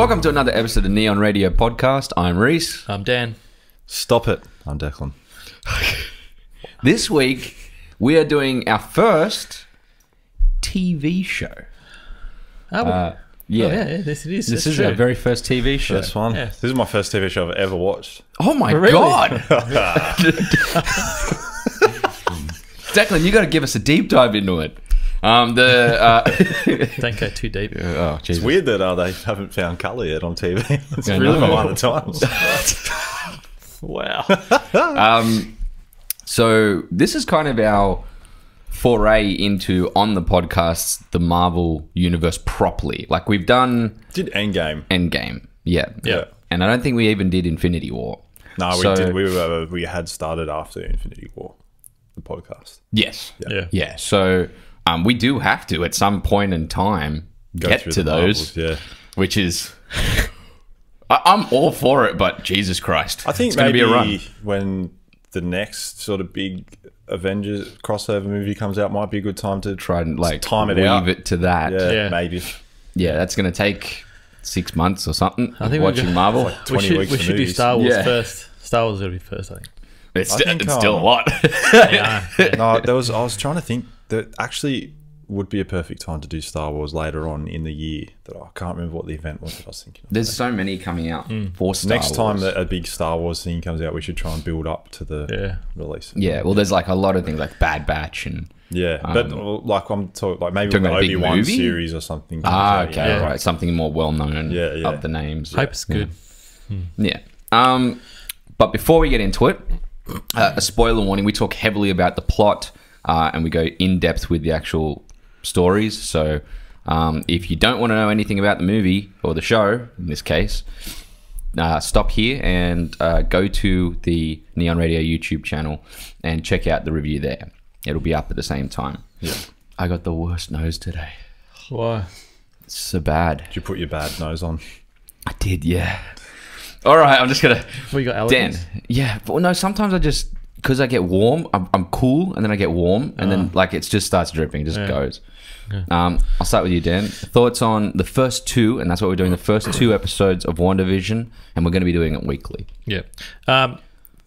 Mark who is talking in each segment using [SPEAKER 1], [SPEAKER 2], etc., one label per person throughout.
[SPEAKER 1] Welcome to another episode of Neon Radio Podcast. I'm Reece.
[SPEAKER 2] I'm Dan.
[SPEAKER 3] Stop it. I'm Declan.
[SPEAKER 1] This week, we are doing our first TV show.
[SPEAKER 2] Oh,
[SPEAKER 1] Uh, yeah.
[SPEAKER 2] oh, yeah, yeah, this it is.
[SPEAKER 1] This
[SPEAKER 2] That's
[SPEAKER 1] is
[SPEAKER 2] true.
[SPEAKER 1] our very first TV show.
[SPEAKER 3] First one.
[SPEAKER 2] Yeah.
[SPEAKER 3] This is my first TV show I've ever watched.
[SPEAKER 1] Oh my
[SPEAKER 2] Really?
[SPEAKER 1] god! Declan, you got to give us a deep dive into it. Um, the uh,
[SPEAKER 2] Don't go too deep.
[SPEAKER 1] oh,
[SPEAKER 3] It's weird that uh, they haven't found colour yet on TV. It's
[SPEAKER 1] I
[SPEAKER 3] really
[SPEAKER 1] know.
[SPEAKER 3] one of the times.
[SPEAKER 2] Wow.
[SPEAKER 1] Um, so this is kind of our foray into on the podcast the Marvel universe properly. Like we've done
[SPEAKER 3] Did Endgame.
[SPEAKER 1] Endgame, yeah,
[SPEAKER 2] Yeah.
[SPEAKER 1] and I don't think we even did Infinity War.
[SPEAKER 3] No, we
[SPEAKER 1] So-
[SPEAKER 3] did. We were, we had started after Infinity War, the podcast.
[SPEAKER 1] Yes,
[SPEAKER 2] Yeah.
[SPEAKER 1] yeah. So um, we do have to at some point in time
[SPEAKER 3] Go
[SPEAKER 1] get to those,
[SPEAKER 3] Marvels, yeah.
[SPEAKER 1] which is. I- I'm all for it, but Jesus Christ,
[SPEAKER 3] I think
[SPEAKER 1] it's going to
[SPEAKER 3] maybe
[SPEAKER 1] be a run.
[SPEAKER 3] when the next sort of big Avengers crossover movie comes out, might be a good time to
[SPEAKER 1] Try and like
[SPEAKER 3] time it
[SPEAKER 1] weave
[SPEAKER 3] out.
[SPEAKER 1] it to that.
[SPEAKER 3] Yeah,
[SPEAKER 2] Yeah.
[SPEAKER 3] maybe.
[SPEAKER 1] Yeah, that's going to take six months or something. I
[SPEAKER 2] think
[SPEAKER 1] think
[SPEAKER 2] we're
[SPEAKER 1] watching
[SPEAKER 2] go-
[SPEAKER 1] Marvel.
[SPEAKER 2] we
[SPEAKER 3] 20
[SPEAKER 2] should,
[SPEAKER 3] weeks
[SPEAKER 2] we should do. Star Wars
[SPEAKER 1] Yeah.
[SPEAKER 2] first. Star Wars will be first, I think.
[SPEAKER 1] It's,
[SPEAKER 3] I
[SPEAKER 1] sti-
[SPEAKER 3] think,
[SPEAKER 1] it's still a
[SPEAKER 3] um,
[SPEAKER 1] lot.
[SPEAKER 2] Yeah.
[SPEAKER 3] no, there was. I was trying to think that actually would be a perfect time to do Star Wars later on in the year. That I can't remember what the event was that I was thinking. Of.
[SPEAKER 1] There's so many coming out for Star
[SPEAKER 3] Next time that a big Star Wars thing comes out, we should try and build up to the
[SPEAKER 2] yeah.
[SPEAKER 3] release.
[SPEAKER 1] yeah, well, there's like a lot of things like Bad Batch and
[SPEAKER 3] yeah. But like I'm talking, like maybe
[SPEAKER 1] Talking
[SPEAKER 3] the
[SPEAKER 1] about a big
[SPEAKER 3] Obi Wan series or something.
[SPEAKER 1] ah,
[SPEAKER 3] out,
[SPEAKER 1] okay,
[SPEAKER 3] yeah.
[SPEAKER 1] right, something more well known.
[SPEAKER 3] Yeah, yeah.
[SPEAKER 1] Up the names.
[SPEAKER 2] Hope it's good.
[SPEAKER 1] Yeah. Um, but before we get into it, uh, a spoiler warning: we talk heavily about the plot uh, and we go in depth with the actual stories. So, um, if you don't want to know anything about the movie or the show, in this case, uh, stop here and uh, go to the Neon Radio YouTube channel and check out the review there. It'll be up at the same time.
[SPEAKER 3] Yeah.
[SPEAKER 1] I got the worst nose today.
[SPEAKER 2] Why?
[SPEAKER 1] It's so bad.
[SPEAKER 3] Did you put your bad nose on?
[SPEAKER 1] I did, yeah. All right, I'm just gonna.
[SPEAKER 2] We got
[SPEAKER 1] Dan, yeah, but no. Sometimes I just because I get warm, I'm, I'm cool, and then I get warm, and then like it just starts dripping, it just
[SPEAKER 2] Yeah.
[SPEAKER 1] goes. Um, I'll start with you, Dan. Thoughts on the first two, and that's what we're doing. The first two episodes of WandaVision, and we're going to be doing it weekly.
[SPEAKER 2] Yeah. Um,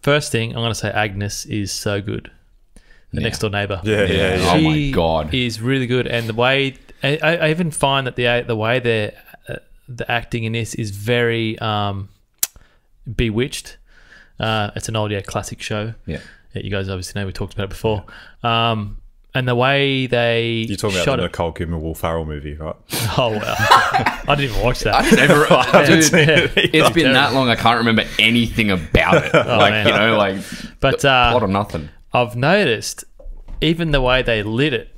[SPEAKER 2] first thing, I'm going to say Agnes is so good. The next door neighbor.
[SPEAKER 3] Yeah, yeah, yeah.
[SPEAKER 1] Oh my God.
[SPEAKER 2] is really good, and the way I, I I even find that the the way they're uh, the acting in this is very um, bewitched. Uh, it's an old yeah classic show.
[SPEAKER 1] Yeah,
[SPEAKER 2] that you guys obviously know we talked about it before. Um, and the way they
[SPEAKER 3] You're talking about
[SPEAKER 2] shot
[SPEAKER 3] the
[SPEAKER 2] it.
[SPEAKER 3] Nicole Kidman, Will Ferrell movie, right?
[SPEAKER 2] Oh wow, I didn't even watch that.
[SPEAKER 1] never. Dude,
[SPEAKER 2] Yeah.
[SPEAKER 1] it's been that long. I can't remember anything about it. like
[SPEAKER 2] Oh, man.
[SPEAKER 1] you know, like
[SPEAKER 2] But
[SPEAKER 1] plot
[SPEAKER 2] uh,
[SPEAKER 1] or nothing.
[SPEAKER 2] I've noticed even the way they lit it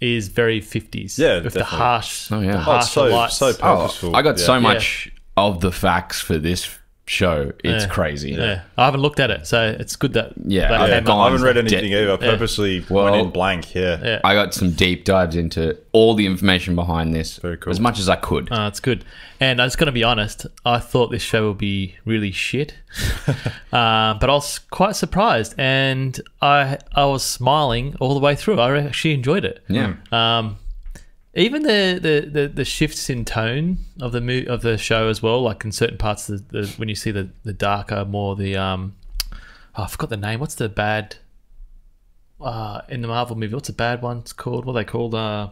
[SPEAKER 2] is very 50s.
[SPEAKER 3] Yeah,
[SPEAKER 2] with the harsh,
[SPEAKER 1] Oh, yeah.
[SPEAKER 2] the
[SPEAKER 1] Oh,
[SPEAKER 3] Oh,
[SPEAKER 2] harsh
[SPEAKER 3] it's so
[SPEAKER 2] lights.
[SPEAKER 3] so
[SPEAKER 1] Oh,
[SPEAKER 3] purposeful.
[SPEAKER 1] I got
[SPEAKER 3] yeah.
[SPEAKER 1] so much of the facts for this show. It's
[SPEAKER 2] Yeah.
[SPEAKER 1] crazy.
[SPEAKER 2] Yeah, I haven't looked at it, so it's good that.
[SPEAKER 1] Yeah,
[SPEAKER 2] that
[SPEAKER 1] I
[SPEAKER 3] Yeah,
[SPEAKER 2] came
[SPEAKER 1] gone.
[SPEAKER 3] I haven't read
[SPEAKER 1] de-
[SPEAKER 3] anything either. I purposely
[SPEAKER 1] Well-
[SPEAKER 3] went in blank. Yeah.
[SPEAKER 2] Yeah.
[SPEAKER 1] I got some deep dives into all the information behind this
[SPEAKER 3] Very cool.
[SPEAKER 1] as much as I could.
[SPEAKER 2] Uh, it's good. And I was going to be honest, I thought this show would be really shit. um, but I was quite surprised. And I I was smiling all the way through. I actually enjoyed it.
[SPEAKER 1] yeah.
[SPEAKER 2] Um, even the, the, the, the shifts in tone of the mo- of the show as well, like in certain parts, of the, the when you see the, the darker, more the um, oh, I forgot the name. What's the bad? Uh, in the Marvel movie, what's the bad one? It's called what are they called? Uh,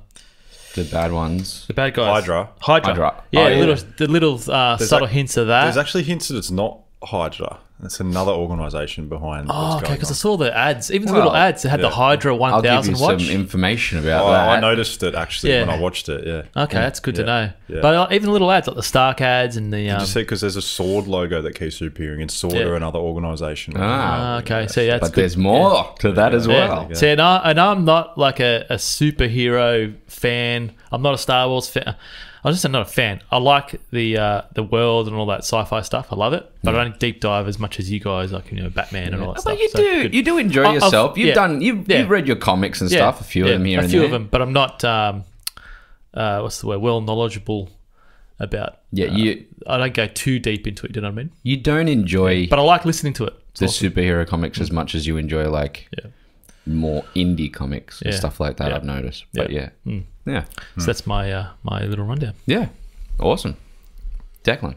[SPEAKER 1] The bad ones.
[SPEAKER 2] the bad guys.
[SPEAKER 3] Hydra.
[SPEAKER 2] Hydra.
[SPEAKER 1] Hydra.
[SPEAKER 2] Yeah,
[SPEAKER 1] Oh,
[SPEAKER 2] the
[SPEAKER 1] yeah.
[SPEAKER 2] little the little uh, subtle
[SPEAKER 3] like-
[SPEAKER 2] hints of that.
[SPEAKER 3] There's actually hints that it's not Hydra. It's another organisation behind.
[SPEAKER 2] Oh,
[SPEAKER 3] what's
[SPEAKER 2] okay, because I saw the ads. Even the
[SPEAKER 1] Well,
[SPEAKER 2] little ads that had the
[SPEAKER 3] yeah.
[SPEAKER 2] Hydra
[SPEAKER 1] I'll give
[SPEAKER 2] 1000
[SPEAKER 1] you
[SPEAKER 2] watch.
[SPEAKER 1] some information about
[SPEAKER 3] Oh,
[SPEAKER 1] that.
[SPEAKER 3] I noticed it actually
[SPEAKER 2] Yeah.
[SPEAKER 3] when I watched it. Yeah.
[SPEAKER 2] okay, that's good to know.
[SPEAKER 3] Yeah.
[SPEAKER 2] But uh, even the little ads, like the Stark ads and the. Um,
[SPEAKER 3] You see, because there's a sword logo that keeps appearing, and sword
[SPEAKER 2] Yeah.
[SPEAKER 3] are another organisation.
[SPEAKER 1] Ah.
[SPEAKER 2] ah, okay, so yeah, that's
[SPEAKER 1] but
[SPEAKER 2] good.
[SPEAKER 1] there's more to that as well.
[SPEAKER 3] Yeah.
[SPEAKER 2] See, and, I, and I'm not like a, a superhero fan. I'm not a Star Wars fan. I'm just not a fan. I like the uh, the world and all that sci-fi stuff. I love it, but I don't deep dive as much as you guys, like you know, Batman and all that
[SPEAKER 1] But
[SPEAKER 2] stuff.
[SPEAKER 1] you
[SPEAKER 2] So,
[SPEAKER 1] do,
[SPEAKER 2] good.
[SPEAKER 1] you do enjoy
[SPEAKER 2] I- I've-
[SPEAKER 1] yourself. You've
[SPEAKER 2] yeah.
[SPEAKER 1] done, you've,
[SPEAKER 2] Yeah.
[SPEAKER 1] you've read your comics and stuff. A few
[SPEAKER 2] yeah,
[SPEAKER 1] of them here and a
[SPEAKER 2] few
[SPEAKER 1] there.
[SPEAKER 2] of them, but I'm not. Um, uh, what's the word? Well knowledgeable about.
[SPEAKER 1] Yeah,
[SPEAKER 2] uh,
[SPEAKER 1] you
[SPEAKER 2] I don't go too deep into it. Do you know what I mean?
[SPEAKER 1] you don't enjoy
[SPEAKER 2] But I like listening to it. It's
[SPEAKER 1] the
[SPEAKER 2] awesome.
[SPEAKER 1] superhero comics as much as you enjoy like
[SPEAKER 2] Yeah.
[SPEAKER 1] more indie comics and stuff like that.
[SPEAKER 2] Yeah.
[SPEAKER 1] I've noticed. But yeah,
[SPEAKER 2] Mm.
[SPEAKER 1] Yeah,
[SPEAKER 2] So that's my uh, my little rundown.
[SPEAKER 1] yeah, awesome. Declan.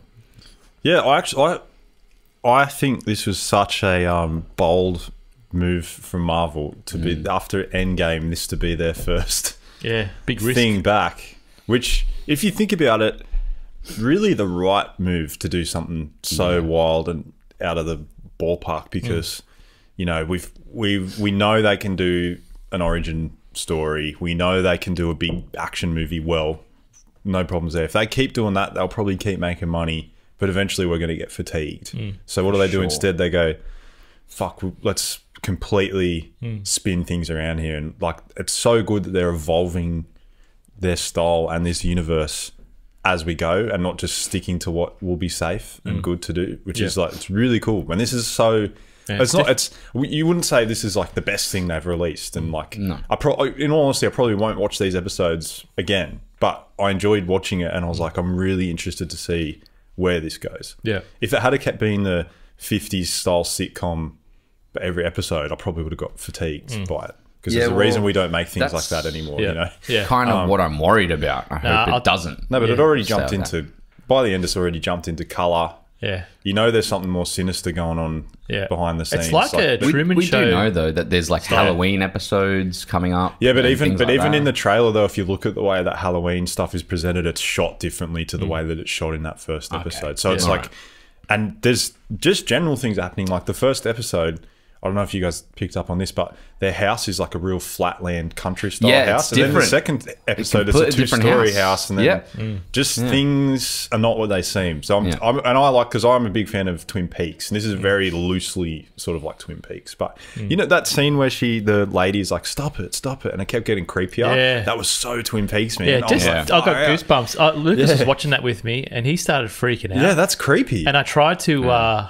[SPEAKER 3] Yeah, I actually, I, I think this was such a um, bold move from Marvel to be after Endgame. This to be their first
[SPEAKER 2] Yeah, big risk.
[SPEAKER 3] thing back. Which, if you think about it, really the right move to do something so wild and out of the ballpark because you know we've we we know they can do an origin story. We know they can do a big action movie well. No problems there. If they keep doing that, they'll probably keep making money, but eventually we're going to get fatigued. Hmm. So what do they do
[SPEAKER 1] Sure.
[SPEAKER 3] instead? They go, "Fuck, let's completely hmm. spin things around here." And like, it's so good that they're evolving their style and this universe as we go and not just sticking to what will be safe and hmm. good to do which is like it's really cool and this is so
[SPEAKER 2] Yeah,
[SPEAKER 3] it's not it's you wouldn't say this is like the best thing they've released and like
[SPEAKER 1] No.
[SPEAKER 3] i pro- in all honesty i probably won't watch these episodes again but i enjoyed watching it and i was like i'm really interested to see where this goes
[SPEAKER 2] Yeah.
[SPEAKER 3] if it had kept being the 50s style sitcom but every episode i probably would have got fatigued mm. by it because
[SPEAKER 1] Yeah,
[SPEAKER 3] there's a
[SPEAKER 1] well,
[SPEAKER 3] reason we don't make things like that anymore
[SPEAKER 2] Yeah.
[SPEAKER 3] you know
[SPEAKER 2] Yeah.
[SPEAKER 1] Kind of um, what I'm worried about. I hope
[SPEAKER 2] Nah,
[SPEAKER 1] it
[SPEAKER 2] I'll-
[SPEAKER 1] doesn't.
[SPEAKER 3] no, but it already jumped
[SPEAKER 1] with that.
[SPEAKER 3] into. By the end, it's already jumped into color.
[SPEAKER 2] Yeah.
[SPEAKER 3] You know, there's something more sinister going on
[SPEAKER 2] Yeah.
[SPEAKER 3] behind the scenes.
[SPEAKER 2] It's like a
[SPEAKER 3] the-
[SPEAKER 1] We,
[SPEAKER 2] Truman
[SPEAKER 1] we
[SPEAKER 2] Show.
[SPEAKER 1] do know though that there's like Halloween episodes coming up.
[SPEAKER 3] yeah, but even but
[SPEAKER 1] like
[SPEAKER 3] even
[SPEAKER 1] that.
[SPEAKER 3] in the trailer though, if you look at the way that Halloween stuff is presented, it's shot differently
[SPEAKER 2] Mm.
[SPEAKER 3] to the way that it's shot in that first episode. So it's
[SPEAKER 1] Yeah.
[SPEAKER 3] like, and there's just general things happening. Like the first episode. I don't know if you guys picked up on this, but their house is like a real flatland country style
[SPEAKER 1] Yeah, it's
[SPEAKER 3] house. And then the second episode, is a two-story
[SPEAKER 1] house.
[SPEAKER 3] house. and then
[SPEAKER 1] Yep.
[SPEAKER 3] just things are not what they seem. So I'm,
[SPEAKER 1] Yeah.
[SPEAKER 3] I'm and I like because I'm a big fan of Twin Peaks, and this is very loosely sort of like Twin Peaks. But you know that scene where she, the lady, is like, "Stop it, stop it," and it kept getting creepier.
[SPEAKER 2] Yeah.
[SPEAKER 3] that was so Twin Peaks, man.
[SPEAKER 2] Yeah,
[SPEAKER 3] I
[SPEAKER 2] just
[SPEAKER 3] like,
[SPEAKER 2] I got goosebumps. Uh, Lucas
[SPEAKER 3] Yeah.
[SPEAKER 2] was watching that with me, and he started freaking out.
[SPEAKER 3] Yeah, that's creepy.
[SPEAKER 2] and I tried to uh,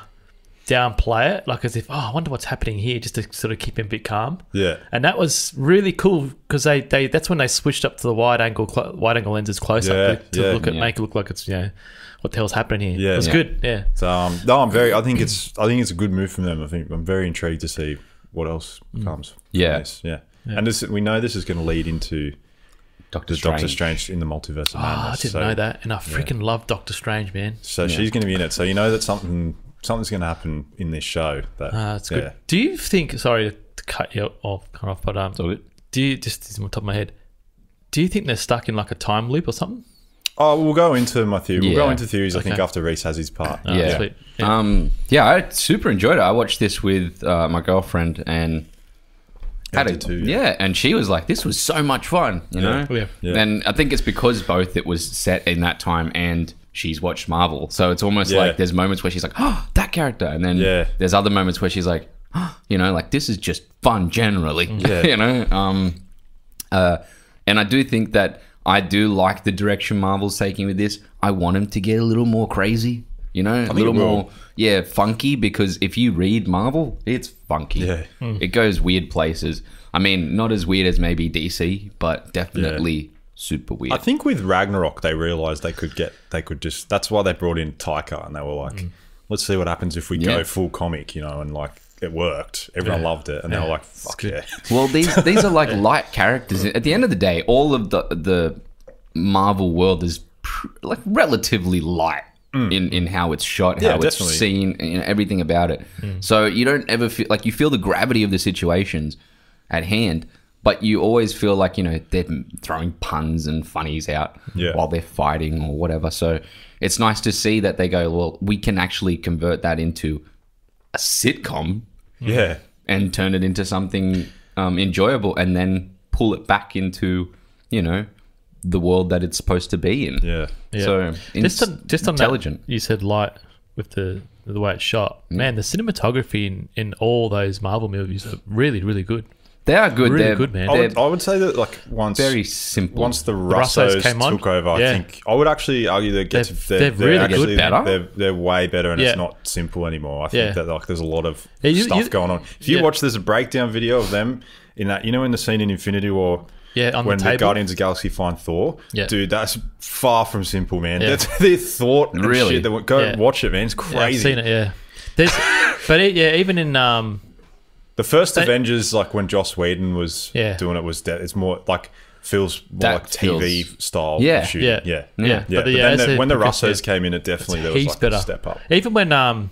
[SPEAKER 2] downplay it, like as if, oh, I wonder what's happening here, just to sort of keep him a bit calm.
[SPEAKER 3] yeah,
[SPEAKER 2] And that was really cool because they, they that's when they switched up to the wide angle cl- wide angle lenses close
[SPEAKER 3] Yeah,
[SPEAKER 2] up to, to
[SPEAKER 3] yeah.
[SPEAKER 2] look at
[SPEAKER 1] Yeah.
[SPEAKER 2] make it look like it's you know what the hell's happening here.
[SPEAKER 3] Yeah.
[SPEAKER 2] it was
[SPEAKER 3] Yeah.
[SPEAKER 2] good. Yeah,
[SPEAKER 3] so um, no, I'm very. I think it's. I think it's a good move from them. I think I'm very intrigued to see what else comes. from
[SPEAKER 1] Yeah.
[SPEAKER 3] this. yeah. And this, we know this is going to lead into
[SPEAKER 1] Doctor Strange.
[SPEAKER 3] Doctor Strange in the multiverse of
[SPEAKER 2] oh, I didn't
[SPEAKER 3] so,
[SPEAKER 2] know that, and I freaking love Doctor Strange, man.
[SPEAKER 3] So she's going to be in it. So you know that something something's going to happen in this show. That
[SPEAKER 2] Ah, that's good. Do you think? Sorry to cut you off, cut off, but um, do you just this on top of my head? Do you think they're stuck in like a time loop or something?
[SPEAKER 3] Oh, we'll go into my theory. We'll go into theories. I think after Reece has his part.
[SPEAKER 2] Ah,
[SPEAKER 1] Yeah.
[SPEAKER 2] Yeah.
[SPEAKER 1] Um, yeah, I super enjoyed it. I watched this with uh, my girlfriend and had a,
[SPEAKER 3] did too,
[SPEAKER 1] yeah.
[SPEAKER 3] yeah.
[SPEAKER 1] and she was like, "This was so much fun," you know.
[SPEAKER 2] Yeah.
[SPEAKER 3] Yeah.
[SPEAKER 1] And I think it's because both it was set in that time and she's watched Marvel, so it's almost
[SPEAKER 3] Yeah.
[SPEAKER 1] like there's moments where she's like, "Oh, that character," and then
[SPEAKER 3] Yeah.
[SPEAKER 1] there's other moments where she's like, oh, "You know, like this is just fun generally,"
[SPEAKER 3] Yeah.
[SPEAKER 1] you know. Um, uh, and I do think that I do like the direction Marvel's taking with this. I want him to get a little more crazy, you know, a little more, yeah, funky. Because if you read Marvel, it's funky.
[SPEAKER 3] Yeah.
[SPEAKER 1] It goes weird places. I mean, not as weird as maybe DC, but definitely super weird.
[SPEAKER 3] I think with Ragnarok they realized they could get they could just that's why they brought in Taika and they were like, mm. let's see what happens if we
[SPEAKER 1] Yeah.
[SPEAKER 3] go full comic, you know, and like it worked. Everyone
[SPEAKER 2] Yeah.
[SPEAKER 3] loved it, and they were like, fuck yeah.
[SPEAKER 1] Well, these these are like light characters. At the end of the day, all of the the Marvel world is pr- like relatively light mm. in in how it's shot,
[SPEAKER 3] Yeah,
[SPEAKER 1] how it's
[SPEAKER 3] definitely.
[SPEAKER 1] seen, you know, everything about it. Mm. So you don't ever feel like you feel the gravity of the situations at hand, but you always feel like you know they're throwing puns and funnies out
[SPEAKER 3] Yeah.
[SPEAKER 1] while they're fighting or whatever. So it's nice to see that they go, well, we can actually convert that into a sitcom
[SPEAKER 3] Yeah.
[SPEAKER 1] and turn it into something um, enjoyable and then pull it back into you know the world that it's supposed to be in
[SPEAKER 3] Yeah.
[SPEAKER 2] Yeah.
[SPEAKER 1] so
[SPEAKER 2] just on, just on
[SPEAKER 1] intelligent
[SPEAKER 2] That, you said light with the the way it's shot. Man, the cinematography in, in all those Marvel movies are really really good.
[SPEAKER 1] They are good
[SPEAKER 2] Really
[SPEAKER 1] they're,
[SPEAKER 2] good, man.
[SPEAKER 3] I would, I would say that like once
[SPEAKER 1] very simple
[SPEAKER 3] once the
[SPEAKER 2] Russos
[SPEAKER 3] Russos,
[SPEAKER 2] came on?
[SPEAKER 3] took over,
[SPEAKER 2] yeah.
[SPEAKER 3] I think I would actually argue that gets
[SPEAKER 2] They've-
[SPEAKER 3] they're,
[SPEAKER 2] they've
[SPEAKER 3] they're
[SPEAKER 2] really good,
[SPEAKER 1] better.
[SPEAKER 3] They're, they're way better, and
[SPEAKER 2] Yeah.
[SPEAKER 3] it's not simple anymore. I think
[SPEAKER 2] Yeah.
[SPEAKER 3] that like there's a lot of
[SPEAKER 2] Yeah, you-
[SPEAKER 3] stuff
[SPEAKER 2] you-
[SPEAKER 3] going on. If you
[SPEAKER 2] yeah.
[SPEAKER 3] watch, there's a breakdown video of them in that. You know, in the scene in Infinity War.
[SPEAKER 2] Yeah, on the
[SPEAKER 3] when the,
[SPEAKER 2] table.
[SPEAKER 3] Guardians of the Galaxy find Thor,
[SPEAKER 2] Yeah.
[SPEAKER 3] dude, that's far from simple, man.
[SPEAKER 2] Yeah.
[SPEAKER 3] That's their thought, and
[SPEAKER 1] Really?
[SPEAKER 3] Shit. Go
[SPEAKER 2] Yeah.
[SPEAKER 3] watch it, man. It's
[SPEAKER 2] Yeah, I've
[SPEAKER 3] crazy.
[SPEAKER 2] seen it. Yeah, there's, but it, yeah, even in um,
[SPEAKER 3] The first
[SPEAKER 2] They-
[SPEAKER 3] Avengers, like when Joss Whedon was
[SPEAKER 2] Yeah.
[SPEAKER 3] doing it, was de- it's more like feels more
[SPEAKER 1] That
[SPEAKER 3] like TV
[SPEAKER 1] feels-
[SPEAKER 3] style
[SPEAKER 1] Yeah.
[SPEAKER 3] shooting.
[SPEAKER 2] Yeah.
[SPEAKER 3] yeah,
[SPEAKER 2] Yeah.
[SPEAKER 3] yeah.
[SPEAKER 2] But
[SPEAKER 3] But,
[SPEAKER 2] yeah,
[SPEAKER 3] then the,
[SPEAKER 2] it
[SPEAKER 3] when the
[SPEAKER 2] progresses,
[SPEAKER 3] Russos came in, it definitely there was like
[SPEAKER 2] better.
[SPEAKER 3] a step up.
[SPEAKER 2] Even when um,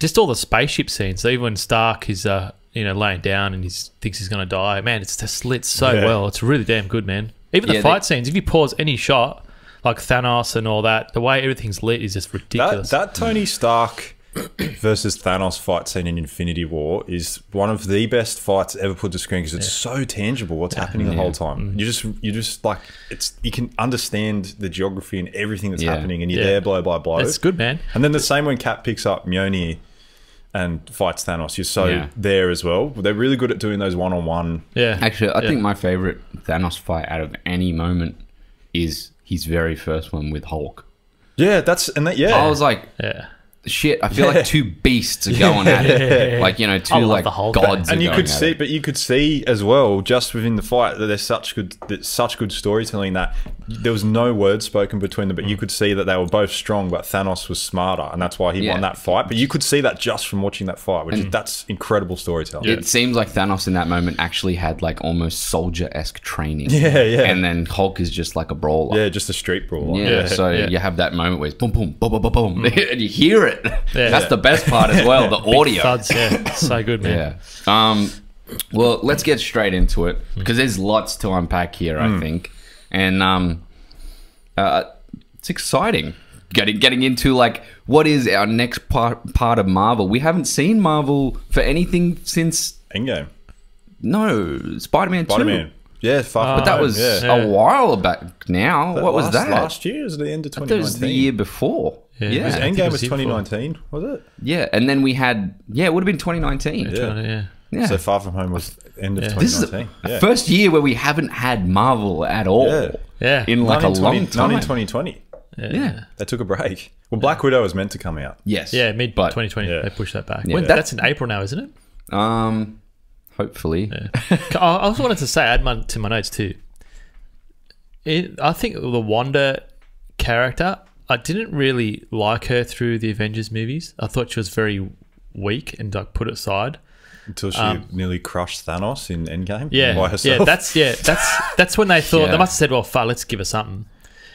[SPEAKER 2] just all the spaceship scenes. So even when Stark is uh, you know, laying down and he thinks he's gonna die, man, it's just lit so
[SPEAKER 3] Yeah.
[SPEAKER 2] well. It's really damn good, man. Even the fight
[SPEAKER 1] they-
[SPEAKER 2] scenes. If you pause any shot, like Thanos and all that, the way everything's lit is just
[SPEAKER 3] That
[SPEAKER 2] ridiculous.
[SPEAKER 3] that Tony Stark versus Thanos fight scene in Infinity War is one of the best fights ever put to screen because it's so tangible what's happening the whole time.
[SPEAKER 2] Mm.
[SPEAKER 3] You just you just like it's you can understand the geography and everything that's
[SPEAKER 1] Yeah.
[SPEAKER 3] happening, and you're
[SPEAKER 2] Yeah.
[SPEAKER 3] there blow by blow.
[SPEAKER 2] it's good, man.
[SPEAKER 3] And then the same when Cap picks up Mjolnir and fights Thanos, you're so
[SPEAKER 1] Yeah.
[SPEAKER 3] there as well. They're really good at doing those one on one.
[SPEAKER 2] Yeah.
[SPEAKER 1] Actually, I
[SPEAKER 2] Yeah.
[SPEAKER 1] think my favorite Thanos fight out of any moment is his very first one with Hulk.
[SPEAKER 3] Yeah, that's and that yeah.
[SPEAKER 1] I was like,
[SPEAKER 2] Yeah.
[SPEAKER 1] Shit. I feel like two beasts are going at it. Like you know, two like
[SPEAKER 2] the
[SPEAKER 1] gods.
[SPEAKER 3] and you could see,
[SPEAKER 1] it.
[SPEAKER 3] but you could see as well, just within the fight, that there's such good, there's such good storytelling that there was no words spoken between them, but
[SPEAKER 1] Mm.
[SPEAKER 3] you could see that they were both strong, but Thanos was smarter, and that's why he
[SPEAKER 1] Yeah.
[SPEAKER 3] won that fight. But you could see that just from watching that fight, which is that's incredible storytelling.
[SPEAKER 1] It seems like Thanos in that moment actually had like almost soldier esque training.
[SPEAKER 3] Yeah, yeah.
[SPEAKER 1] And then Hulk is just like a brawler.
[SPEAKER 3] Yeah, just a street brawl.
[SPEAKER 1] Yeah, so
[SPEAKER 2] yeah.
[SPEAKER 1] you have that moment where it's boom, boom, boom, boom, boom, boom, and you hear it.
[SPEAKER 2] Yeah.
[SPEAKER 1] That's the best part as well, the audio.
[SPEAKER 2] Thuds, yeah. So good, man.
[SPEAKER 1] Yeah. Um, well, let's get straight into it because there's lots to unpack here. I think, and um, uh, it's exciting getting getting into like what is our next part part of Marvel. We haven't seen Marvel for anything since
[SPEAKER 3] Endgame,
[SPEAKER 1] no Spider-Man Two,
[SPEAKER 3] Spider Man. Yeah, far
[SPEAKER 1] but that was
[SPEAKER 3] yeah.
[SPEAKER 2] Yeah.
[SPEAKER 1] a while back now. what was that?
[SPEAKER 3] Last year was the end of
[SPEAKER 1] that
[SPEAKER 3] 2019.
[SPEAKER 1] was the year before.
[SPEAKER 2] Yeah.
[SPEAKER 1] Yeah,
[SPEAKER 2] Was
[SPEAKER 1] yeah,
[SPEAKER 2] I think it
[SPEAKER 3] Endgame
[SPEAKER 2] was
[SPEAKER 3] was
[SPEAKER 2] the year before.
[SPEAKER 3] 2019, was it?
[SPEAKER 1] Yeah, and then we had yeah, it would have been 2019.
[SPEAKER 3] Yeah.
[SPEAKER 2] yeah.
[SPEAKER 1] Yeah.
[SPEAKER 3] So Far From Home was end of
[SPEAKER 2] Yeah.
[SPEAKER 1] this is
[SPEAKER 3] 2019.
[SPEAKER 1] the
[SPEAKER 3] yeah.
[SPEAKER 1] first year where we haven't had Marvel at all.
[SPEAKER 3] Yeah.
[SPEAKER 2] Yeah.
[SPEAKER 1] In like a
[SPEAKER 3] 19,
[SPEAKER 1] long
[SPEAKER 3] 20
[SPEAKER 1] time.
[SPEAKER 3] 2020.
[SPEAKER 1] Yeah.
[SPEAKER 3] They took a break. Well, Black Widow was meant to come out.
[SPEAKER 1] Yes.
[SPEAKER 2] Yeah, mid
[SPEAKER 1] But
[SPEAKER 2] 2020.
[SPEAKER 3] yeah.
[SPEAKER 2] They pushed that back.
[SPEAKER 1] Yeah.
[SPEAKER 2] When, that's in April now, isn't it?
[SPEAKER 1] um, hopefully.
[SPEAKER 2] I I also wanted to say, add my, to my notes too. It, I think the Wanda character, I didn't really like her through the Avengers movies. I thought she was very weak and like put aside.
[SPEAKER 3] Until she nearly crushed Thanos in Endgame
[SPEAKER 2] Um, Yeah,
[SPEAKER 3] by herself.
[SPEAKER 2] yeah, that's yeah, that's that's when they thought
[SPEAKER 1] Yeah.
[SPEAKER 2] they must have said, "Well, fuck, let's give her something."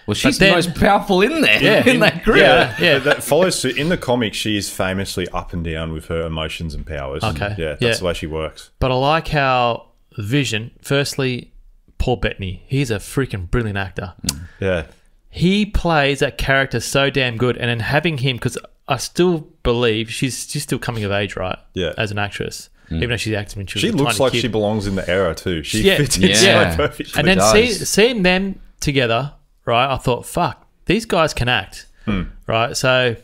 [SPEAKER 1] Well, she's
[SPEAKER 2] then-
[SPEAKER 1] the most powerful in there.
[SPEAKER 2] Yeah.
[SPEAKER 1] in that group.
[SPEAKER 2] Yeah, yeah.
[SPEAKER 3] that follows suit. In the comics, she is famously up and down with her emotions and powers. and
[SPEAKER 2] Okay,
[SPEAKER 3] yeah, that's
[SPEAKER 2] yeah.
[SPEAKER 3] the way she works.
[SPEAKER 2] But I like how Vision. Firstly, Paul Bettany. He's a freaking brilliant actor. Mm.
[SPEAKER 3] Yeah,
[SPEAKER 2] he plays that character so damn good, and then having him because I still believe she's she's still coming of age, right?
[SPEAKER 3] Yeah.
[SPEAKER 2] as an actress, mm. even though she's acting when she was
[SPEAKER 3] she
[SPEAKER 2] a
[SPEAKER 3] looks
[SPEAKER 2] tiny
[SPEAKER 3] like
[SPEAKER 2] kid.
[SPEAKER 3] she belongs in the era too. She
[SPEAKER 2] Yeah.
[SPEAKER 3] fits in
[SPEAKER 1] Yeah.
[SPEAKER 3] so perfectly.
[SPEAKER 2] and then see, seeing them together, right? I thought, fuck, these guys can act,
[SPEAKER 3] Hmm.
[SPEAKER 2] right? So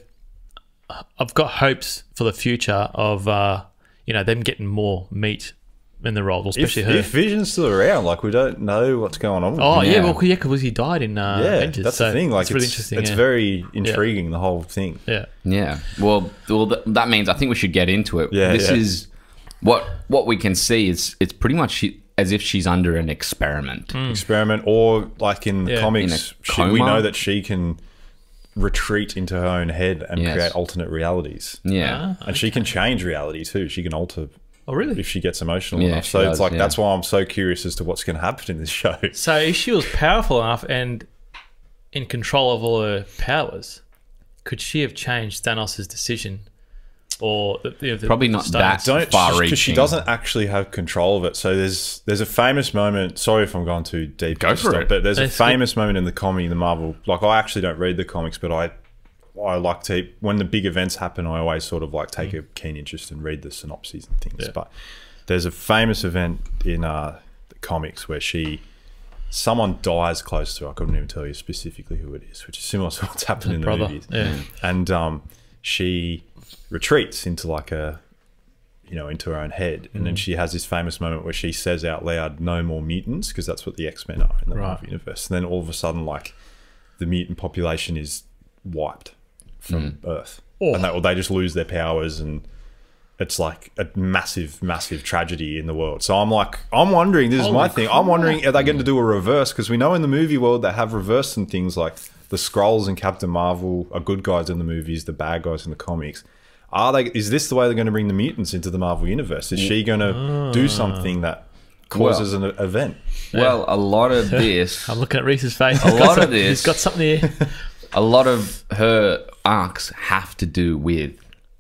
[SPEAKER 2] I've got hopes for the future of uh, you know them getting more meat in the role,
[SPEAKER 3] if,
[SPEAKER 2] especially her.
[SPEAKER 3] if Vision's still around, like we don't know what's going on. With
[SPEAKER 2] Oh
[SPEAKER 3] him.
[SPEAKER 2] yeah,
[SPEAKER 1] Yeah.
[SPEAKER 2] well yeah, because he died in uh,
[SPEAKER 3] yeah,
[SPEAKER 2] Avengers.
[SPEAKER 3] that's
[SPEAKER 2] so
[SPEAKER 3] the thing. Like
[SPEAKER 2] it's
[SPEAKER 3] it's,
[SPEAKER 2] really interesting.
[SPEAKER 3] It's
[SPEAKER 2] yeah.
[SPEAKER 3] very intriguing. The whole thing.
[SPEAKER 2] yeah.
[SPEAKER 1] Yeah. Well, well, th- that means I think we should get into it.
[SPEAKER 3] Yeah,
[SPEAKER 1] This
[SPEAKER 3] yeah.
[SPEAKER 1] is what what we can see is it's pretty much she, as if she's under an experiment.
[SPEAKER 3] experiment, or like in the
[SPEAKER 2] Yeah.
[SPEAKER 3] comics,
[SPEAKER 1] In
[SPEAKER 3] she, we know that she can retreat into her own head and
[SPEAKER 1] Yes.
[SPEAKER 3] create alternate realities.
[SPEAKER 1] Yeah.
[SPEAKER 2] Ah.
[SPEAKER 3] And she can change reality too. She can alter
[SPEAKER 2] Oh really?
[SPEAKER 3] if she gets emotional
[SPEAKER 1] Yeah,
[SPEAKER 3] enough. So
[SPEAKER 1] does,
[SPEAKER 3] it's like
[SPEAKER 1] yeah.
[SPEAKER 3] that's why I'm so curious as to what's going to happen in this show.
[SPEAKER 2] So if she was powerful enough and in control of all her powers, could she have changed Thanos' decision? Or the, the, the
[SPEAKER 1] Probably not
[SPEAKER 2] stones?
[SPEAKER 1] that
[SPEAKER 3] Don't
[SPEAKER 1] far
[SPEAKER 3] because she doesn't actually have control of it. So there's there's a famous moment. Sorry if I'm going too deep.
[SPEAKER 1] Go for
[SPEAKER 3] stuff,
[SPEAKER 1] it.
[SPEAKER 3] But there's a
[SPEAKER 2] It's good.
[SPEAKER 3] famous moment in the comedy, the Marvel. Like I actually don't read the comics, but I I like to when the big events happen. I always sort of like take a keen interest and read the synopses and things.
[SPEAKER 2] Yeah.
[SPEAKER 3] But there's a famous event in uh, the comics where she someone dies close to her. I couldn't even tell you specifically who it is, which is similar to what's happened in the
[SPEAKER 2] brother.
[SPEAKER 3] movies.
[SPEAKER 2] Yeah.
[SPEAKER 3] And um, she retreats into like a you know into her own head, and then
[SPEAKER 2] Mm.
[SPEAKER 3] she has this famous moment where she says out loud, "No more mutants," because that's what the X Men are in the
[SPEAKER 2] Right.
[SPEAKER 3] Marvel universe. And then all of a sudden, like the mutant population is wiped from Earth,
[SPEAKER 2] Oh.
[SPEAKER 3] and that, or they just lose their powers and. It's like a massive, massive tragedy in the world. So I'm like, I'm wondering. This is my
[SPEAKER 2] Holy
[SPEAKER 3] thing. I'm wondering, are they going to do a reverse? Because we know in the movie world they have reversed some things like the Skrulls and Captain Marvel are good guys in the movies, the bad guys in the comics. Are they? Is this the way they're going to bring the mutants into the Marvel universe? Is she going to do something that causes an event.
[SPEAKER 1] Well, a lot of this,
[SPEAKER 2] I'm looking at Reece's face.
[SPEAKER 1] A
[SPEAKER 2] He's got
[SPEAKER 1] lot of this-
[SPEAKER 2] He's got something here.
[SPEAKER 1] a lot of her arcs have to do with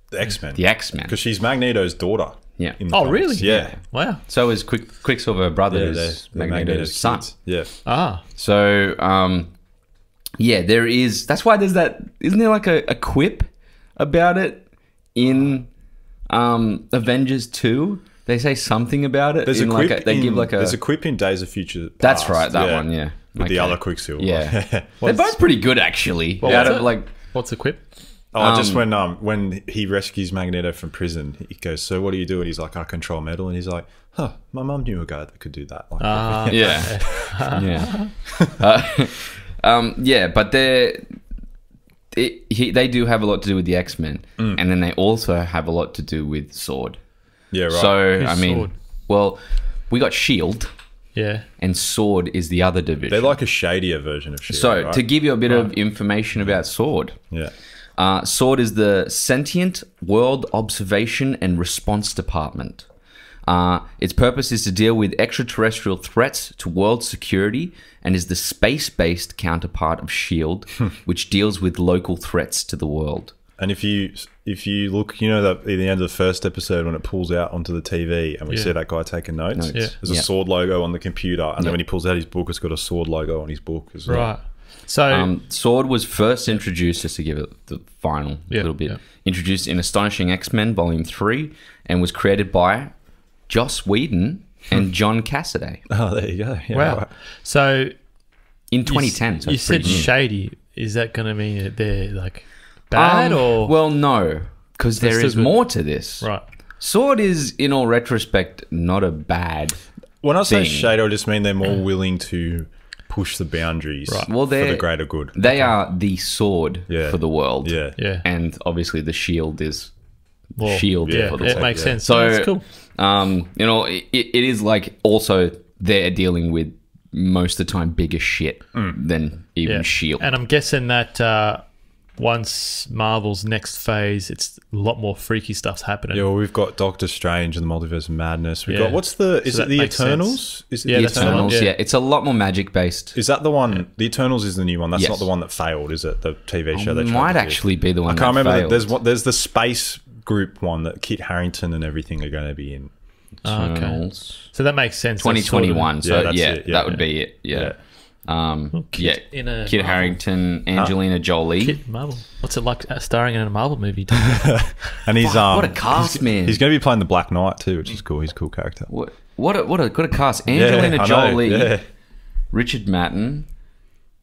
[SPEAKER 3] The X Men.
[SPEAKER 1] the X Men.
[SPEAKER 3] Because she's Magneto's daughter.
[SPEAKER 1] Yeah.
[SPEAKER 2] Oh,
[SPEAKER 3] comics.
[SPEAKER 2] really?
[SPEAKER 3] Yeah.
[SPEAKER 2] Wow.
[SPEAKER 1] So is Quick, Quicksilver brother,
[SPEAKER 3] Yeah,
[SPEAKER 1] who's
[SPEAKER 3] they're- they're
[SPEAKER 1] Magneto's son.
[SPEAKER 3] kids. Yeah.
[SPEAKER 2] Ah.
[SPEAKER 1] So, um, yeah, there is. That's why there's that. Isn't there like a, a quip about it in um, Avengers Two? They say something about it.
[SPEAKER 3] There's
[SPEAKER 1] in
[SPEAKER 3] a
[SPEAKER 1] like a, they
[SPEAKER 3] in,
[SPEAKER 1] give like a.
[SPEAKER 3] There's a quip in Days of Future.
[SPEAKER 1] that's right. That one. Yeah.
[SPEAKER 3] With the other Quicksilver.
[SPEAKER 1] Yeah. They're both pretty good actually.
[SPEAKER 2] What
[SPEAKER 1] out of
[SPEAKER 2] it?
[SPEAKER 1] like.
[SPEAKER 2] What's the quip?
[SPEAKER 3] Oh, just
[SPEAKER 1] Um,
[SPEAKER 3] when um when he rescues Magneto from prison, he goes, "So what do you do?" And he's like, "I control metal." And he's like, "Huh, my mum knew a guy that could do that." Like,
[SPEAKER 2] Ah.
[SPEAKER 1] Yeah. yeah. Uh, um, yeah, but they're. It, he, they do have a lot to do with the X Men,
[SPEAKER 3] Mm.
[SPEAKER 1] and then they also have a lot to do with Sword.
[SPEAKER 3] yeah, right.
[SPEAKER 1] So
[SPEAKER 2] Who's
[SPEAKER 1] I mean,
[SPEAKER 2] Sword?
[SPEAKER 1] well, we got Shield,
[SPEAKER 2] Yeah.
[SPEAKER 1] and Sword is the other division.
[SPEAKER 3] they're like a shadier version of Shield.
[SPEAKER 1] so
[SPEAKER 3] right?
[SPEAKER 1] to give you a bit of information about Sword,
[SPEAKER 3] yeah,
[SPEAKER 1] uh, Sword is the Sentient World Observation and Response Department. Uh, its purpose is to deal with extraterrestrial threats to world security and is the space based counterpart of S.H.I.E.L.D., which deals with local threats to the world.
[SPEAKER 3] and if you if you look, you know that at the end of the first episode when it pulls out onto the TV and we
[SPEAKER 2] Yeah.
[SPEAKER 3] see that guy taking notes,
[SPEAKER 1] Notes.
[SPEAKER 2] Yeah.
[SPEAKER 3] there's a
[SPEAKER 1] Yeah.
[SPEAKER 3] sword logo on the computer, and
[SPEAKER 1] Yeah.
[SPEAKER 3] then when he pulls out his book, it's got a sword logo on his book as well.
[SPEAKER 2] Right. So
[SPEAKER 1] Um, Sword was first introduced, just to give it the final
[SPEAKER 2] Yeah,
[SPEAKER 1] little bit,
[SPEAKER 2] yeah.
[SPEAKER 1] introduced in Astonishing X Men Volume 3 and was created by Joss Whedon and John Cassaday
[SPEAKER 3] Oh, there you go. Yeah,
[SPEAKER 2] wow.
[SPEAKER 3] right.
[SPEAKER 2] So
[SPEAKER 1] in
[SPEAKER 2] you,
[SPEAKER 1] 2010. So
[SPEAKER 2] you said
[SPEAKER 1] new.
[SPEAKER 2] shady. Is that going to mean that they're like bad
[SPEAKER 1] Um,
[SPEAKER 2] or
[SPEAKER 1] Well, no, because there
[SPEAKER 2] That's
[SPEAKER 1] is
[SPEAKER 2] still good.
[SPEAKER 1] more to this.
[SPEAKER 2] right?
[SPEAKER 1] Sword is, in all retrospect, not a bad.
[SPEAKER 3] When I say
[SPEAKER 1] thing.
[SPEAKER 3] shade, I just mean they're more willing to push the boundaries
[SPEAKER 2] Right.
[SPEAKER 1] Well,
[SPEAKER 3] for
[SPEAKER 1] they're-
[SPEAKER 3] the greater good.
[SPEAKER 1] They are the sword
[SPEAKER 3] Yeah.
[SPEAKER 1] for the world.
[SPEAKER 3] Yeah.
[SPEAKER 2] Yeah.
[SPEAKER 1] And obviously, the shield is
[SPEAKER 2] Well,
[SPEAKER 1] shield
[SPEAKER 2] Yeah,
[SPEAKER 1] for
[SPEAKER 2] it
[SPEAKER 1] world.
[SPEAKER 2] makes
[SPEAKER 3] yeah.
[SPEAKER 2] sense.
[SPEAKER 1] So,
[SPEAKER 2] That's cool.
[SPEAKER 1] um, you know, it, it is like also they're dealing with most of the time bigger shit than even
[SPEAKER 2] Yeah.
[SPEAKER 1] Shield.
[SPEAKER 2] And I'm guessing that uh, once Marvel's next phase, it's a lot more freaky stuff's happening.
[SPEAKER 3] Yeah, well, we've got Doctor Strange and the Multiverse of Madness. We've
[SPEAKER 2] Yeah.
[SPEAKER 3] got what's the is
[SPEAKER 2] So
[SPEAKER 3] it
[SPEAKER 2] that
[SPEAKER 3] the
[SPEAKER 2] makes sense.
[SPEAKER 3] Eternals? Is it
[SPEAKER 2] Yeah,
[SPEAKER 3] the
[SPEAKER 2] that's the one,
[SPEAKER 1] Eternals,
[SPEAKER 3] Eternals?
[SPEAKER 1] yeah.
[SPEAKER 2] yeah.
[SPEAKER 1] it's a lot more magic based.
[SPEAKER 3] Is that the one? The Eternals is the new one. That's
[SPEAKER 1] Yes.
[SPEAKER 3] not the one that failed, is it? The TV show they tried
[SPEAKER 1] might actually be the one.
[SPEAKER 3] I can't
[SPEAKER 1] that
[SPEAKER 3] remember.
[SPEAKER 1] failed.
[SPEAKER 3] There's one, there's the space group one that Kit Harington and everything are going to be in.
[SPEAKER 2] Oh, okay. So that makes sense. That's sort of-
[SPEAKER 1] 2021. So
[SPEAKER 3] Yeah,
[SPEAKER 1] yeah,
[SPEAKER 3] yeah.
[SPEAKER 1] that would be it. Yeah. Um, yeah.
[SPEAKER 2] Kit in a
[SPEAKER 1] Kit Harington, Angelina Jolie.
[SPEAKER 2] Kit Marvel. What's it like uh, starring in a Marvel movie?
[SPEAKER 3] And he's um,
[SPEAKER 1] what a cast, man.
[SPEAKER 3] He's going to be playing the Black Knight too, which is cool. He's a cool character.
[SPEAKER 1] What what a, what a what a cast. Angelina
[SPEAKER 3] I
[SPEAKER 1] Jolie,
[SPEAKER 3] yeah.
[SPEAKER 1] Richard Madden.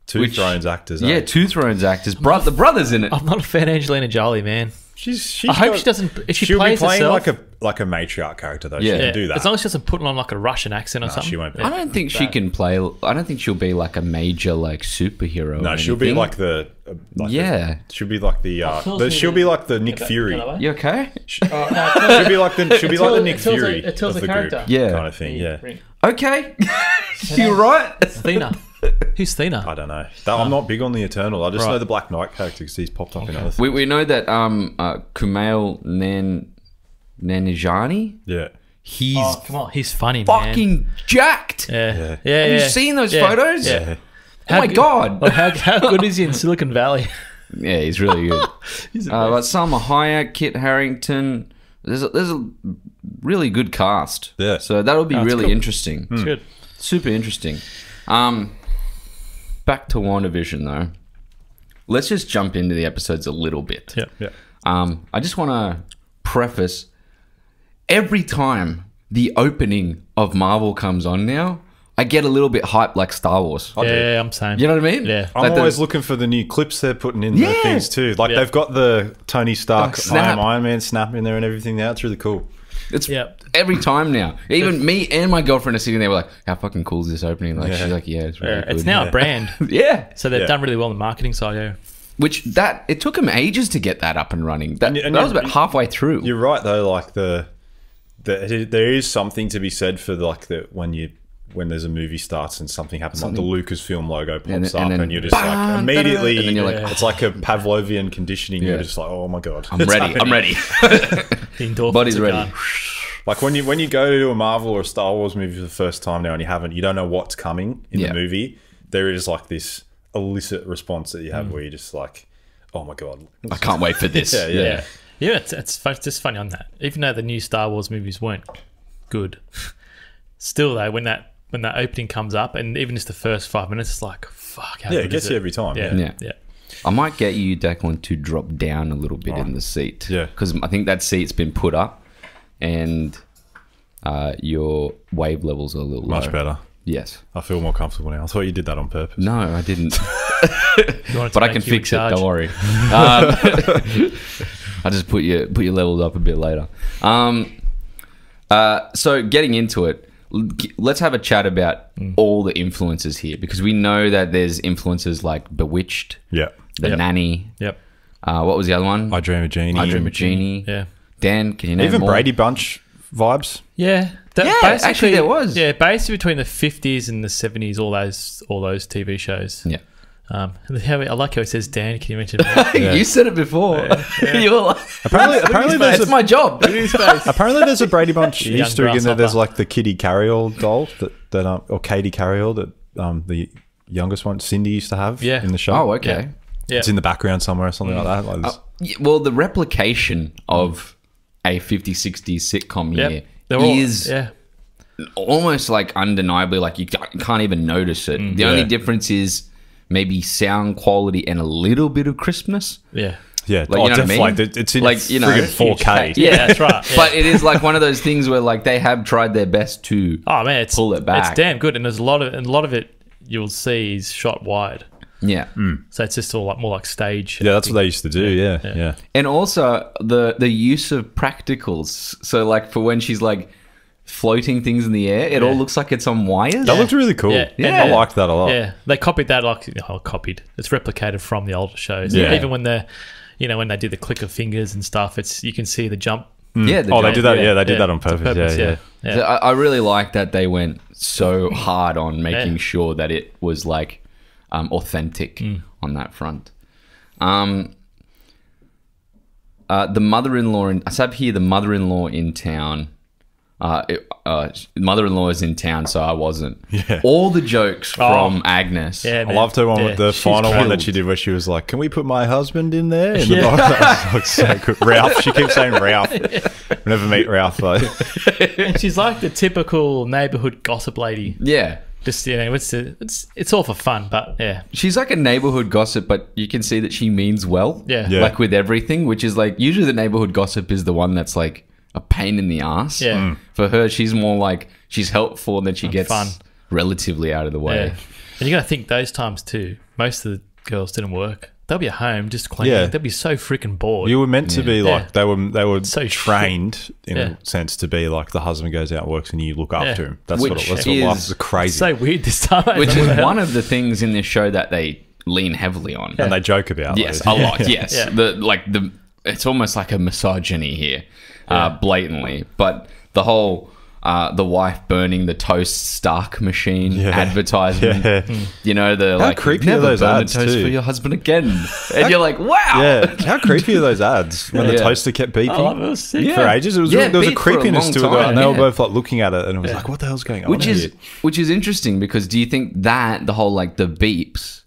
[SPEAKER 3] Two
[SPEAKER 1] Which-
[SPEAKER 3] Thrones actors.
[SPEAKER 1] Yeah,
[SPEAKER 3] eh?
[SPEAKER 1] two Thrones actors. Bro- the brothers in it.
[SPEAKER 2] I'm not a fan of Angelina Jolie, man.
[SPEAKER 3] She's. she's
[SPEAKER 2] I hope
[SPEAKER 3] got-
[SPEAKER 2] she doesn't. If she
[SPEAKER 3] she'll
[SPEAKER 2] plays
[SPEAKER 3] be playing
[SPEAKER 2] herself,
[SPEAKER 3] like a like a matriarch character though.
[SPEAKER 1] Yeah.
[SPEAKER 3] She
[SPEAKER 2] yeah,
[SPEAKER 3] can do that.
[SPEAKER 2] as long as she doesn't put on like a Russian accent or something.
[SPEAKER 3] she won't be.
[SPEAKER 1] I don't think she can play. I don't think she'll be like a major like superhero.
[SPEAKER 3] no,
[SPEAKER 1] or
[SPEAKER 3] she'll be like the. Uh, like the-
[SPEAKER 1] Yeah.
[SPEAKER 3] she'll be like the. Uh,
[SPEAKER 2] tells
[SPEAKER 3] the she'll be like the Nick Fury.
[SPEAKER 1] You okay?
[SPEAKER 3] She'll be like the. She'll be like the Nick
[SPEAKER 2] It tells
[SPEAKER 3] Fury
[SPEAKER 2] it tells
[SPEAKER 3] of
[SPEAKER 2] the
[SPEAKER 3] the group,
[SPEAKER 2] character.
[SPEAKER 1] Yeah.
[SPEAKER 3] kind of thing. Yeah.
[SPEAKER 1] Okay. You're right?
[SPEAKER 2] Thena. Who's Thena?
[SPEAKER 3] I don't know. That, I'm not big on the Eternal. I just
[SPEAKER 2] Right.
[SPEAKER 3] know the Black Knight character because he's popped up in other things.
[SPEAKER 1] We, we know that um uh, Kumail Nan Nanjiani.
[SPEAKER 3] Yeah.
[SPEAKER 1] He's
[SPEAKER 2] Oh, come on, he's funny, man.
[SPEAKER 1] fucking jacked.
[SPEAKER 2] Yeah,
[SPEAKER 3] Yeah.
[SPEAKER 2] yeah. yeah,
[SPEAKER 1] Have you seen those
[SPEAKER 2] Yeah,
[SPEAKER 1] photos?
[SPEAKER 2] Yeah.
[SPEAKER 3] Yeah.
[SPEAKER 1] Oh my
[SPEAKER 2] good-
[SPEAKER 1] god.
[SPEAKER 2] Like, how, how good is he in Silicon Valley?
[SPEAKER 1] Yeah, he's really good.
[SPEAKER 2] He's
[SPEAKER 1] uh,
[SPEAKER 2] best.
[SPEAKER 1] but Salma Hayek, Kit Harington. There's a, there's a really good cast.
[SPEAKER 3] Yeah.
[SPEAKER 1] So that'll be
[SPEAKER 2] That's
[SPEAKER 1] really
[SPEAKER 2] cool.
[SPEAKER 1] interesting.
[SPEAKER 2] It's good.
[SPEAKER 1] Super interesting. Um, back to WandaVision though. Let's just jump into the episodes a little bit.
[SPEAKER 2] Yeah.
[SPEAKER 3] Yeah.
[SPEAKER 1] Um, I just want to preface every time the opening of Marvel comes on now, I get a little bit hyped like Star Wars.
[SPEAKER 3] I do.
[SPEAKER 2] Yeah, I'm saying.
[SPEAKER 1] You know what I mean?
[SPEAKER 2] Yeah.
[SPEAKER 3] I'm
[SPEAKER 1] Like the-
[SPEAKER 3] always looking for the new clips they're putting in
[SPEAKER 1] Yeah.
[SPEAKER 3] the things too. Like
[SPEAKER 2] Yeah.
[SPEAKER 3] they've got the Tony Stark
[SPEAKER 1] Like snap.
[SPEAKER 3] Iron, Iron Man snap in there and everything now. It's really cool.
[SPEAKER 1] It's
[SPEAKER 2] Yeah.
[SPEAKER 1] every time now. Even me and my girlfriend are sitting there. We're like, "How fucking cool is this opening?" Like
[SPEAKER 3] Yeah.
[SPEAKER 1] she's like, "Yeah, it's really
[SPEAKER 2] Yeah,
[SPEAKER 1] good."
[SPEAKER 2] it's now
[SPEAKER 3] Yeah.
[SPEAKER 2] a brand,
[SPEAKER 1] yeah.
[SPEAKER 2] so they've
[SPEAKER 3] Yeah.
[SPEAKER 2] done really well on the marketing side. Yeah.
[SPEAKER 1] Which that it took them ages to get that up and running. That,
[SPEAKER 3] And- and
[SPEAKER 1] that was about halfway through.
[SPEAKER 3] You're right though. Like the, the there is something to be said for like the when you when there's a movie starts and something happens, like the Lucasfilm logo pops
[SPEAKER 1] And then-
[SPEAKER 3] up,
[SPEAKER 1] and
[SPEAKER 3] and, you're just
[SPEAKER 1] bang,
[SPEAKER 3] like immediately,
[SPEAKER 1] and then you're like,
[SPEAKER 3] it's like a Pavlovian conditioning.
[SPEAKER 1] Yeah.
[SPEAKER 3] You're just like, oh my god,
[SPEAKER 1] I'm ready. I'm ready.
[SPEAKER 2] The
[SPEAKER 1] Body's ready.
[SPEAKER 2] gone.
[SPEAKER 3] Like when you when you go to a Marvel or a Star Wars movie for the first time now and you haven't, you don't know what's coming in
[SPEAKER 1] Yeah.
[SPEAKER 3] the movie. There is like this illicit response that you
[SPEAKER 2] Mm.
[SPEAKER 3] have where you're just like, oh my god,
[SPEAKER 1] I can't wait for this.
[SPEAKER 3] Yeah, yeah.
[SPEAKER 2] Yeah, yeah. It's, it's fu- just funny on that. Even though the new Star Wars movies weren't good, still though, when that when that opening comes up, and even just the first five minutes, it's like fuck. How
[SPEAKER 3] yeah,
[SPEAKER 2] good
[SPEAKER 3] it gets
[SPEAKER 2] is
[SPEAKER 3] you every time.
[SPEAKER 2] Yeah,
[SPEAKER 3] Yeah,
[SPEAKER 2] yeah,
[SPEAKER 1] Yeah. I might get you, Declan, to drop down a little bit in the seat.
[SPEAKER 3] Yeah.
[SPEAKER 1] Because I think that seat's been put up and uh, your wave levels are a little
[SPEAKER 3] much
[SPEAKER 1] low.
[SPEAKER 3] better.
[SPEAKER 1] Yes.
[SPEAKER 3] I feel more comfortable now. I thought you did that on purpose.
[SPEAKER 1] No, I didn't.
[SPEAKER 2] You want it to
[SPEAKER 1] but I can fix it. Don't worry. Um, I just put your put your levels up a bit later. Um, uh, so getting into it, l- g- let's have a chat about
[SPEAKER 2] Mm.
[SPEAKER 1] all the influences here because we know that there's influences like Bewitched,
[SPEAKER 3] Yeah,
[SPEAKER 1] The
[SPEAKER 2] Yep.
[SPEAKER 1] Nanny.
[SPEAKER 2] Yep.
[SPEAKER 1] Uh, what was the other one?
[SPEAKER 3] I Dream of Jeannie.
[SPEAKER 1] I Dream of Jeannie.
[SPEAKER 2] Yeah.
[SPEAKER 1] Dan, can you name
[SPEAKER 3] Even
[SPEAKER 1] more?
[SPEAKER 3] Brady Bunch vibes.
[SPEAKER 2] Yeah. That
[SPEAKER 1] Yeah,
[SPEAKER 2] basically-
[SPEAKER 1] actually there was.
[SPEAKER 2] Yeah, basically between the fifties and the seventies, all those all those TV shows.
[SPEAKER 1] Yeah.
[SPEAKER 2] Um, I like how it says Dan. Can you mention?
[SPEAKER 3] Yeah.
[SPEAKER 1] you said it before. you were like,
[SPEAKER 3] Apparently, apparently there's
[SPEAKER 1] it's
[SPEAKER 3] a
[SPEAKER 1] my job.
[SPEAKER 3] apparently there's a Brady Bunch
[SPEAKER 2] Young
[SPEAKER 3] Easter egg in there. There's like the Kitty Karry-All doll that that um, or Katie Carriol that um the youngest one Cindy used to have
[SPEAKER 2] Yeah.
[SPEAKER 3] in the show.
[SPEAKER 1] oh, okay.
[SPEAKER 2] yeah.
[SPEAKER 3] It's in the background somewhere or something like that. Like this-
[SPEAKER 1] Yeah, well, the replication of a 50s, 60s sitcom
[SPEAKER 2] Yep.
[SPEAKER 1] here
[SPEAKER 2] They're all,
[SPEAKER 1] is
[SPEAKER 2] yeah.
[SPEAKER 1] almost like undeniably like you can't even notice it. the only difference is maybe sound quality and a little bit of crispness.
[SPEAKER 2] Yeah.
[SPEAKER 3] yeah,
[SPEAKER 1] Like,
[SPEAKER 3] oh,
[SPEAKER 1] you know what I mean?
[SPEAKER 3] Like, it's in
[SPEAKER 1] Like,
[SPEAKER 3] like
[SPEAKER 1] you know,
[SPEAKER 3] 4K.
[SPEAKER 2] Yeah, that's right. Yeah.
[SPEAKER 1] But it is like one of those things where like they have tried their best to
[SPEAKER 2] oh man, it's
[SPEAKER 1] pull it back.
[SPEAKER 2] It's damn good, and there's a lot of and a lot of it you'll see is shot wide.
[SPEAKER 1] yeah. Hmm.
[SPEAKER 2] So it's just all like more like stage.
[SPEAKER 3] Yeah, that's what they used to do. Yeah, yeah.
[SPEAKER 2] Yeah.
[SPEAKER 1] And also the the use of practicals. So like for when she's like floating things in the air, it all looks like it's on wires.
[SPEAKER 3] That looked really cool.
[SPEAKER 2] Yeah.
[SPEAKER 3] I
[SPEAKER 2] Yeah.
[SPEAKER 3] liked that a lot.
[SPEAKER 2] Yeah, they copied that like oh, copied. It's replicated from the older shows.
[SPEAKER 3] Yeah.
[SPEAKER 2] Even when they're, you know, when they do the click of fingers and stuff, it's you can see the jump.
[SPEAKER 1] Yeah, the
[SPEAKER 3] Oh, they
[SPEAKER 1] jump.
[SPEAKER 3] did that. Yeah, they did
[SPEAKER 2] Yeah,
[SPEAKER 3] that on
[SPEAKER 2] it's on
[SPEAKER 3] purpose. Yeah, yeah.
[SPEAKER 2] yeah.
[SPEAKER 1] So I, I really like that they went so hard on making
[SPEAKER 2] Yeah.
[SPEAKER 1] sure that it was like um, authentic
[SPEAKER 2] Mm.
[SPEAKER 1] on that front. Um, uh, the mother-in-law in I have here the mother-in-law in town. Uh, it, uh, mother-in-law is in town, so I wasn't.
[SPEAKER 3] Yeah.
[SPEAKER 1] All the jokes
[SPEAKER 2] Oh.
[SPEAKER 1] from Agnes.
[SPEAKER 2] Yeah,
[SPEAKER 3] I loved her one
[SPEAKER 2] Yeah,
[SPEAKER 3] with the
[SPEAKER 2] she's
[SPEAKER 3] final one that she did where she was like, "Can we put my husband in there?" In the
[SPEAKER 2] Yeah.
[SPEAKER 3] box? That was so good. Ralph. She keeps saying Ralph. We never meet Ralph though.
[SPEAKER 2] And she's like the typical neighborhood gossip lady.
[SPEAKER 1] yeah.
[SPEAKER 2] Just you know, it's it's it's all for fun, but yeah,
[SPEAKER 1] She's like a neighborhood gossip, but you can see that she means well.
[SPEAKER 2] Yeah.
[SPEAKER 3] Yeah.
[SPEAKER 1] Like with everything, which is like usually the neighborhood gossip is the one that's like a pain in the ass.
[SPEAKER 2] Yeah. Mm.
[SPEAKER 1] For her, she's more like she's helpful and then she gets
[SPEAKER 2] fun.
[SPEAKER 1] relatively out of the way.
[SPEAKER 2] yeah. And you got to think those times too. Most of the girls didn't work. They'll be at home just cleaning.
[SPEAKER 3] Yeah.
[SPEAKER 2] They'll be so freaking bored.
[SPEAKER 3] You were meant to be
[SPEAKER 2] Yeah.
[SPEAKER 3] like they were. They were
[SPEAKER 2] So shit.
[SPEAKER 3] trained in
[SPEAKER 2] Yeah.
[SPEAKER 3] a sense to be like the husband goes out and works and you look after him. That's what.
[SPEAKER 1] Which
[SPEAKER 3] It, that's what
[SPEAKER 1] is
[SPEAKER 3] life is crazy.
[SPEAKER 2] so weird this time.
[SPEAKER 1] Which is one of the things in this show that they lean heavily on.
[SPEAKER 3] and they joke about.
[SPEAKER 1] Yes,
[SPEAKER 3] it.
[SPEAKER 1] a lot. Yes,
[SPEAKER 2] Yeah.
[SPEAKER 1] the like the it's almost like a misogyny here, uh, blatantly. But the whole uh, the wife burning the toast Stark machine
[SPEAKER 3] Yeah.
[SPEAKER 1] advertisement.
[SPEAKER 3] Yeah.
[SPEAKER 1] You know the like
[SPEAKER 3] creepy are
[SPEAKER 1] never
[SPEAKER 3] those
[SPEAKER 1] burn
[SPEAKER 3] ads
[SPEAKER 1] the toast
[SPEAKER 3] too?
[SPEAKER 1] for your husband again, and you're like, wow,
[SPEAKER 3] Yeah, how creepy are those ads when the toaster kept beeping?
[SPEAKER 2] I love it. It was sick.
[SPEAKER 1] Yeah.
[SPEAKER 3] for ages. It was
[SPEAKER 1] Yeah,
[SPEAKER 3] there was a
[SPEAKER 1] beat for a
[SPEAKER 3] creepiness
[SPEAKER 1] long
[SPEAKER 3] to it,
[SPEAKER 1] time,
[SPEAKER 3] and they were both like looking at it, and it was like, "What the hell's going on?"
[SPEAKER 1] which
[SPEAKER 3] here?
[SPEAKER 1] is which is interesting because do you think that the whole like the beeps,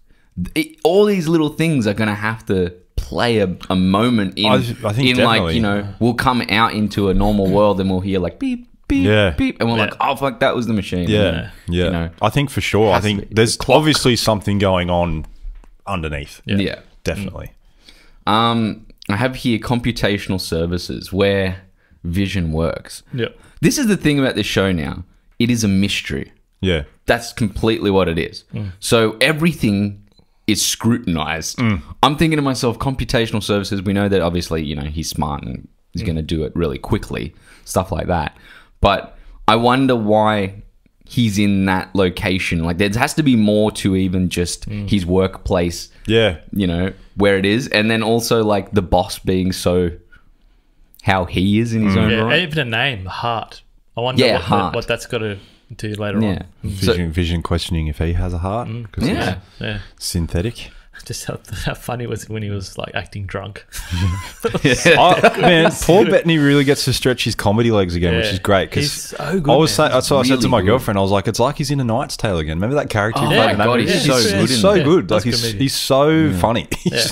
[SPEAKER 1] it, all these little things are going to have to play a, a moment in
[SPEAKER 3] I- I think
[SPEAKER 1] in like you know we'll come out into a normal world and we'll hear like beep beep
[SPEAKER 3] Yeah.
[SPEAKER 1] beep and we're
[SPEAKER 2] Yeah.
[SPEAKER 1] like oh fuck that was the machine
[SPEAKER 3] yeah, yeah.
[SPEAKER 1] you know
[SPEAKER 3] I think for sure. I think there's
[SPEAKER 1] The
[SPEAKER 3] obviously something going on underneath.
[SPEAKER 1] yeah,
[SPEAKER 3] definitely.
[SPEAKER 1] um I have here computational services where vision works
[SPEAKER 2] Yeah.
[SPEAKER 1] this is the thing about this show now it is a mystery
[SPEAKER 3] Yeah,
[SPEAKER 1] That's completely what it is. So everything is scrutinized. Mm. I'm thinking to myself, computational services, we know that obviously, you know, he's smart and he's mm. going to do it really quickly, stuff like that. But I wonder why he's in that location. Like there has to be more to even just mm. his workplace,
[SPEAKER 3] yeah,
[SPEAKER 1] you know, where it is. And then also like the boss being so how he is in his own
[SPEAKER 2] Yeah,
[SPEAKER 1] right.
[SPEAKER 2] even a name, Hart. I wonder
[SPEAKER 1] Yeah,
[SPEAKER 2] what,
[SPEAKER 1] Hart.
[SPEAKER 2] what that's got to do later
[SPEAKER 1] Yeah.
[SPEAKER 2] on.
[SPEAKER 1] So,
[SPEAKER 3] vision, vision questioning if he has a heart mm. because
[SPEAKER 1] yeah.
[SPEAKER 2] Yeah.
[SPEAKER 3] synthetic.
[SPEAKER 2] Just how, how funny was it when he was like acting drunk?
[SPEAKER 3] Oh, man, Paul Bettany really gets to stretch his comedy legs again, which is great. Because
[SPEAKER 2] so.
[SPEAKER 3] I was
[SPEAKER 2] man.
[SPEAKER 3] saying, that's what I said to my
[SPEAKER 1] good.
[SPEAKER 3] girlfriend. I was like, it's like he's in a Knight's Tale again. Remember that character?
[SPEAKER 1] Oh
[SPEAKER 3] he
[SPEAKER 1] my
[SPEAKER 3] that
[SPEAKER 1] God, he's
[SPEAKER 3] he's
[SPEAKER 1] so
[SPEAKER 3] so,
[SPEAKER 1] good
[SPEAKER 3] he's so good.
[SPEAKER 2] Yeah,
[SPEAKER 3] Like he's he's so funny. He
[SPEAKER 2] Yeah.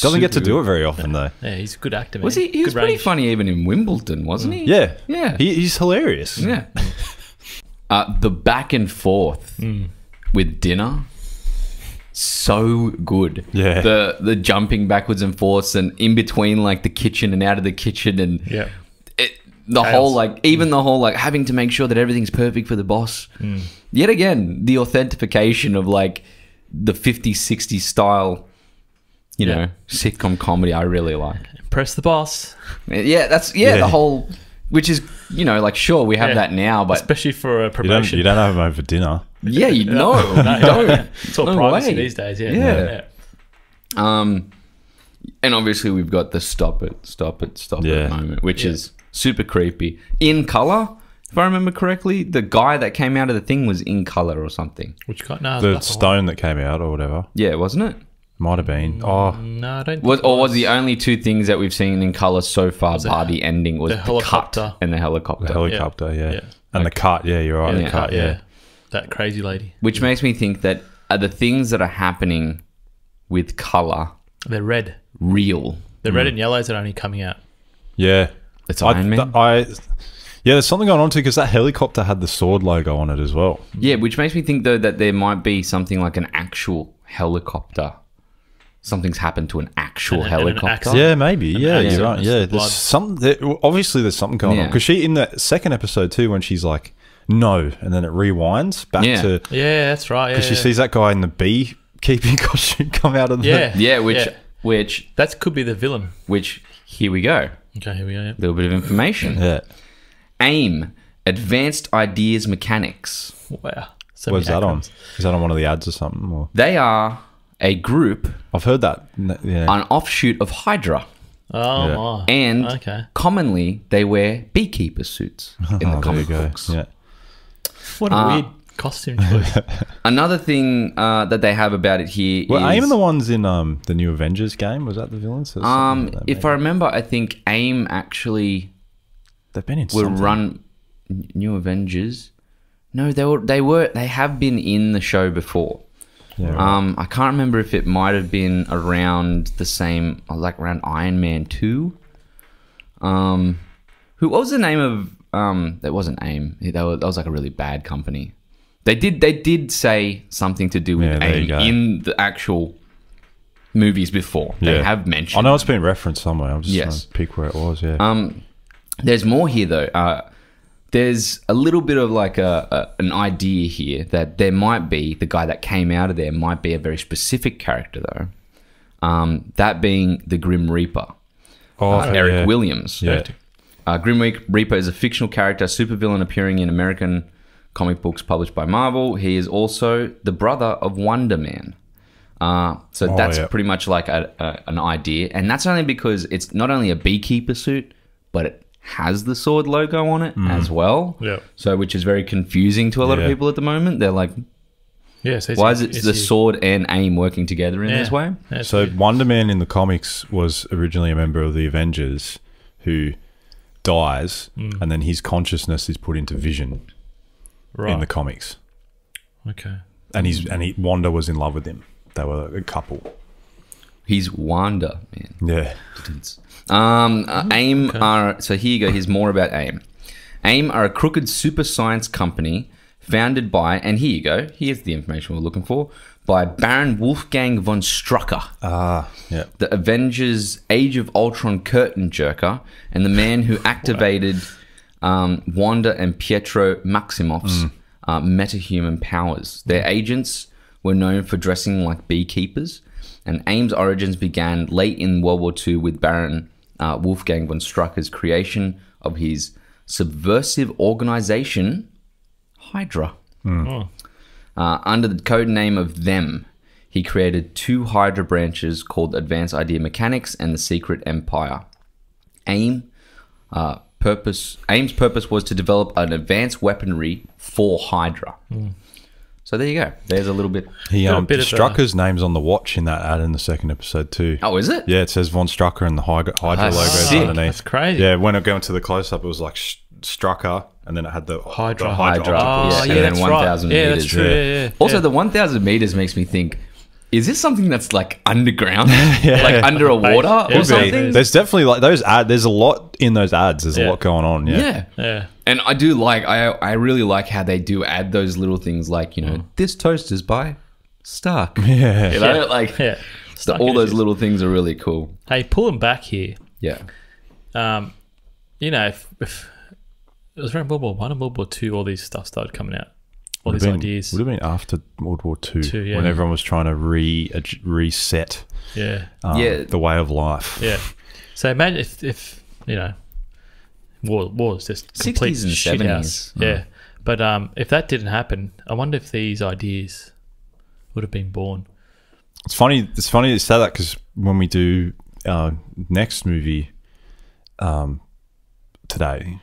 [SPEAKER 3] doesn't get to do it very often though.
[SPEAKER 2] yeah, he's a good actor. Man.
[SPEAKER 1] Was he? He was
[SPEAKER 2] Good
[SPEAKER 1] pretty
[SPEAKER 2] range.
[SPEAKER 1] funny even in Wimbledon, wasn't he?
[SPEAKER 3] Yeah,
[SPEAKER 1] Yeah.
[SPEAKER 3] He, he's hilarious.
[SPEAKER 1] Yeah. Uh, the back and forth hmm. with dinner, so good.
[SPEAKER 3] Yeah.
[SPEAKER 1] The the jumping backwards and forths and in between like the kitchen and out of the kitchen and
[SPEAKER 2] Yeah.
[SPEAKER 1] it, the
[SPEAKER 2] Chaos.
[SPEAKER 1] whole like hmm. even the whole like having to make sure that everything's perfect for the boss. Hmm. Yet again, the authentication of like the 50s, 60s style, you
[SPEAKER 2] Yeah.
[SPEAKER 1] know, sitcom comedy I really like.
[SPEAKER 2] Press the boss,
[SPEAKER 1] Yeah, that's yeah,
[SPEAKER 3] Yeah.
[SPEAKER 1] the whole which is you know like sure we have
[SPEAKER 2] Yeah.
[SPEAKER 1] that now, but
[SPEAKER 2] especially for a
[SPEAKER 3] You don't
[SPEAKER 2] promotion.
[SPEAKER 3] you don't have them over dinner.
[SPEAKER 1] yeah, you know,
[SPEAKER 2] No,
[SPEAKER 1] you don't.
[SPEAKER 2] It's all
[SPEAKER 1] No
[SPEAKER 2] privacy
[SPEAKER 1] way.
[SPEAKER 2] these days. Yeah.
[SPEAKER 1] Yeah. Um, and obviously we've got the stop it, stop it, stop
[SPEAKER 3] Yeah.
[SPEAKER 1] it moment, which
[SPEAKER 2] Yeah.
[SPEAKER 1] is super creepy. In color, if I remember correctly, the guy that came out of the thing was in color or something.
[SPEAKER 2] Which got no
[SPEAKER 3] The
[SPEAKER 2] black and
[SPEAKER 3] stone that came out or whatever
[SPEAKER 1] Yeah, wasn't it?
[SPEAKER 3] Might have been. Mm,
[SPEAKER 2] oh. No, I don't.
[SPEAKER 1] Was,
[SPEAKER 2] think
[SPEAKER 1] or was the only two things that we've seen in color so far, bar the ending, was
[SPEAKER 2] the
[SPEAKER 1] the,
[SPEAKER 2] helicopter.
[SPEAKER 1] cut and the helicopter,
[SPEAKER 3] the helicopter. Yeah,
[SPEAKER 2] Yeah.
[SPEAKER 3] and the cut. Yeah, you're right.
[SPEAKER 1] Yeah.
[SPEAKER 3] the cut. Yeah.
[SPEAKER 2] that crazy lady.
[SPEAKER 1] which makes me think that are the things that are happening with color
[SPEAKER 2] They're red.
[SPEAKER 1] real?
[SPEAKER 2] The red mm. and yellows are only coming out.
[SPEAKER 3] Yeah.
[SPEAKER 1] It's
[SPEAKER 3] I,
[SPEAKER 1] Iron Man.
[SPEAKER 3] th- I, yeah, there's something going on too because that helicopter had the sword logo on it as well.
[SPEAKER 1] Yeah, which makes me think though that there might be something like an actual helicopter. Something's happened to an actual
[SPEAKER 2] And- and an
[SPEAKER 1] helicopter.
[SPEAKER 2] accident.
[SPEAKER 3] Yeah, maybe. Yeah, you're right. Yeah,
[SPEAKER 2] the blood.
[SPEAKER 3] there's some. There, obviously, there's something going on because she in the second episode too, when she's like, "No," and then it rewinds back
[SPEAKER 1] Yeah.
[SPEAKER 3] to
[SPEAKER 2] Yeah, that's right. Yeah,
[SPEAKER 3] because she
[SPEAKER 2] yeah.
[SPEAKER 3] sees that guy in the bee keeping costume come out of the.
[SPEAKER 2] Yeah,
[SPEAKER 1] Yeah, which which
[SPEAKER 2] that could be the villain.
[SPEAKER 1] which here we go.
[SPEAKER 2] Okay, here we go. yeah.
[SPEAKER 1] A little bit of information.
[SPEAKER 3] yeah.
[SPEAKER 1] AIM, Advanced Ideas Mechanics.
[SPEAKER 2] Wow. So
[SPEAKER 3] Where's
[SPEAKER 2] many
[SPEAKER 3] that on? Is that on one of the ads or something? Or
[SPEAKER 1] They are a group,
[SPEAKER 3] I've heard that. N- Yeah.
[SPEAKER 1] an offshoot of Hydra,
[SPEAKER 2] Oh
[SPEAKER 3] Yeah.
[SPEAKER 2] my.
[SPEAKER 1] and
[SPEAKER 2] okay.
[SPEAKER 1] commonly they wear beekeeper suits in the
[SPEAKER 3] oh, there
[SPEAKER 1] comic books.
[SPEAKER 3] Yeah.
[SPEAKER 2] What a
[SPEAKER 1] Uh,
[SPEAKER 2] weird costume choice.
[SPEAKER 1] Another thing uh, that they have about it here is
[SPEAKER 3] Well, AIM the ones in um the new Avengers game was that the villains? There's something
[SPEAKER 1] um,
[SPEAKER 3] like that,
[SPEAKER 1] if
[SPEAKER 3] maybe.
[SPEAKER 1] I remember, I think AIM actually
[SPEAKER 3] they've been in
[SPEAKER 1] were
[SPEAKER 3] something.
[SPEAKER 1] run New Avengers. No, they were they were they have been in the show before.
[SPEAKER 3] Yeah.
[SPEAKER 1] Um, I can't remember if it might have been around the same, uh, like around Iron Man two. Um, who what was the name of um? That wasn't AIM. That was, that was like a really bad company. They did they did say something to do with
[SPEAKER 3] Yeah,
[SPEAKER 1] AIM in the actual movies before. They have mentioned.
[SPEAKER 3] I know it's been referenced somewhere. I'm just
[SPEAKER 1] Yes.
[SPEAKER 3] trying to pick where it was. Yeah.
[SPEAKER 1] Um, there's more here though. Uh, there's a little bit of like a, a an idea here that there might be the guy that came out of there might be a very specific character though. Um, that being the Grim Reaper,
[SPEAKER 3] oh,
[SPEAKER 1] uh, Eric
[SPEAKER 3] yeah.
[SPEAKER 1] Williams.
[SPEAKER 3] Yeah.
[SPEAKER 1] Uh, Grim Reaper is a fictional character, supervillain appearing in American comic books published by Marvel. He is also the brother of Wonder Man. Uh, so
[SPEAKER 3] Oh,
[SPEAKER 1] that's
[SPEAKER 3] yeah.
[SPEAKER 1] pretty much like a, a, an idea, and that's only because it's not only a beekeeper suit, but it has the sword logo on it as well.
[SPEAKER 2] Yeah.
[SPEAKER 1] So, which is very confusing to a lot
[SPEAKER 3] Mm. Yeah.
[SPEAKER 1] of people at the moment. They're like,
[SPEAKER 2] Yeah. So it's-
[SPEAKER 1] "Why is it the
[SPEAKER 2] you.
[SPEAKER 1] sword and aim working together in
[SPEAKER 2] Yeah.
[SPEAKER 1] this way?"
[SPEAKER 2] That's
[SPEAKER 3] So
[SPEAKER 2] weird.
[SPEAKER 3] Wonder Man in the comics was originally a member of the Avengers who dies,
[SPEAKER 2] Hmm.
[SPEAKER 3] and then his consciousness is put into Vision
[SPEAKER 2] right.
[SPEAKER 3] in the comics,
[SPEAKER 2] okay.
[SPEAKER 3] and he's and he Wanda was in love with him. They were a couple.
[SPEAKER 1] He's Wanda, man.
[SPEAKER 3] Yeah.
[SPEAKER 1] Um, uh,
[SPEAKER 2] Oh,
[SPEAKER 1] AIM are so here you go. Here's more about AIM. AIM are a crooked super science company founded by, and here you go. Here's the information we're looking for by Baron Wolfgang von Strucker,
[SPEAKER 3] Ah. Yeah.
[SPEAKER 1] the Avengers Age of Ultron curtain jerker, and the man who activated um, Wanda and Pietro Maximoff's uh, metahuman powers. Their agents were known for dressing like beekeepers, and AIM's origins began late in World War II with Baron uh, Wolfgang von Strucker's creation of his subversive organization, Hydra.
[SPEAKER 2] Oh.
[SPEAKER 1] Uh, under the code name of Them, he created two Hydra branches called Advanced Idea Mechanics and the Secret Empire. AIM uh, purpose AIM's purpose was to develop an advanced weaponry for Hydra. So there you go. There's a little bit.
[SPEAKER 3] He um,
[SPEAKER 2] bit of a-
[SPEAKER 3] Strucker's name's on the watch in that ad in the second episode too.
[SPEAKER 1] Oh, is it?
[SPEAKER 3] Yeah, it says Von Strucker and the Hydra, Hydra logos
[SPEAKER 1] sick.
[SPEAKER 3] underneath.
[SPEAKER 2] That's crazy.
[SPEAKER 3] Yeah, when I go into the close up, it was like Strucker, and then it had the
[SPEAKER 2] Hydra.
[SPEAKER 3] the
[SPEAKER 1] Hydra.
[SPEAKER 2] Oh,
[SPEAKER 1] Yeah,
[SPEAKER 2] yeah,
[SPEAKER 1] and then
[SPEAKER 2] that's
[SPEAKER 1] 1,000
[SPEAKER 2] right. Yeah,
[SPEAKER 1] meters,
[SPEAKER 2] that's true.
[SPEAKER 3] yeah.
[SPEAKER 2] Yeah, yeah.
[SPEAKER 1] Also, the 1,000 meters makes me think: Is this something that's like underground,
[SPEAKER 3] Yeah.
[SPEAKER 1] like under a water or
[SPEAKER 2] Could be.
[SPEAKER 1] something?
[SPEAKER 3] There's definitely like those ad. There's a lot in those ads. There's
[SPEAKER 2] Yeah.
[SPEAKER 3] a lot going on. Yeah.
[SPEAKER 1] yeah.
[SPEAKER 2] yeah.
[SPEAKER 1] And I do like I I really like how they do add those little things like, you know, this toast is by Stark.
[SPEAKER 3] Yeah.
[SPEAKER 1] You know,
[SPEAKER 2] Yeah.
[SPEAKER 1] like
[SPEAKER 2] Yeah.
[SPEAKER 1] the- all those little things are really cool.
[SPEAKER 2] Hey, pull them back here.
[SPEAKER 1] Yeah.
[SPEAKER 2] Um, you know, if, if it was around World War One and World War Two, all these stuff started coming out. All
[SPEAKER 3] Would
[SPEAKER 2] these
[SPEAKER 3] have been,
[SPEAKER 2] ideas.
[SPEAKER 3] would have been after World War Two,
[SPEAKER 2] Two, yeah.
[SPEAKER 3] when everyone was trying to re reset
[SPEAKER 2] Yeah.
[SPEAKER 3] um,
[SPEAKER 1] Yeah.
[SPEAKER 3] the way of life.
[SPEAKER 2] Yeah. So imagine if, if you know, war war is just complete
[SPEAKER 1] 60s and
[SPEAKER 2] shit
[SPEAKER 1] 70s.
[SPEAKER 2] house. Yeah. But um, if that didn't happen, I wonder if these ideas would have been born.
[SPEAKER 3] It's funny. It's funny to say that because when we do our next movie, um, today,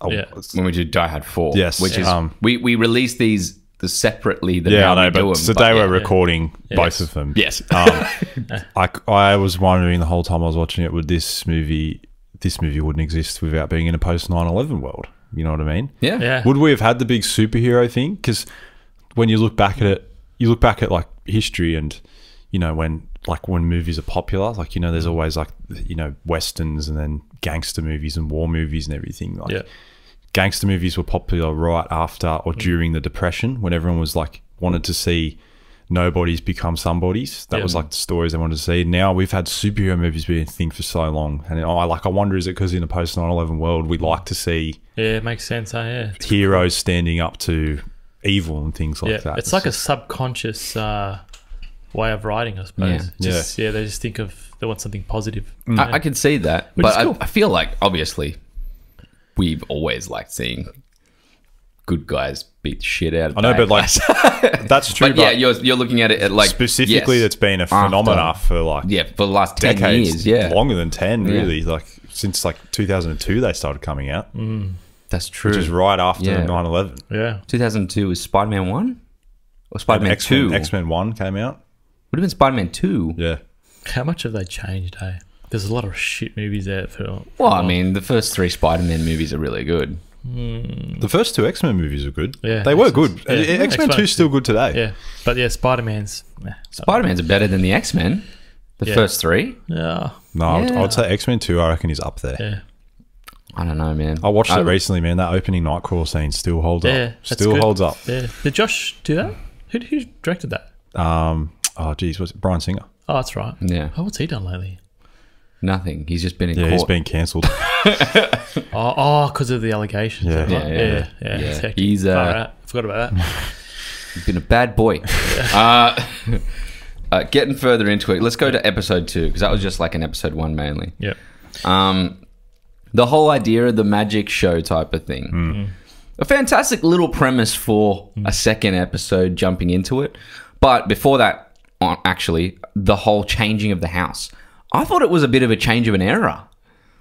[SPEAKER 3] I'll-
[SPEAKER 2] Yeah.
[SPEAKER 1] When we do Die Hard 4.
[SPEAKER 3] Yes,
[SPEAKER 1] Which is
[SPEAKER 3] um,
[SPEAKER 1] we, we release these the separately the
[SPEAKER 3] yeah,
[SPEAKER 1] now
[SPEAKER 3] I know,
[SPEAKER 1] we do
[SPEAKER 3] but
[SPEAKER 1] 'em,
[SPEAKER 3] today
[SPEAKER 1] but
[SPEAKER 3] we're
[SPEAKER 1] yeah.
[SPEAKER 3] recording
[SPEAKER 2] Yes.
[SPEAKER 3] both of them.
[SPEAKER 1] Yes.
[SPEAKER 3] Um, I, I was wondering the whole time I was watching it, would this movie, this movie wouldn't exist without being in a post 9-11 world. You know what I mean?
[SPEAKER 1] yeah.
[SPEAKER 2] Yeah.
[SPEAKER 3] Would we have had the big superhero thing? Because when you look back at it, you look back at like history and, you know, when like when movies are popular, like, you know, there's always like, you know, westerns and then gangster movies and war movies and everything. Like,
[SPEAKER 2] Yeah.
[SPEAKER 3] gangster movies were popular right after or mm. during the depression when everyone was like wanted to see nobodies become somebodies that
[SPEAKER 2] Yeah.
[SPEAKER 3] was like the stories they wanted to see now we've had superhero movies be a thing for so long and I like i wonder is it because in the post 9-11 world we like to see
[SPEAKER 2] Yeah, it makes sense. Huh? Yeah.
[SPEAKER 3] heroes standing up to evil and things like
[SPEAKER 2] yeah.
[SPEAKER 3] that
[SPEAKER 2] It's like a subconscious uh, way of writing, I suppose.
[SPEAKER 3] Yeah.
[SPEAKER 2] Just, yeah. They just think of they want something positive.
[SPEAKER 1] I, I can see that,
[SPEAKER 2] Which
[SPEAKER 1] but
[SPEAKER 2] is
[SPEAKER 1] I,
[SPEAKER 2] cool.
[SPEAKER 1] I feel like obviously we've always liked seeing good guys beat the shit out of
[SPEAKER 3] i know
[SPEAKER 1] bad
[SPEAKER 3] but like that's true
[SPEAKER 1] but
[SPEAKER 3] but,
[SPEAKER 1] yeah, you're you're looking at it at like
[SPEAKER 3] specifically
[SPEAKER 1] yes,
[SPEAKER 3] that's been a
[SPEAKER 1] after-
[SPEAKER 3] phenomena for like
[SPEAKER 1] yeah for the last ten
[SPEAKER 3] decades
[SPEAKER 1] years. Yeah,
[SPEAKER 3] longer than 10
[SPEAKER 1] Yeah.
[SPEAKER 3] really like since like 2002 they started coming out
[SPEAKER 1] that's true.
[SPEAKER 3] which is right after
[SPEAKER 1] Yeah.
[SPEAKER 3] 9-11
[SPEAKER 2] Yeah.
[SPEAKER 1] 2002 was Spider Man one or Spider Man two.
[SPEAKER 3] X-Men, X-Men 1 came out
[SPEAKER 1] Would have been Spider Man two.
[SPEAKER 3] yeah
[SPEAKER 2] How much have they changed? Eh? There's a lot of shit movies out for.
[SPEAKER 1] Well, I mean, the first three Spider Man movies are really good.
[SPEAKER 3] The first two X Men movies are good.
[SPEAKER 2] Yeah,
[SPEAKER 3] they were
[SPEAKER 2] X-Men-
[SPEAKER 3] good.
[SPEAKER 2] yeah.
[SPEAKER 3] X Men Two is still good today.
[SPEAKER 2] Yeah, but yeah, Spider Man's.
[SPEAKER 1] Spider Man's better than the X Men. The
[SPEAKER 2] Yeah.
[SPEAKER 1] first three.
[SPEAKER 2] Yeah,
[SPEAKER 3] No, I would-
[SPEAKER 1] Yeah.
[SPEAKER 3] I would say X Men Two. I reckon is up there.
[SPEAKER 2] yeah,
[SPEAKER 1] I don't know, man.
[SPEAKER 3] I watched
[SPEAKER 1] I-
[SPEAKER 3] it recently, man. That opening Nightcrawler scene still holds
[SPEAKER 2] yeah.
[SPEAKER 3] up.
[SPEAKER 2] that's
[SPEAKER 3] Still
[SPEAKER 2] good.
[SPEAKER 3] holds up.
[SPEAKER 2] Yeah. Did Josh do that? Who, who directed that?
[SPEAKER 3] Um, oh, geez, was it Bryan Singer?
[SPEAKER 2] Oh, that's right.
[SPEAKER 1] Yeah,
[SPEAKER 2] Oh, what's he done lately?
[SPEAKER 1] Nothing. He's just been in
[SPEAKER 3] Yeah,
[SPEAKER 1] court.
[SPEAKER 3] he's been cancelled.
[SPEAKER 2] Oh, oh, because of the allegations.
[SPEAKER 3] Yeah.
[SPEAKER 1] Yeah,
[SPEAKER 2] yeah,
[SPEAKER 1] yeah.
[SPEAKER 2] yeah.
[SPEAKER 1] Yeah. He's, uh,
[SPEAKER 2] Far out. Forgot about that.
[SPEAKER 1] He's been a bad boy. uh, uh, getting further into it, let's go to episode two because that was just like an episode one mainly.
[SPEAKER 2] yeah,
[SPEAKER 1] Um, the whole idea of the magic show type of thing.
[SPEAKER 3] Hmm.
[SPEAKER 1] A fantastic little premise for a second episode jumping into it. But before that, uh, actually, the whole changing of the house. I thought it was a bit of a change of an era.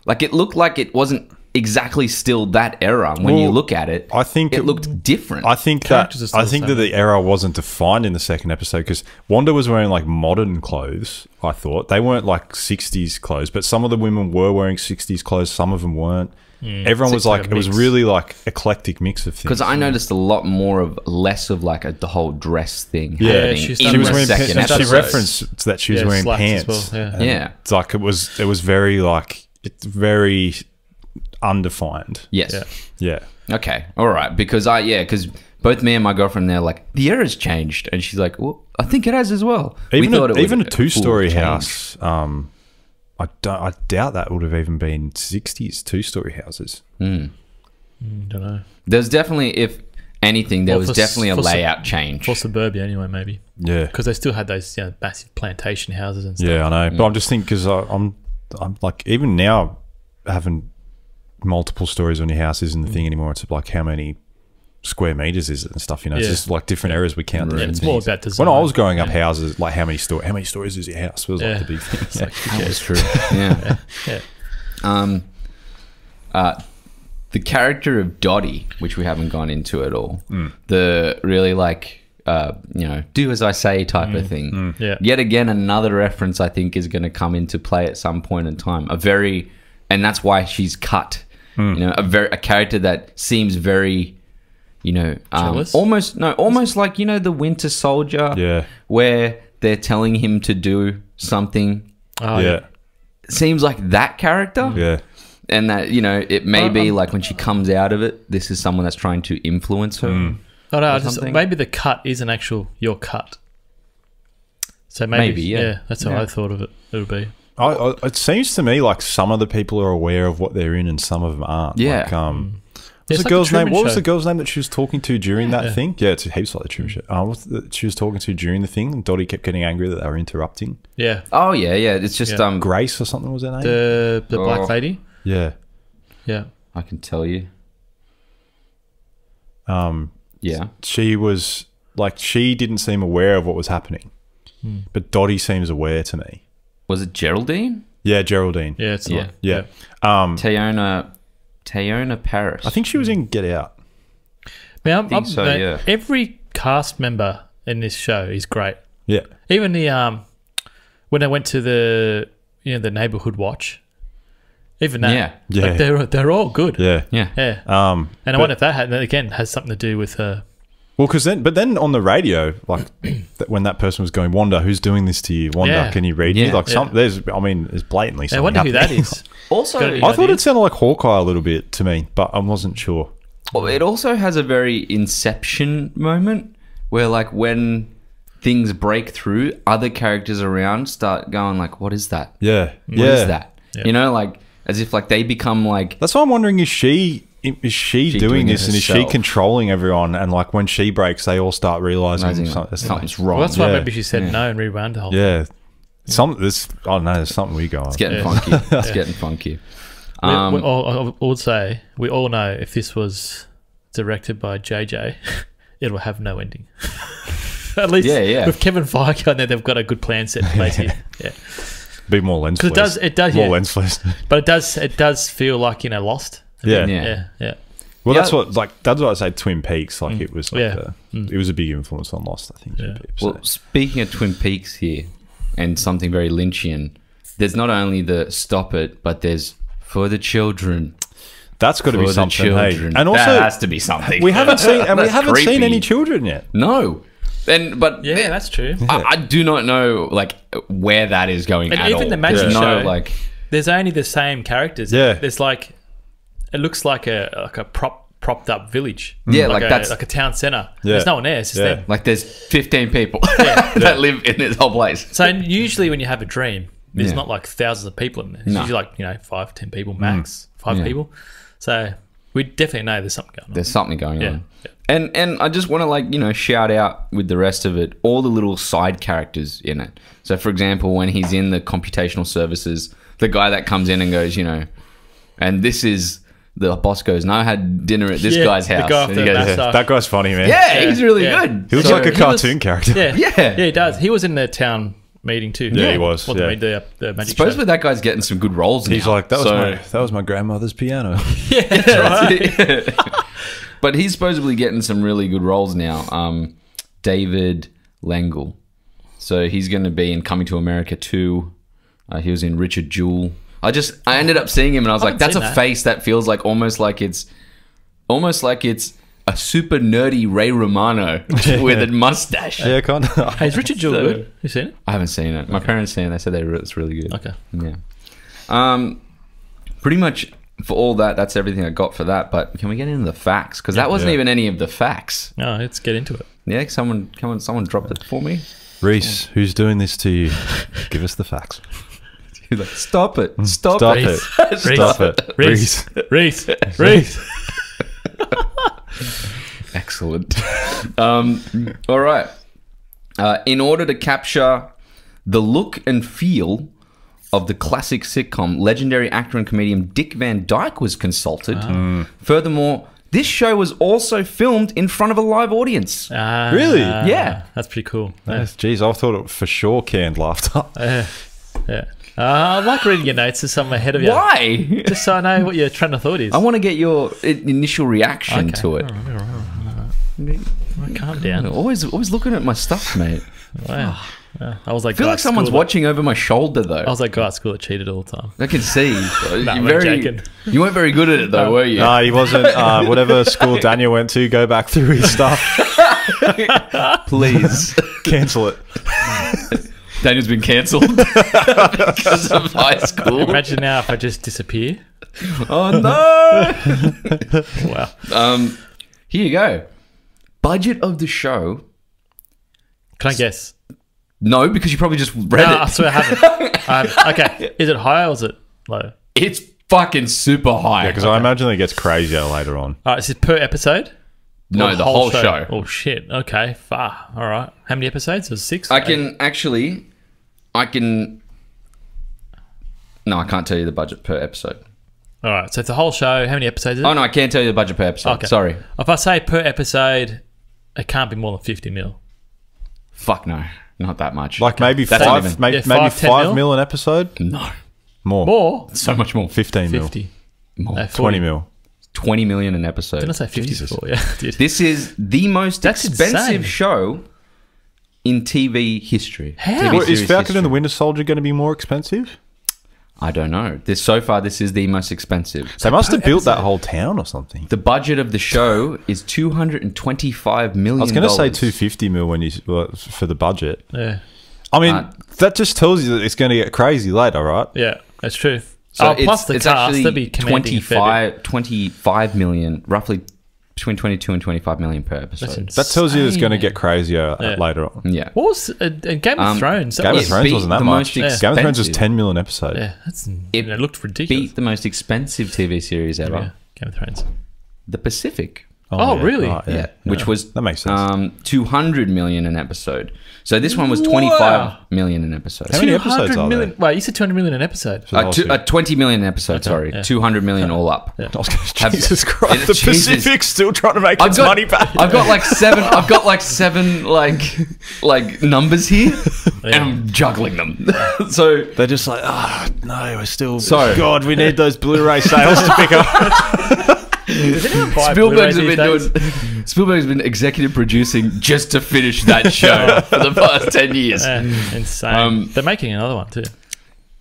[SPEAKER 1] Like it looked like it wasn't exactly still that era when you look at it.
[SPEAKER 3] I think
[SPEAKER 1] it
[SPEAKER 3] it-
[SPEAKER 1] looked different.
[SPEAKER 3] I think that
[SPEAKER 2] Characters are
[SPEAKER 3] I
[SPEAKER 2] the
[SPEAKER 3] think that the era wasn't defined in the second episode because Wanda was wearing like modern clothes. I thought they weren't like '60s clothes, but some of the women were wearing '60s clothes. Some of them weren't. Everyone
[SPEAKER 2] It's
[SPEAKER 3] was
[SPEAKER 2] like
[SPEAKER 3] like,
[SPEAKER 2] a
[SPEAKER 3] it was really like eclectic mix of things.
[SPEAKER 1] Because I noticed a lot more of less of like a, the whole dress thing.
[SPEAKER 3] Yeah,
[SPEAKER 1] happening
[SPEAKER 2] she's
[SPEAKER 1] in
[SPEAKER 3] she was wearing
[SPEAKER 1] second
[SPEAKER 3] pants. She
[SPEAKER 1] episode.
[SPEAKER 3] referenced that she was
[SPEAKER 2] Yeah,
[SPEAKER 3] wearing pants.
[SPEAKER 2] well, yeah.
[SPEAKER 1] Yeah.
[SPEAKER 3] it's like it was. It was very like it's very undefined.
[SPEAKER 1] Yes.
[SPEAKER 2] Yeah.
[SPEAKER 3] Yeah,
[SPEAKER 1] Okay. All right. Because I yeah because both me and my girlfriend they're like the era's changed and she's like well I think it has as well.
[SPEAKER 3] Even
[SPEAKER 1] thought
[SPEAKER 3] a, even a two-story house. Um, I don't. I doubt that would have even been '60s two-story houses. Hmm.
[SPEAKER 2] Mm, don't know.
[SPEAKER 1] There's definitely if anything there
[SPEAKER 2] Well,
[SPEAKER 1] was
[SPEAKER 2] for
[SPEAKER 1] definitely a
[SPEAKER 2] for s-
[SPEAKER 1] layout change.
[SPEAKER 2] For suburbia, anyway, maybe
[SPEAKER 3] Yeah,
[SPEAKER 2] because they still had those you know, massive plantation houses and stuff.
[SPEAKER 3] yeah, I know. But hmm. I'm just thinking because I'm, I'm like even now having multiple stories on your house isn't the thing hmm. anymore. It's like how many square meters is it and stuff. You know, it's just like different areas we count.
[SPEAKER 2] Yeah,
[SPEAKER 3] different
[SPEAKER 2] it's more about design.
[SPEAKER 3] When I was growing up,
[SPEAKER 2] Yeah.
[SPEAKER 3] houses like how many store, how many stories is your house was
[SPEAKER 2] Yeah.
[SPEAKER 3] like the big thing.
[SPEAKER 2] It's like,
[SPEAKER 1] That was true. yeah.
[SPEAKER 2] Yeah.
[SPEAKER 1] Um. Uh. The character of Dottie, which we haven't gone into at all,
[SPEAKER 3] Hmm.
[SPEAKER 1] the really like uh, you know, do as I say type
[SPEAKER 3] Mm.
[SPEAKER 1] of thing.
[SPEAKER 2] Yeah.
[SPEAKER 1] Yet again, another reference I think is going to come into play at some point in time. A very, and that's why she's cut.
[SPEAKER 3] Mm.
[SPEAKER 1] You know, a very a character that seems very, you know, um, almost no, almost like you know the Winter Soldier.
[SPEAKER 3] Yeah.
[SPEAKER 1] Where they're telling him to do something.
[SPEAKER 2] Oh,
[SPEAKER 3] yeah.
[SPEAKER 1] Seems like that character
[SPEAKER 3] Yeah.
[SPEAKER 1] and that you know it may
[SPEAKER 2] Uh,
[SPEAKER 1] be
[SPEAKER 2] um,
[SPEAKER 1] like when she comes out of it this is someone that's trying to influence her
[SPEAKER 3] Mm.
[SPEAKER 2] Oh no, I
[SPEAKER 1] or
[SPEAKER 2] just,
[SPEAKER 1] something.
[SPEAKER 2] maybe the cut is an actual your cut. So maybe,
[SPEAKER 1] Maybe, yeah.
[SPEAKER 2] that's how
[SPEAKER 1] Yeah.
[SPEAKER 2] I thought of it. It would be.
[SPEAKER 3] I, I, it seems to me like some of the people are aware of what they're in and some of them aren't.
[SPEAKER 1] Yeah.
[SPEAKER 3] Like, um,
[SPEAKER 2] Yeah,
[SPEAKER 3] what's the
[SPEAKER 2] like
[SPEAKER 3] girl's name? What was the girl's name that she was talking to during that
[SPEAKER 2] Yeah.
[SPEAKER 3] thing? Yeah, it's heaps like the Truman Show. Uh, what's the, she was talking to during the thing, and Dottie kept getting angry that they were interrupting.
[SPEAKER 2] Yeah,
[SPEAKER 1] oh yeah yeah it's just
[SPEAKER 2] Yeah.
[SPEAKER 1] um
[SPEAKER 3] Grace or something was her name.
[SPEAKER 2] the the
[SPEAKER 1] Oh.
[SPEAKER 2] black lady.
[SPEAKER 3] yeah.
[SPEAKER 2] Yeah,
[SPEAKER 1] i can tell you
[SPEAKER 3] Um,
[SPEAKER 1] yeah
[SPEAKER 3] she was like she didn't seem aware of what was happening,
[SPEAKER 2] Hmm.
[SPEAKER 3] but Dottie seems aware to me.
[SPEAKER 1] was it geraldine
[SPEAKER 3] Yeah, Geraldine.
[SPEAKER 2] yeah, it's
[SPEAKER 1] Yeah.
[SPEAKER 2] not.
[SPEAKER 3] Yeah. Um,
[SPEAKER 1] Teyonah Teyonah Parris
[SPEAKER 3] I think she was in Get Out.
[SPEAKER 2] Now, I'm,
[SPEAKER 1] think
[SPEAKER 2] I'm-
[SPEAKER 1] so,
[SPEAKER 2] man,
[SPEAKER 1] yeah.
[SPEAKER 2] Every cast member in this show is great.
[SPEAKER 3] Yeah.
[SPEAKER 2] Even the um, when I went to the you know the neighborhood watch, even that,
[SPEAKER 1] Yeah.
[SPEAKER 3] Yeah.
[SPEAKER 2] like they're they're all good.
[SPEAKER 3] Yeah.
[SPEAKER 1] yeah
[SPEAKER 2] yeah.
[SPEAKER 3] Um,
[SPEAKER 2] And I
[SPEAKER 3] but-
[SPEAKER 2] wonder if that had, again has something to do with her.
[SPEAKER 3] Well, because then, but then on the radio, like that when that person was going, Wanda, who's doing this to you? Wanda,
[SPEAKER 2] Yeah.
[SPEAKER 3] can you read me?
[SPEAKER 1] Yeah.
[SPEAKER 3] Like some, there's, I mean, there's blatantly
[SPEAKER 2] I
[SPEAKER 3] something.
[SPEAKER 2] wonder who that
[SPEAKER 3] happening.
[SPEAKER 2] is.
[SPEAKER 1] also
[SPEAKER 2] Gotta
[SPEAKER 3] I thought
[SPEAKER 2] idea?
[SPEAKER 3] it sounded like Hawkeye a little bit to me, but I wasn't sure.
[SPEAKER 1] well, it also has a very inception moment where like when things break through other characters around start going like what is that
[SPEAKER 3] Yeah,
[SPEAKER 1] What
[SPEAKER 3] yeah.
[SPEAKER 1] is that
[SPEAKER 2] Yeah.
[SPEAKER 1] you know like as if like they become like
[SPEAKER 3] That's why I'm wondering: is she is she,
[SPEAKER 1] She
[SPEAKER 3] doing,
[SPEAKER 1] doing
[SPEAKER 3] this, and is she controlling everyone? And like when she breaks, they all start realizing
[SPEAKER 1] realizing
[SPEAKER 3] some-
[SPEAKER 1] like, something's wrong
[SPEAKER 2] Well, that's why
[SPEAKER 3] Yeah.
[SPEAKER 2] maybe she said
[SPEAKER 1] Yeah.
[SPEAKER 2] no and rewound the whole.
[SPEAKER 3] Yeah, some this. I don't know. There's something we go on.
[SPEAKER 1] it's getting
[SPEAKER 2] Yeah.
[SPEAKER 1] funky it's getting funky um,
[SPEAKER 2] we all, I would say we all know if this was directed by JJ, it will have no ending. At least,
[SPEAKER 1] Yeah, yeah.
[SPEAKER 2] With Kevin Feige on there, they've got a good plan set in place here. Yeah,
[SPEAKER 3] Be more lens.
[SPEAKER 2] 'Cause it does- it does,
[SPEAKER 3] more
[SPEAKER 2] yeah.
[SPEAKER 3] lens flares.
[SPEAKER 2] but it does it does feel like you know Lost.
[SPEAKER 3] yeah.
[SPEAKER 1] Yeah.
[SPEAKER 2] yeah, yeah.
[SPEAKER 3] Well,
[SPEAKER 1] Yeah.
[SPEAKER 3] that's what like that's what I say. Twin Peaks, like it was, like
[SPEAKER 2] Yeah.
[SPEAKER 3] a, it was a big influence on Lost. I think.
[SPEAKER 2] Yeah.
[SPEAKER 1] Well, speaking of Twin Peaks here, and something very Lynchian, there's not only the stop it, but there's for the children.
[SPEAKER 3] that's got to
[SPEAKER 1] For
[SPEAKER 3] be
[SPEAKER 1] the
[SPEAKER 3] something. Hey,
[SPEAKER 1] children.
[SPEAKER 3] and also
[SPEAKER 1] that has to be something.
[SPEAKER 3] we haven't seen and we haven't seen any children yet.
[SPEAKER 1] No, and but
[SPEAKER 2] Yeah, that's true.
[SPEAKER 1] I, I do not know like where that is going.
[SPEAKER 2] And
[SPEAKER 1] at
[SPEAKER 2] even
[SPEAKER 1] all.
[SPEAKER 2] the magic
[SPEAKER 1] There's no
[SPEAKER 2] show-
[SPEAKER 1] like
[SPEAKER 2] There's only the same characters.
[SPEAKER 3] Yeah.
[SPEAKER 2] there's like it looks like a like a prop propped up village.
[SPEAKER 1] Yeah, like
[SPEAKER 2] a,
[SPEAKER 1] that's-
[SPEAKER 2] like a town center.
[SPEAKER 3] Yeah.
[SPEAKER 2] There's no one there. It's just
[SPEAKER 3] Yeah.
[SPEAKER 2] them.
[SPEAKER 1] like there's 15 people that live in this whole place.
[SPEAKER 2] So usually when you have a dream, there's
[SPEAKER 1] Yeah.
[SPEAKER 2] not like thousands of people in there. It's
[SPEAKER 1] No.
[SPEAKER 2] usually like you know five, ten people max, mm. five
[SPEAKER 1] Yeah.
[SPEAKER 2] people. So we definitely know there's something going on.
[SPEAKER 1] There's something going
[SPEAKER 2] Yeah.
[SPEAKER 1] on. And and I just want to like you know shout out with the rest of it all the little side characters in it. So for example, when he's in the computational services, the guy that comes in and goes, you know, and this is the boss goes, no, I had dinner at this
[SPEAKER 2] Yeah,
[SPEAKER 1] guy's
[SPEAKER 2] the
[SPEAKER 1] house.
[SPEAKER 2] guy
[SPEAKER 1] And he goes,
[SPEAKER 3] Yeah, that guy's funny, man.
[SPEAKER 1] yeah,
[SPEAKER 2] Yeah,
[SPEAKER 1] he's really
[SPEAKER 2] yeah.
[SPEAKER 1] good.
[SPEAKER 3] he looks
[SPEAKER 1] So-
[SPEAKER 3] like a
[SPEAKER 2] he was-
[SPEAKER 3] cartoon character.
[SPEAKER 2] Yeah,
[SPEAKER 1] Yeah.
[SPEAKER 2] yeah, he does. He was in the town meeting too.
[SPEAKER 3] Yeah, he was,
[SPEAKER 2] Well,
[SPEAKER 3] yeah.
[SPEAKER 2] the, the, the magic
[SPEAKER 1] Supposedly
[SPEAKER 2] show.
[SPEAKER 1] that guy's getting some good roles.
[SPEAKER 3] He's
[SPEAKER 1] now.
[SPEAKER 3] like that was
[SPEAKER 1] So-
[SPEAKER 3] my that was my grandmother's piano.
[SPEAKER 2] Yeah, that's right.
[SPEAKER 1] but he's supposedly getting some really good roles now. Um, David Lengel. So he's going to be in Coming to America 2. Uh, he was in Richard Jewell. I just I ended up seeing him and I was
[SPEAKER 2] I
[SPEAKER 1] like, that's a
[SPEAKER 2] that.
[SPEAKER 1] face that feels like almost like it's almost like it's a super nerdy Ray Romano with a mustache.
[SPEAKER 3] yeah, kind of.
[SPEAKER 2] Hey, is Richard Jewell
[SPEAKER 1] So-
[SPEAKER 2] good? You seen it?
[SPEAKER 1] I haven't seen it. My parents seen it. They said they were, it's really good.
[SPEAKER 2] Okay.
[SPEAKER 1] Yeah. Um, pretty much for all that, that's everything I got for that. But can we get into the facts? Because that wasn't
[SPEAKER 3] Yeah.
[SPEAKER 1] even any of the facts.
[SPEAKER 2] No, let's get into it.
[SPEAKER 1] Yeah, someone, come on, someone dropped it for me.
[SPEAKER 3] Reece, who's doing this to you? Give us the facts.
[SPEAKER 1] He's like, stop it, stop,
[SPEAKER 3] Stop
[SPEAKER 1] it.
[SPEAKER 3] it.
[SPEAKER 2] Reece.
[SPEAKER 3] Stop it.
[SPEAKER 2] Reece.
[SPEAKER 3] Reece.
[SPEAKER 2] Reece. Reece.
[SPEAKER 1] Excellent. um, all right. Uh, in order to capture the look and feel of the classic sitcom, legendary actor and comedian Dick Van Dyke was consulted. Furthermore, this show was also filmed in front of a live audience.
[SPEAKER 2] Ah,
[SPEAKER 3] Really?
[SPEAKER 1] Yeah.
[SPEAKER 2] That's pretty cool. Yeah.
[SPEAKER 3] Yes, I thought it for sure canned laughter.
[SPEAKER 2] Yeah. yeah. Uh, I like reading your notes as I'm ahead of you.
[SPEAKER 1] Why?
[SPEAKER 2] Just so I know what your train of thought is.
[SPEAKER 1] I want to get your initial reaction
[SPEAKER 2] Okay.
[SPEAKER 1] to it.
[SPEAKER 2] calm down.
[SPEAKER 1] Always, always looking at my stuff, mate.
[SPEAKER 2] Wow. Yeah. I was like,
[SPEAKER 1] I feel like someone's
[SPEAKER 2] school
[SPEAKER 1] watching over my shoulder, though.
[SPEAKER 2] I was like, guy at school that cheated all the time.
[SPEAKER 1] I can see. You're very,
[SPEAKER 2] joking.
[SPEAKER 1] you weren't very good at it, though, were you?
[SPEAKER 3] No, he wasn't. Uh, whatever school Daniel went to, go back through his stuff.
[SPEAKER 1] Please.
[SPEAKER 3] Cancel it.
[SPEAKER 1] Daniel's been cancelled because of high school.
[SPEAKER 2] Imagine now if I just disappear.
[SPEAKER 1] Oh no!
[SPEAKER 2] Wow.
[SPEAKER 1] um, here you go. Budget of the show.
[SPEAKER 2] Can I guess?
[SPEAKER 1] No, because you probably just read
[SPEAKER 2] No, I
[SPEAKER 1] it.
[SPEAKER 2] swear I haven't. I haven't. Okay. Is it high or is it low?
[SPEAKER 1] It's fucking super high.
[SPEAKER 3] Yeah, because I imagine it gets crazier later on.
[SPEAKER 2] All right. Is it per episode?
[SPEAKER 1] no,
[SPEAKER 2] Or
[SPEAKER 1] the whole show.
[SPEAKER 2] Oh shit. Okay. Far. All right. How many episodes? There's six.
[SPEAKER 1] I can actually, I can. No, I can't tell you the budget per episode.
[SPEAKER 2] All right. So it's the whole show. How many episodes? Is it?
[SPEAKER 1] Oh no, I can't tell you the budget per episode.
[SPEAKER 2] Okay.
[SPEAKER 1] Sorry.
[SPEAKER 2] If I say per episode, it can't be more than fifty mil.
[SPEAKER 1] Fuck no, not that much.
[SPEAKER 3] Like maybe
[SPEAKER 1] That's
[SPEAKER 3] five,
[SPEAKER 1] even-
[SPEAKER 3] maybe,
[SPEAKER 2] Yeah,
[SPEAKER 3] maybe
[SPEAKER 2] five, 10
[SPEAKER 3] five
[SPEAKER 2] mil?
[SPEAKER 3] mil an episode.
[SPEAKER 1] no,
[SPEAKER 3] More.
[SPEAKER 2] More.
[SPEAKER 1] so much more.
[SPEAKER 3] 15 mil.
[SPEAKER 2] Fifty.
[SPEAKER 1] More.
[SPEAKER 2] No,
[SPEAKER 3] 20 mil.
[SPEAKER 1] Twenty million an episode.
[SPEAKER 2] Didn't I say fifty
[SPEAKER 3] Jesus.
[SPEAKER 2] before? Yeah. I.
[SPEAKER 1] This is the most
[SPEAKER 2] That's
[SPEAKER 1] expensive
[SPEAKER 2] insane.
[SPEAKER 1] show in TV history.
[SPEAKER 2] How?
[SPEAKER 1] TV
[SPEAKER 3] Well, is Falcon
[SPEAKER 1] history.
[SPEAKER 3] and the Winter Soldier going to be more expensive?
[SPEAKER 1] I don't know. This so far, this is the most expensive.
[SPEAKER 3] They must have built that whole town or something.
[SPEAKER 1] The budget of the show is two hundred and twenty-five million.
[SPEAKER 3] I was going to say 250 mil when you for the budget.
[SPEAKER 2] Yeah.
[SPEAKER 3] I mean,
[SPEAKER 1] Uh,
[SPEAKER 3] that just tells you that it's going to get crazy later, right?
[SPEAKER 2] Yeah. That's true.
[SPEAKER 1] So
[SPEAKER 2] oh,
[SPEAKER 1] it's,
[SPEAKER 2] plus the
[SPEAKER 1] it's
[SPEAKER 2] cast,
[SPEAKER 1] actually
[SPEAKER 2] they'd be commanding a fair bit.
[SPEAKER 1] 25, 25 million, roughly between 22 and 25 million per episode.
[SPEAKER 2] insane.
[SPEAKER 3] That tells you it's going to get crazier
[SPEAKER 2] Yeah.
[SPEAKER 3] later on.
[SPEAKER 1] Yeah.
[SPEAKER 2] What was uh, uh, Game of
[SPEAKER 1] Um,
[SPEAKER 2] Thrones? That
[SPEAKER 3] Game of
[SPEAKER 2] was,
[SPEAKER 3] Thrones
[SPEAKER 1] beat
[SPEAKER 3] wasn't that
[SPEAKER 1] the
[SPEAKER 3] much.
[SPEAKER 1] most
[SPEAKER 2] Yeah.
[SPEAKER 3] Game of Thrones was
[SPEAKER 1] expensive.
[SPEAKER 3] 10 an episode.
[SPEAKER 2] Yeah, that's
[SPEAKER 1] It
[SPEAKER 2] it, it looked ridiculous.
[SPEAKER 1] Beat the most expensive TV series ever,
[SPEAKER 2] yeah, Game of Thrones.
[SPEAKER 1] The Pacific.
[SPEAKER 2] Oh, really?
[SPEAKER 3] Right,
[SPEAKER 1] Yeah, which was
[SPEAKER 3] That makes sense.
[SPEAKER 1] Um, 200 million an episode. So this one was 25 million an episode.
[SPEAKER 3] How many episodes are
[SPEAKER 2] million-
[SPEAKER 3] there?
[SPEAKER 2] Wait, you said 200 million an episode.
[SPEAKER 1] Uh, two, uh, 20 million an episode, sorry.
[SPEAKER 2] yeah.
[SPEAKER 1] 200 million all up.
[SPEAKER 2] Yeah.
[SPEAKER 3] Jesus Christ,
[SPEAKER 1] It-
[SPEAKER 3] the
[SPEAKER 1] Jesus.
[SPEAKER 3] Pacific's still trying to make
[SPEAKER 1] I've
[SPEAKER 3] its
[SPEAKER 1] got,
[SPEAKER 3] money back.
[SPEAKER 1] I've got like seven. I've got like seven like like numbers here, and I'm juggling them. so
[SPEAKER 3] They're just like, ah, no, we're still.
[SPEAKER 1] So-
[SPEAKER 3] God, we need those Blu-ray sales to pick up.
[SPEAKER 2] Does anyone
[SPEAKER 1] Spielberg's been
[SPEAKER 2] days?
[SPEAKER 1] doing. Spielberg's been executive producing just to finish that show for the past ten years.
[SPEAKER 2] Yeah, insane.
[SPEAKER 1] Um,
[SPEAKER 2] They're making another one too.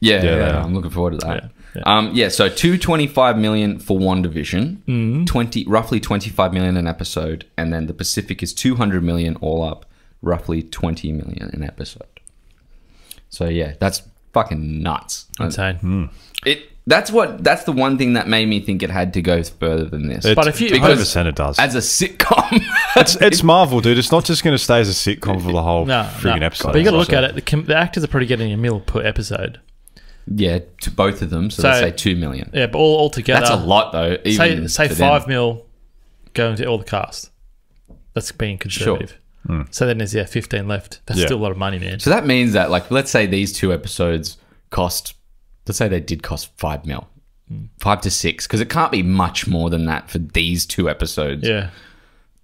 [SPEAKER 1] Yeah,
[SPEAKER 3] Yeah,
[SPEAKER 1] yeah. I'm looking forward to that.
[SPEAKER 2] Yeah, yeah.
[SPEAKER 1] Um, yeah, so two twenty five million for one division,
[SPEAKER 2] Mm-hmm.
[SPEAKER 1] twenty roughly twenty five million an episode, and then the Pacific is two hundred million all up, roughly twenty million an episode. So yeah, that's fucking nuts.
[SPEAKER 2] Insane.
[SPEAKER 3] Hmm.
[SPEAKER 1] It that's what that's the one thing that made me think it had to go further than this.
[SPEAKER 2] But if you-
[SPEAKER 1] Because-
[SPEAKER 3] 100% it does.
[SPEAKER 1] as a sitcom,
[SPEAKER 3] It's, it's Marvel, dude. It's not just going to stay as a sitcom for the whole
[SPEAKER 2] No,
[SPEAKER 3] freaking
[SPEAKER 2] no.
[SPEAKER 3] episode.
[SPEAKER 2] But you got to look at it. The, com- the actors are probably getting a mil per episode.
[SPEAKER 1] yeah, to both of them, so,
[SPEAKER 2] So-
[SPEAKER 1] let's say two million.
[SPEAKER 2] Yeah, but all, all together,
[SPEAKER 1] That's a lot though.
[SPEAKER 2] Say
[SPEAKER 1] Even
[SPEAKER 2] say
[SPEAKER 1] for them.
[SPEAKER 2] five mil going to all the cast. That's being conservative. Hmm. So then there's yeah, fifteen left. That's
[SPEAKER 3] Yeah.
[SPEAKER 2] still a lot of money, man.
[SPEAKER 1] So that means that, like, let's say these two episodes cost, let's say they did cost five mil, five to six, because it can't be much more than that for these two episodes.
[SPEAKER 2] Yeah,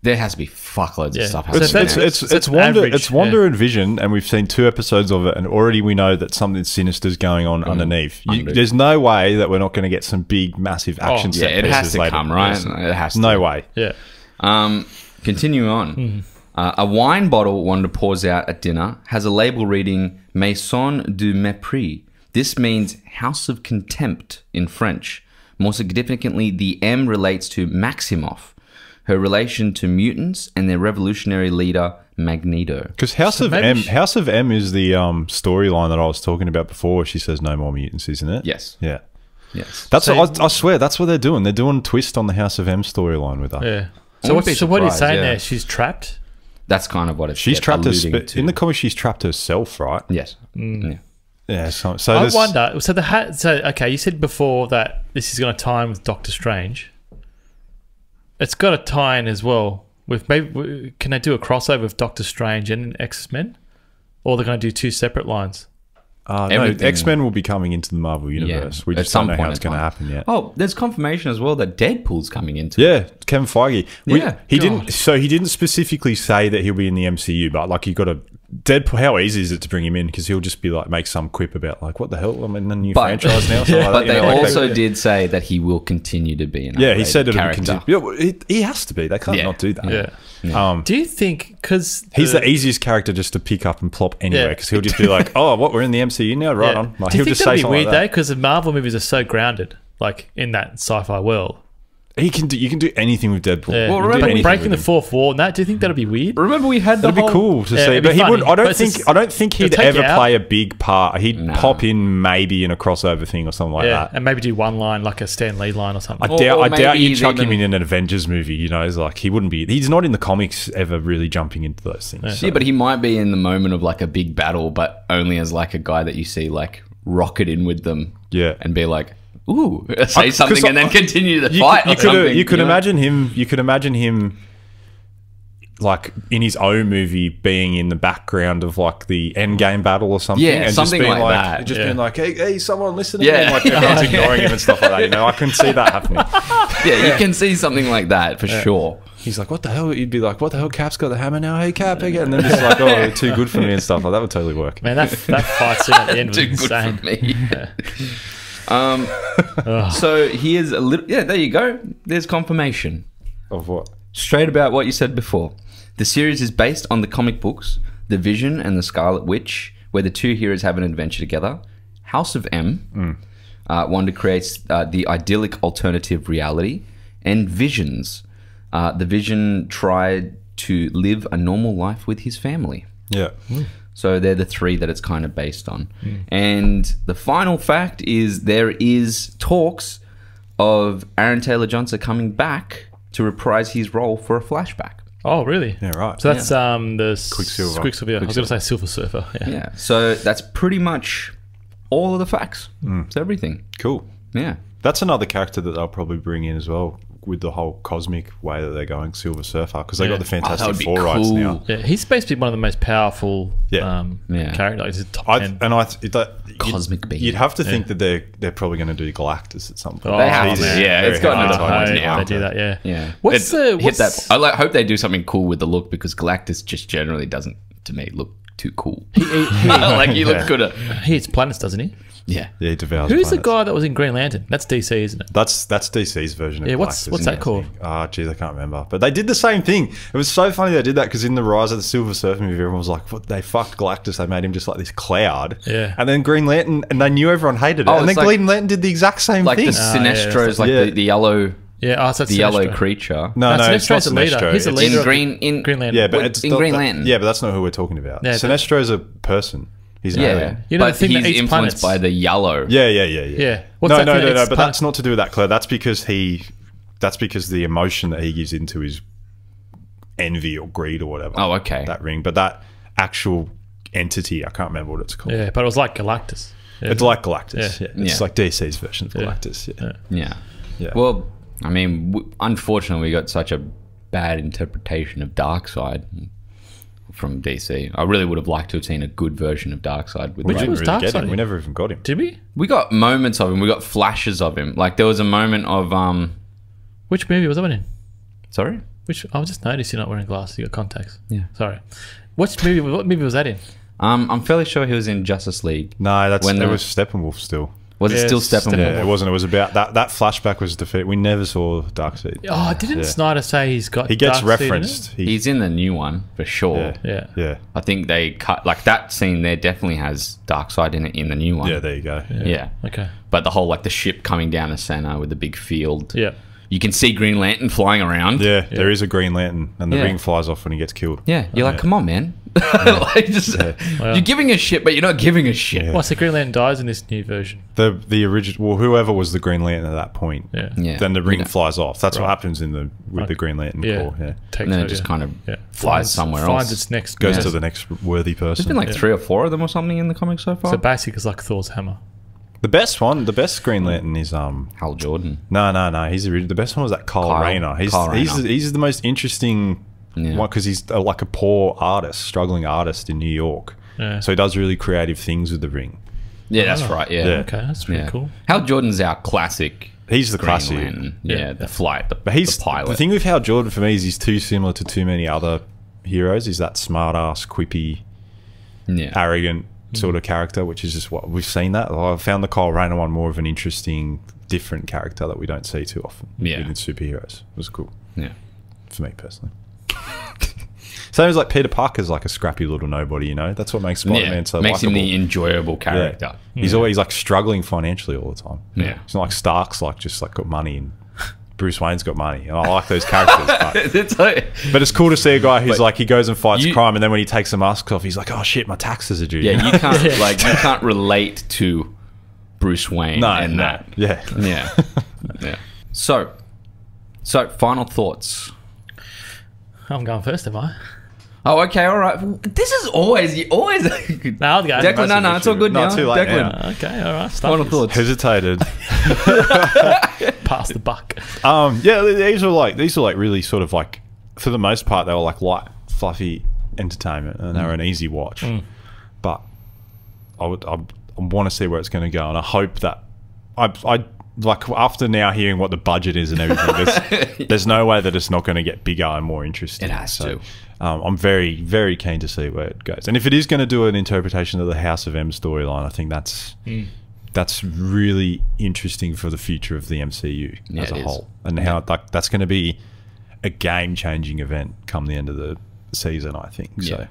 [SPEAKER 1] There has to be fuckloads
[SPEAKER 2] Yeah.
[SPEAKER 1] of stuff
[SPEAKER 2] So
[SPEAKER 1] happening.
[SPEAKER 3] It's,
[SPEAKER 2] that's-
[SPEAKER 3] it's,
[SPEAKER 1] there.
[SPEAKER 3] it's, it's,
[SPEAKER 2] it's
[SPEAKER 3] Wonder,
[SPEAKER 2] average,
[SPEAKER 3] it's Wanda and Vision, and we've seen two episodes of it, and already we know that something sinister's going on underneath. You, there's no way that we're not going to get some big, massive action
[SPEAKER 2] Oh,
[SPEAKER 1] yeah,
[SPEAKER 3] set
[SPEAKER 1] it
[SPEAKER 3] pieces
[SPEAKER 1] has to
[SPEAKER 3] later.
[SPEAKER 1] come, right?
[SPEAKER 3] Yes.
[SPEAKER 1] It has to.
[SPEAKER 3] No way.
[SPEAKER 2] yeah.
[SPEAKER 1] Um, continue on. Uh, a wine bottle Wanda pours out at dinner has a label reading Maison du Mépris. This means house of contempt in French. More significantly, the M relates to Maximoff, her relation to mutants and their revolutionary leader Magneto.
[SPEAKER 3] Because House
[SPEAKER 2] So
[SPEAKER 3] of M,
[SPEAKER 2] sh-
[SPEAKER 3] House of M is the um, storyline that I was talking about before. Where she says no more mutants, isn't it?
[SPEAKER 1] Yes,
[SPEAKER 3] Yeah.
[SPEAKER 1] yes.
[SPEAKER 3] That's
[SPEAKER 2] So-
[SPEAKER 3] what, I, I swear that's what they're doing. They're doing a twist on the House of M storyline with her.
[SPEAKER 2] Yeah. So
[SPEAKER 1] wouldn't be
[SPEAKER 2] what? So what are you saying
[SPEAKER 1] yeah.
[SPEAKER 2] there? She's trapped.
[SPEAKER 1] That's kind of what it's
[SPEAKER 3] She's
[SPEAKER 1] yeah,
[SPEAKER 3] trapped
[SPEAKER 1] alluding
[SPEAKER 3] herself
[SPEAKER 1] to.
[SPEAKER 3] in the comic. She's trapped herself, right?
[SPEAKER 1] yes. Yeah.
[SPEAKER 3] Yeah. So, so
[SPEAKER 2] I
[SPEAKER 3] there's-
[SPEAKER 2] wonder. So the hat. so okay, you said before that this is going to tie in with Doctor Strange. It's got to tie in as well with maybe can they do a crossover with Doctor Strange and X Men, or they're going to do two separate lines?
[SPEAKER 3] Uh, no, X Men will be coming into the Marvel universe. we just
[SPEAKER 1] some
[SPEAKER 3] don't know how it's going to happen yet.
[SPEAKER 1] Oh, there's confirmation as well that Deadpool's coming into
[SPEAKER 3] Yeah, Kevin Feige. We-
[SPEAKER 1] Yeah,
[SPEAKER 3] he
[SPEAKER 1] God.
[SPEAKER 3] didn't. So he didn't specifically say that he'll be in the MCU, but like he got a Deadpool. How easy is it to bring him in? Because he'll just be like make some quip about like, what the hell? I'm in the new
[SPEAKER 1] But-
[SPEAKER 3] franchise now. something like
[SPEAKER 1] But
[SPEAKER 3] that,
[SPEAKER 1] they
[SPEAKER 3] know, like
[SPEAKER 1] also did say that he will continue to be an
[SPEAKER 3] Yeah, he said it'll be
[SPEAKER 1] character.
[SPEAKER 3] continue. Yeah, well, he, he has to be. They can't
[SPEAKER 1] Yeah.
[SPEAKER 3] not do that.
[SPEAKER 2] Yeah.
[SPEAKER 3] Um,
[SPEAKER 2] Do you think because
[SPEAKER 3] he's the easiest character just to pick up and plop anywhere
[SPEAKER 2] Yeah.
[SPEAKER 3] because he'll just be like, "Oh, what? We're in the MCU now, right on." Like,
[SPEAKER 2] Do you
[SPEAKER 3] he'll
[SPEAKER 2] think
[SPEAKER 3] just
[SPEAKER 2] that'd
[SPEAKER 3] say
[SPEAKER 2] be
[SPEAKER 3] something
[SPEAKER 2] weird
[SPEAKER 3] like
[SPEAKER 2] though? Because the Marvel movies are so grounded, like in that sci-fi world.
[SPEAKER 3] He can do. You can do anything with Deadpool.
[SPEAKER 2] Yeah.
[SPEAKER 3] You can do
[SPEAKER 1] remember
[SPEAKER 3] anything
[SPEAKER 2] breaking the fourth wall and that. Do you think that'd be weird?
[SPEAKER 1] Remember we had the
[SPEAKER 3] That'd be
[SPEAKER 1] whole-
[SPEAKER 3] cool to
[SPEAKER 2] Yeah,
[SPEAKER 3] see, but he
[SPEAKER 2] funny,
[SPEAKER 3] would. I don't
[SPEAKER 2] it's
[SPEAKER 3] think.
[SPEAKER 2] just-
[SPEAKER 3] I don't think he'd ever play a big part. He'd
[SPEAKER 1] No.
[SPEAKER 3] pop in maybe in a crossover thing or something like
[SPEAKER 2] yeah,
[SPEAKER 3] that.
[SPEAKER 2] and maybe do one line like a Stan Lee line or something.
[SPEAKER 3] I
[SPEAKER 1] Or-
[SPEAKER 3] doubt.
[SPEAKER 1] or
[SPEAKER 3] I doubt you
[SPEAKER 1] he's
[SPEAKER 3] chuck him in an Avengers movie. You know, it's like he wouldn't be. He's not in the comics ever really jumping into those things.
[SPEAKER 1] Yeah, but he might be in the moment of like a big battle, but only as like a guy that you see like rocket in with them.
[SPEAKER 3] Yeah.
[SPEAKER 1] and be like, "Ooh," say
[SPEAKER 3] I-
[SPEAKER 1] something,
[SPEAKER 3] 'cause
[SPEAKER 1] and then continue the
[SPEAKER 3] you,
[SPEAKER 1] fight.
[SPEAKER 3] you
[SPEAKER 1] or
[SPEAKER 3] could
[SPEAKER 1] something,
[SPEAKER 3] you could
[SPEAKER 1] know?
[SPEAKER 3] imagine him you could imagine him like in his own movie being in the background of like the end game battle or something
[SPEAKER 1] Yeah,
[SPEAKER 3] and
[SPEAKER 1] something
[SPEAKER 3] just being
[SPEAKER 1] like
[SPEAKER 3] like,
[SPEAKER 1] that,
[SPEAKER 3] just
[SPEAKER 2] yeah.
[SPEAKER 3] being like hey, hey someone listen to
[SPEAKER 1] Yeah.
[SPEAKER 3] me like everyone's ignoring him and stuff like that you know I can see that happening
[SPEAKER 1] Yeah, you can see something like that for sure.
[SPEAKER 3] he's like what the hell you'd be like what the hell Cap's got the hammer now hey Cap again and then just like oh they're too good for me and stuff like that would totally work
[SPEAKER 2] Man, that that fight scene at the end was
[SPEAKER 1] Too good
[SPEAKER 2] insane.
[SPEAKER 1] for me. Um, so here's a little. Yeah, there you go. There's confirmation.
[SPEAKER 3] of what
[SPEAKER 1] Straight about what you said before. The series is based on the comic books, The Vision and the Scarlet Witch, where the two heroes have an adventure together. House of M, uh, Wanda creates uh, the idyllic alternative reality, and Visions. Uh, the Vision tried to live a normal life with his family.
[SPEAKER 3] yeah
[SPEAKER 1] So they're the three that it's kind of based on. And the final fact is there is talks of Aaron Taylor Johnson coming back to reprise his role for a flashback.
[SPEAKER 2] Oh, really?
[SPEAKER 3] yeah right
[SPEAKER 2] So that's um the s-
[SPEAKER 3] Quicksilver.
[SPEAKER 2] Quicksilver. I was going to say Silver Surfer. Yeah.
[SPEAKER 1] Yeah. So that's pretty much all of the facts. It's everything.
[SPEAKER 3] cool
[SPEAKER 1] Yeah.
[SPEAKER 3] That's another character that they'll probably bring in as well with the whole cosmic way that they're going, Silver Surfer, because they
[SPEAKER 2] Yeah.
[SPEAKER 3] got the
[SPEAKER 1] Oh,
[SPEAKER 3] Fantastic
[SPEAKER 1] would be
[SPEAKER 3] Four rights now.
[SPEAKER 2] Yeah, he's supposed to be one of the most powerful
[SPEAKER 3] Yeah.
[SPEAKER 2] um,
[SPEAKER 1] Yeah.
[SPEAKER 2] characters. Like, top
[SPEAKER 3] I,
[SPEAKER 2] 10.
[SPEAKER 3] and I, it, that, you'd-
[SPEAKER 1] Cosmic being.
[SPEAKER 3] You'd have to think that they're they're probably going to do Galactus at some point.
[SPEAKER 2] Oh,
[SPEAKER 1] They have to. Yeah,
[SPEAKER 3] Very
[SPEAKER 1] it's gotten to the
[SPEAKER 3] hard
[SPEAKER 1] point
[SPEAKER 3] to
[SPEAKER 1] now.
[SPEAKER 2] They do that, yeah.
[SPEAKER 1] Yeah.
[SPEAKER 2] What's
[SPEAKER 1] It-
[SPEAKER 2] the
[SPEAKER 1] hit
[SPEAKER 2] what's,
[SPEAKER 1] that? I like, hope they do something cool with the look because Galactus just generally doesn't, to me, look too cool. like he looks good at.
[SPEAKER 2] He eats planets, doesn't he?
[SPEAKER 1] Yeah.
[SPEAKER 3] Yeah, he devours
[SPEAKER 2] Who's the guy that was in Green Lantern? That's DC, isn't it?
[SPEAKER 3] That's that's DC's version of
[SPEAKER 2] Yeah, what's-
[SPEAKER 3] Galactus,
[SPEAKER 2] what's that
[SPEAKER 3] it?
[SPEAKER 2] called?
[SPEAKER 3] Ah, geez, I can't remember. But they did the same thing. It was so funny they did that because in the Rise of the Silver Surfer movie, everyone was like, "What? They fucked Galactus. They made him just like this cloud."
[SPEAKER 2] Yeah.
[SPEAKER 3] And then Green Lantern, and they knew everyone hated it.
[SPEAKER 1] Oh,
[SPEAKER 3] and then
[SPEAKER 1] like-
[SPEAKER 3] Green Lantern did the exact same
[SPEAKER 1] Like
[SPEAKER 3] thing.
[SPEAKER 1] Like the
[SPEAKER 2] Ah, yeah,
[SPEAKER 1] Sinestro's, like
[SPEAKER 3] yeah.
[SPEAKER 1] the, the yellow,
[SPEAKER 2] Yeah, oh, so that's
[SPEAKER 1] the yellow creature.
[SPEAKER 3] no,
[SPEAKER 2] No,
[SPEAKER 3] no, it's not
[SPEAKER 2] Sinestro's a leader. He's a leader.
[SPEAKER 1] in
[SPEAKER 2] of the
[SPEAKER 1] Green, in
[SPEAKER 2] Green Lantern.
[SPEAKER 3] Yeah, but it's
[SPEAKER 1] in
[SPEAKER 3] not
[SPEAKER 1] Green
[SPEAKER 3] that-
[SPEAKER 1] Lantern.
[SPEAKER 3] Yeah, but that's not who we're talking about.
[SPEAKER 2] Yeah, but-
[SPEAKER 3] Sinestro's a person. He's an
[SPEAKER 1] Yeah,
[SPEAKER 3] alien.
[SPEAKER 2] You know the
[SPEAKER 1] but
[SPEAKER 2] thing
[SPEAKER 1] he's
[SPEAKER 2] eats
[SPEAKER 1] influenced
[SPEAKER 2] planets?
[SPEAKER 1] by the yellow.
[SPEAKER 3] Yeah, yeah, yeah, yeah.
[SPEAKER 2] Yeah. What's
[SPEAKER 3] no,
[SPEAKER 2] that
[SPEAKER 3] no,
[SPEAKER 2] thing
[SPEAKER 3] no, no. But
[SPEAKER 2] planets?
[SPEAKER 3] that's not to do with that, Claire. That's because he. That's because the emotion that he gives into is envy or greed or whatever.
[SPEAKER 1] Oh, okay.
[SPEAKER 3] That ring, but that actual entity, I can't remember what it's called.
[SPEAKER 2] Yeah, but it was like Galactus. Yeah.
[SPEAKER 3] It's like Galactus.
[SPEAKER 2] Yeah.
[SPEAKER 3] Yeah. It's
[SPEAKER 1] Yeah.
[SPEAKER 3] like DC's version of Galactus. Yeah.
[SPEAKER 1] Yeah.
[SPEAKER 3] Yeah.
[SPEAKER 1] Well, I mean, w- unfortunately, we got such a bad interpretation of Darkseid from DC. I really would have liked to have seen a good version of Darkseid with
[SPEAKER 3] We
[SPEAKER 2] Which
[SPEAKER 1] like-
[SPEAKER 3] didn't
[SPEAKER 2] was
[SPEAKER 3] really get
[SPEAKER 2] Darkseid?
[SPEAKER 3] him. We never even got him.
[SPEAKER 2] Did we?
[SPEAKER 1] we got moments of him. We got flashes of him. Like there was a moment of um.
[SPEAKER 2] Which movie was that one in?
[SPEAKER 1] Sorry.
[SPEAKER 2] Which I was just noticed you're not wearing glasses. You got contacts.
[SPEAKER 1] Yeah.
[SPEAKER 2] Sorry. Which movie? What movie was that in?
[SPEAKER 1] Um, I'm fairly sure he was in Justice League.
[SPEAKER 3] No, that's
[SPEAKER 1] When
[SPEAKER 3] it
[SPEAKER 1] the-
[SPEAKER 3] was Steppenwolf still.
[SPEAKER 1] Was
[SPEAKER 2] Yeah,
[SPEAKER 1] it still Steppenwolf?
[SPEAKER 3] Yeah, it wasn't. It was about that. That flashback was defeat. We never saw Darkseid.
[SPEAKER 2] Oh, didn't
[SPEAKER 3] Yeah.
[SPEAKER 2] Snyder say he's got?
[SPEAKER 3] He gets
[SPEAKER 2] Darkseid in it?
[SPEAKER 3] referenced. He,
[SPEAKER 1] He's in the new one for sure.
[SPEAKER 3] yeah,
[SPEAKER 2] Yeah.
[SPEAKER 3] yeah,
[SPEAKER 1] I think they cut like that scene there definitely has Darkseid in it in the new one.
[SPEAKER 3] yeah. There you go.
[SPEAKER 1] Yeah.
[SPEAKER 2] Okay.
[SPEAKER 1] But the whole like the ship coming down to Santa with the big field.
[SPEAKER 2] Yeah.
[SPEAKER 1] You can see Green Lantern flying around.
[SPEAKER 3] Yeah, there is a Green Lantern, and the
[SPEAKER 1] Yeah.
[SPEAKER 3] ring flies off when he gets killed.
[SPEAKER 1] Yeah, you're like, come on, man. like, just,
[SPEAKER 2] Well-
[SPEAKER 1] You're giving a shit, but you're not giving a shit.
[SPEAKER 3] Yeah.
[SPEAKER 2] Well, so Green Lantern dies in this new version.
[SPEAKER 3] The the original, well, whoever was the Green Lantern at that point,
[SPEAKER 2] Yeah.
[SPEAKER 1] Yeah.
[SPEAKER 3] then the ring
[SPEAKER 1] Yeah.
[SPEAKER 3] flies off. That's what happens in the with the Green Lantern
[SPEAKER 2] Yeah.
[SPEAKER 3] Corps. Yeah,
[SPEAKER 2] Takes
[SPEAKER 1] And then
[SPEAKER 2] over,
[SPEAKER 1] it just
[SPEAKER 2] yeah.
[SPEAKER 1] kind of
[SPEAKER 2] yeah.
[SPEAKER 1] flies
[SPEAKER 2] Finds-
[SPEAKER 1] somewhere
[SPEAKER 2] finds
[SPEAKER 1] else.
[SPEAKER 2] its next.
[SPEAKER 3] goes
[SPEAKER 2] yeah.
[SPEAKER 3] to the next worthy person.
[SPEAKER 1] There's been like
[SPEAKER 2] Yeah.
[SPEAKER 1] three or four of them or something in the comics so far.
[SPEAKER 2] So basically, it's like Thor's hammer.
[SPEAKER 3] the best one, the best Green Lantern is um.
[SPEAKER 1] Hal Jordan.
[SPEAKER 3] No, no, no. He's the, the best one was that Kyle,
[SPEAKER 1] Kyle-
[SPEAKER 3] Rayner. He's
[SPEAKER 1] Kyle
[SPEAKER 3] he's
[SPEAKER 1] Rayner.
[SPEAKER 3] he's the most interesting
[SPEAKER 1] Yeah.
[SPEAKER 3] because he's uh, like a poor artist, struggling artist in New York.
[SPEAKER 2] Yeah.
[SPEAKER 3] So he does really creative things with the ring.
[SPEAKER 1] Yeah, that's
[SPEAKER 2] Oh.
[SPEAKER 1] right. Yeah.
[SPEAKER 3] Yeah.
[SPEAKER 2] Okay, that's pretty
[SPEAKER 1] Yeah.
[SPEAKER 2] cool.
[SPEAKER 1] Hal Jordan's our classic
[SPEAKER 3] He's the
[SPEAKER 1] Green
[SPEAKER 3] classic.
[SPEAKER 1] Lantern. Yeah,
[SPEAKER 2] Yeah.
[SPEAKER 1] the flight, the,
[SPEAKER 3] But he's
[SPEAKER 1] the pilot.
[SPEAKER 3] the thing with Hal Jordan for me is he's too similar to too many other heroes. He's that smart ass, quippy,
[SPEAKER 1] Yeah.
[SPEAKER 3] arrogant
[SPEAKER 2] Mm.
[SPEAKER 3] sort of character, which is just what we've seen. That I found the Kyle Rayner one more of an interesting, different character that we don't see too often
[SPEAKER 1] Yeah.
[SPEAKER 3] within superheroes. It was cool
[SPEAKER 1] Yeah.
[SPEAKER 3] for me personally. Same as like Peter Parker's like a scrappy little nobody, you know. That's what makes Spider Man
[SPEAKER 1] yeah.
[SPEAKER 3] so
[SPEAKER 1] Makes him the enjoyable
[SPEAKER 3] Yeah.
[SPEAKER 1] character.
[SPEAKER 3] He's always like struggling financially all the time.
[SPEAKER 1] Yeah.
[SPEAKER 3] It's not like Stark's like just like got money and Bruce Wayne's got money. And I like those characters. but,
[SPEAKER 1] it's like,
[SPEAKER 3] but it's cool to see a guy who's like he goes and fights
[SPEAKER 1] you-
[SPEAKER 3] crime and then when he takes the mask off, he's like, Oh shit, my taxes are due.
[SPEAKER 1] yeah, you can't like you can't relate to Bruce Wayne
[SPEAKER 3] no,
[SPEAKER 1] and
[SPEAKER 3] no.
[SPEAKER 1] that.
[SPEAKER 3] Yeah.
[SPEAKER 1] Yeah. yeah. So, so final thoughts.
[SPEAKER 2] I'm going first, am I?
[SPEAKER 1] Oh, okay, all right. This is always you always.
[SPEAKER 2] No, I'll go.
[SPEAKER 1] Declan, no, no, it's all good
[SPEAKER 3] Not
[SPEAKER 1] now.
[SPEAKER 3] too late
[SPEAKER 1] Declan,
[SPEAKER 3] now.
[SPEAKER 2] Okay, all right. Start
[SPEAKER 1] final
[SPEAKER 2] this.
[SPEAKER 1] thoughts.
[SPEAKER 3] Hesitated.
[SPEAKER 2] Pass the buck.
[SPEAKER 3] Um, yeah, these are like these are like really sort of like for the most part they were like light, fluffy entertainment, and they were an easy watch. But I would I, I want to see where it's going to go, and I hope that I I like after now hearing what the budget is and everything, there's, there's no way that it's not going to get bigger and more interesting.
[SPEAKER 1] It has to.
[SPEAKER 3] Um, I'm very very keen to see where it goes, and if it is going to do an interpretation of the House of M storyline, I think that's that's really interesting for the future of the MCU
[SPEAKER 1] Yeah,
[SPEAKER 3] as a
[SPEAKER 1] it is.
[SPEAKER 3] whole, and how like that's going to be a game changing event come the end of the season. I think
[SPEAKER 1] Yeah.
[SPEAKER 3] so.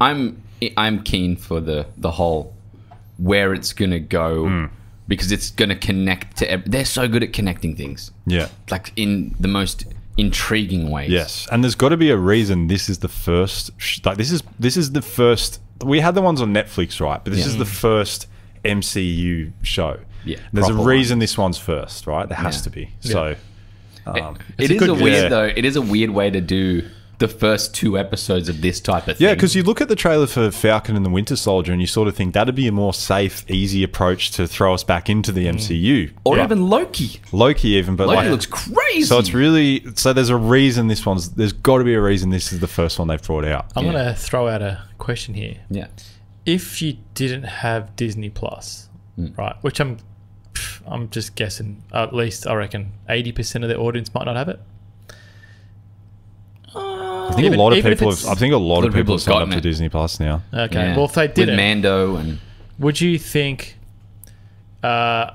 [SPEAKER 1] I'm I'm keen for the the whole where it's gonna go
[SPEAKER 3] Hmm.
[SPEAKER 1] Because it's gonna connect to. ev- They're so good at connecting things,
[SPEAKER 3] Yeah.
[SPEAKER 1] like in the most intriguing ways.
[SPEAKER 3] Yes, and there's got to be a reason. This is the first. sh- Like this is this is the first. We had the ones on Netflix, right? But this
[SPEAKER 1] Yeah.
[SPEAKER 3] is the first MCU show.
[SPEAKER 1] Yeah,
[SPEAKER 3] there's a reason this one's first, right? There has
[SPEAKER 1] Yeah.
[SPEAKER 3] to be. So, um,
[SPEAKER 1] It
[SPEAKER 3] it's
[SPEAKER 1] a,
[SPEAKER 3] good-
[SPEAKER 1] weird
[SPEAKER 3] yeah.
[SPEAKER 1] though. It is a weird way to do the first two episodes of this type of thing.
[SPEAKER 3] Yeah, because you look at the trailer for Falcon and the Winter Soldier, and you sort of think that'd be a more safe, easy approach to throw us back into the MCU,
[SPEAKER 1] or
[SPEAKER 3] But
[SPEAKER 1] even Loki.
[SPEAKER 3] Loki, even. But
[SPEAKER 1] Loki
[SPEAKER 3] like,
[SPEAKER 1] looks crazy.
[SPEAKER 3] so it's really so. There's a reason this one's. There's got to be a reason this is the first one they've brought out.
[SPEAKER 2] I'm
[SPEAKER 1] Yeah.
[SPEAKER 2] going to throw out a question here.
[SPEAKER 1] yeah.
[SPEAKER 2] If you didn't have Disney Plus,
[SPEAKER 1] Hmm.
[SPEAKER 2] right, which I'm I'm just guessing, at least I reckon 80% of the audience might not have it.
[SPEAKER 3] I think
[SPEAKER 2] Even-
[SPEAKER 3] a lot of people. Have, I think a lot of people have signed up
[SPEAKER 1] gotten
[SPEAKER 3] to. Disney Plus now.
[SPEAKER 2] Okay.
[SPEAKER 1] Yeah.
[SPEAKER 2] Well, if they
[SPEAKER 1] with
[SPEAKER 2] didn't,
[SPEAKER 1] Mando and
[SPEAKER 2] would you think uh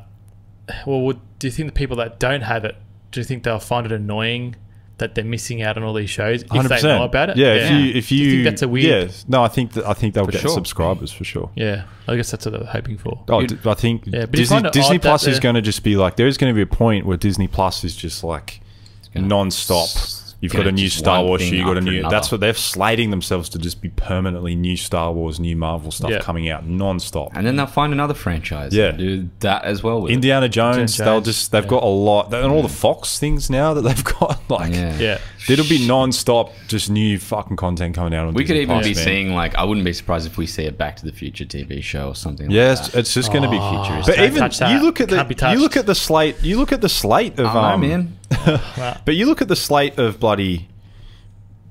[SPEAKER 2] well would do you think the people that don't have it do you think they'll find it annoying that they're missing out on all these shows if they know about it
[SPEAKER 3] Yeah, if you if
[SPEAKER 2] Do
[SPEAKER 3] you,
[SPEAKER 2] you think that's a weird
[SPEAKER 3] Yeah, no, I think that I think they'll
[SPEAKER 1] For
[SPEAKER 3] get
[SPEAKER 1] sure.
[SPEAKER 3] subscribers for sure.
[SPEAKER 2] yeah i guess that's what they're hoping for
[SPEAKER 3] Oh,
[SPEAKER 1] You'd-
[SPEAKER 3] d- I think
[SPEAKER 2] Yeah, but
[SPEAKER 3] Disney, Disney Plus is going to just be like there is going to be a point where Disney Plus is just like non-stop. You've got
[SPEAKER 1] gonna
[SPEAKER 3] a new Star Wars show.
[SPEAKER 1] thing
[SPEAKER 3] You got a new.
[SPEAKER 1] another.
[SPEAKER 3] That's what they're slating themselves to just be permanently new Star Wars, new Marvel stuff
[SPEAKER 2] Yeah.
[SPEAKER 3] coming out non-stop.
[SPEAKER 1] and then they'll find another franchise.
[SPEAKER 3] Yeah.
[SPEAKER 1] and do that as well. With.
[SPEAKER 3] Indiana Jones,
[SPEAKER 2] Indiana
[SPEAKER 3] they'll just they've
[SPEAKER 2] yeah.
[SPEAKER 3] got a lot and all the Fox things now that they've got like
[SPEAKER 1] Yeah.
[SPEAKER 2] yeah
[SPEAKER 3] it'll be non-stop just new fucking content coming out on
[SPEAKER 1] We could even
[SPEAKER 3] Plus,
[SPEAKER 1] be
[SPEAKER 3] man.
[SPEAKER 1] seeing like I wouldn't be surprised if we see a Back to the Future TV show or something.
[SPEAKER 3] Yeah,
[SPEAKER 1] like
[SPEAKER 3] it's,
[SPEAKER 1] that.
[SPEAKER 3] it's just going to be
[SPEAKER 2] Oh,
[SPEAKER 3] futuristic. But
[SPEAKER 2] don't
[SPEAKER 3] even you look at the
[SPEAKER 2] touched.
[SPEAKER 3] you look at the slate. You look at the slate of
[SPEAKER 1] I know,
[SPEAKER 3] um,
[SPEAKER 1] man.
[SPEAKER 3] But you look at the slate of bloody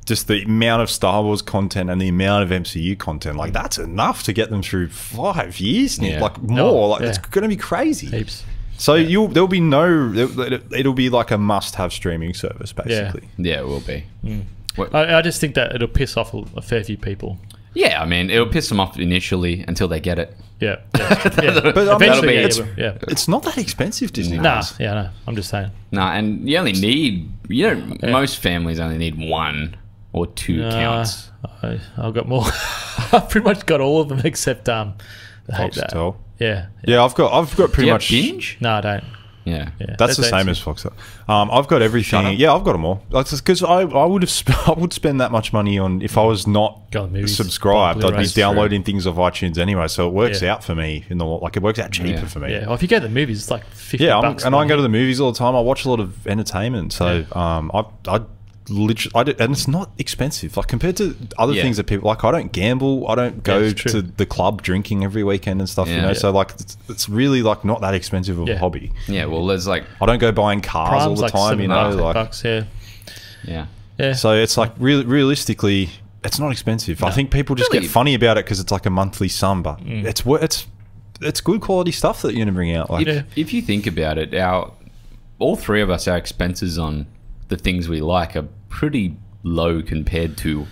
[SPEAKER 3] just the amount of Star Wars content and the amount of MCU content. Like that's enough to get them through five years. now.
[SPEAKER 1] Yeah.
[SPEAKER 3] Like oh, more. like
[SPEAKER 2] yeah.
[SPEAKER 3] it's going to be crazy.
[SPEAKER 2] heaps
[SPEAKER 3] So you'll there'll be no. It'll, it'll be like a must-have streaming service basically.
[SPEAKER 1] Yeah, it will be.
[SPEAKER 3] Mm.
[SPEAKER 1] What-
[SPEAKER 2] I, I just think that it'll piss off a, a fair few people
[SPEAKER 1] yeah, I mean, it'll piss them off initially until they get it.
[SPEAKER 2] yeah, yeah, yeah.
[SPEAKER 3] But I mean,
[SPEAKER 2] eventually yeah,
[SPEAKER 3] it's,
[SPEAKER 2] yeah, yeah.
[SPEAKER 3] it's not that expensive, Disney.
[SPEAKER 2] nah
[SPEAKER 3] Plus.
[SPEAKER 2] yeah no i'm just saying
[SPEAKER 1] Nah, and you only need you know most families only need one or two
[SPEAKER 2] Uh,
[SPEAKER 1] counts.
[SPEAKER 2] I, I've got more. I've pretty much got all of them except um. I hate that. Yeah.
[SPEAKER 3] Yeah, I've got I've got
[SPEAKER 1] Do
[SPEAKER 3] pretty
[SPEAKER 1] you have
[SPEAKER 3] much.
[SPEAKER 1] binge?
[SPEAKER 2] No, I don't.
[SPEAKER 1] Yeah.
[SPEAKER 2] Yeah.
[SPEAKER 3] That's the same as Foxtel. Um, I've got everything. Yeah, I've got them all. Because I, I would have sp- I would spend that much money on if I was not
[SPEAKER 2] Go on movies,
[SPEAKER 3] subscribed. I'd be
[SPEAKER 2] Blu-rays.
[SPEAKER 3] downloading things off iTunes anyway, so it works
[SPEAKER 2] Yeah.
[SPEAKER 3] out for me in the like it works out cheaper
[SPEAKER 1] Yeah.
[SPEAKER 3] for me.
[SPEAKER 2] Yeah. Well, if you go to the movies, it's like fifty
[SPEAKER 3] Yeah, I'm,
[SPEAKER 2] bucks.
[SPEAKER 3] and I
[SPEAKER 2] man.
[SPEAKER 3] go to the movies all the time. I watch a lot of entertainment, so um, I I literally I do, and it's not expensive. Like compared to other
[SPEAKER 1] Yeah.
[SPEAKER 3] things that people like, I don't gamble. I don't go
[SPEAKER 2] it's true.
[SPEAKER 3] to the club drinking every weekend and stuff. You know,
[SPEAKER 1] Yeah.
[SPEAKER 3] so like it's, it's really like not that expensive of
[SPEAKER 2] Yeah.
[SPEAKER 3] a hobby.
[SPEAKER 1] Yeah, well, there's like,
[SPEAKER 3] I don't go buying cars all the
[SPEAKER 2] like
[SPEAKER 3] time. You know,
[SPEAKER 2] bucks,
[SPEAKER 3] like
[SPEAKER 2] bucks. Yeah.
[SPEAKER 1] yeah.
[SPEAKER 2] Yeah.
[SPEAKER 3] so it's like really realistically, it's not expensive. I think people just
[SPEAKER 1] Really?
[SPEAKER 3] get funny about it because it's like a monthly sum, but
[SPEAKER 2] Mm.
[SPEAKER 3] it's it's it's good quality stuff that you're gonna bring out. Like
[SPEAKER 1] If, if you think about it, our all three of us, our expenses on the things we like are pretty low compared to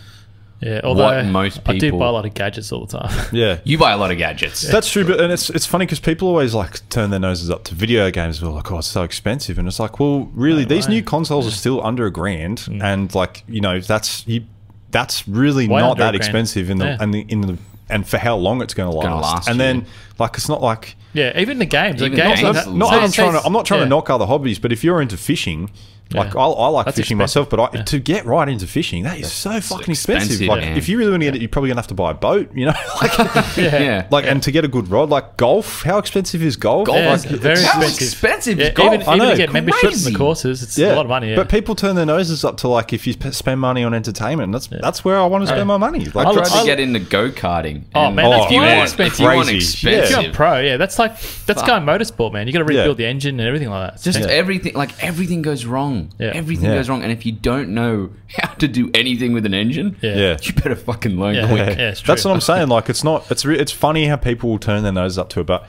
[SPEAKER 2] Yeah, although
[SPEAKER 1] most people.
[SPEAKER 2] I do
[SPEAKER 1] people-
[SPEAKER 2] buy a lot of gadgets all the time.
[SPEAKER 3] Yeah.
[SPEAKER 1] You buy a lot of gadgets.
[SPEAKER 3] That's true, but and it's it's funny because people always like turn their noses up to video games. They're like, "Oh, it's so expensive," and it's like, well, really, these
[SPEAKER 2] way.
[SPEAKER 3] new consoles are still under a grand, mm. and like you know, that's you, that's really
[SPEAKER 2] Way
[SPEAKER 3] not that expensive in the
[SPEAKER 2] Yeah.
[SPEAKER 3] and the in the and for how long it's going to last.
[SPEAKER 1] Last
[SPEAKER 3] and
[SPEAKER 1] you.
[SPEAKER 3] then like it's not like
[SPEAKER 2] Yeah, even the games. The
[SPEAKER 1] Even
[SPEAKER 2] games
[SPEAKER 1] games
[SPEAKER 2] like
[SPEAKER 1] are
[SPEAKER 3] not
[SPEAKER 1] So
[SPEAKER 3] that I'm
[SPEAKER 2] say-
[SPEAKER 3] trying to, I'm not trying
[SPEAKER 2] yeah.
[SPEAKER 3] to knock other hobbies, but if you're into fishing, like
[SPEAKER 2] Yeah.
[SPEAKER 3] I, I like
[SPEAKER 2] That's
[SPEAKER 3] fishing
[SPEAKER 2] expensive.
[SPEAKER 3] myself, but I,
[SPEAKER 2] Yeah.
[SPEAKER 3] to get right into fishing, that is so fucking expensive.
[SPEAKER 1] expensive,
[SPEAKER 3] Like
[SPEAKER 1] man.
[SPEAKER 3] if you really want to get it, you're probably gonna have to buy a boat, you know? like,
[SPEAKER 2] Yeah.
[SPEAKER 1] yeah.
[SPEAKER 3] like and to get a good rod, like golf. How expensive is golf?
[SPEAKER 1] Golf
[SPEAKER 2] Yeah,
[SPEAKER 3] Like,
[SPEAKER 2] very
[SPEAKER 1] How
[SPEAKER 2] expensive.
[SPEAKER 1] expensive
[SPEAKER 2] Yeah,
[SPEAKER 1] is golf?
[SPEAKER 2] even,
[SPEAKER 3] I
[SPEAKER 2] even
[SPEAKER 3] know,
[SPEAKER 2] to get membership in the courses, it's
[SPEAKER 3] yeah,
[SPEAKER 2] a lot of money. Yeah.
[SPEAKER 3] But people turn their noses up to like if you spend money on entertainment, that's that's where I want to spend
[SPEAKER 2] Yeah.
[SPEAKER 3] my money. Like,
[SPEAKER 2] I
[SPEAKER 1] I tried to get into go karting.
[SPEAKER 2] Oh, man, that's
[SPEAKER 1] if you want,
[SPEAKER 2] expensive.
[SPEAKER 1] if you want
[SPEAKER 3] Crazy.
[SPEAKER 1] expensive,
[SPEAKER 2] if you're a pro, yeah, that's like that's going motorsport, man. You got to
[SPEAKER 3] Yeah.
[SPEAKER 2] rebuild the engine and everything like that. It's
[SPEAKER 1] just
[SPEAKER 2] expensive.
[SPEAKER 1] everything, like everything goes wrong.
[SPEAKER 2] Yeah.
[SPEAKER 1] Everything
[SPEAKER 3] Yeah.
[SPEAKER 1] goes wrong, and if you don't know how to do anything with an engine,
[SPEAKER 2] Yeah.
[SPEAKER 3] Yeah.
[SPEAKER 1] you better fucking learn
[SPEAKER 2] Yeah.
[SPEAKER 1] quick.
[SPEAKER 2] Yeah, it's true.
[SPEAKER 3] That's what I'm saying. Like, it's not. It's re- it's funny how people will turn their noses up to it, but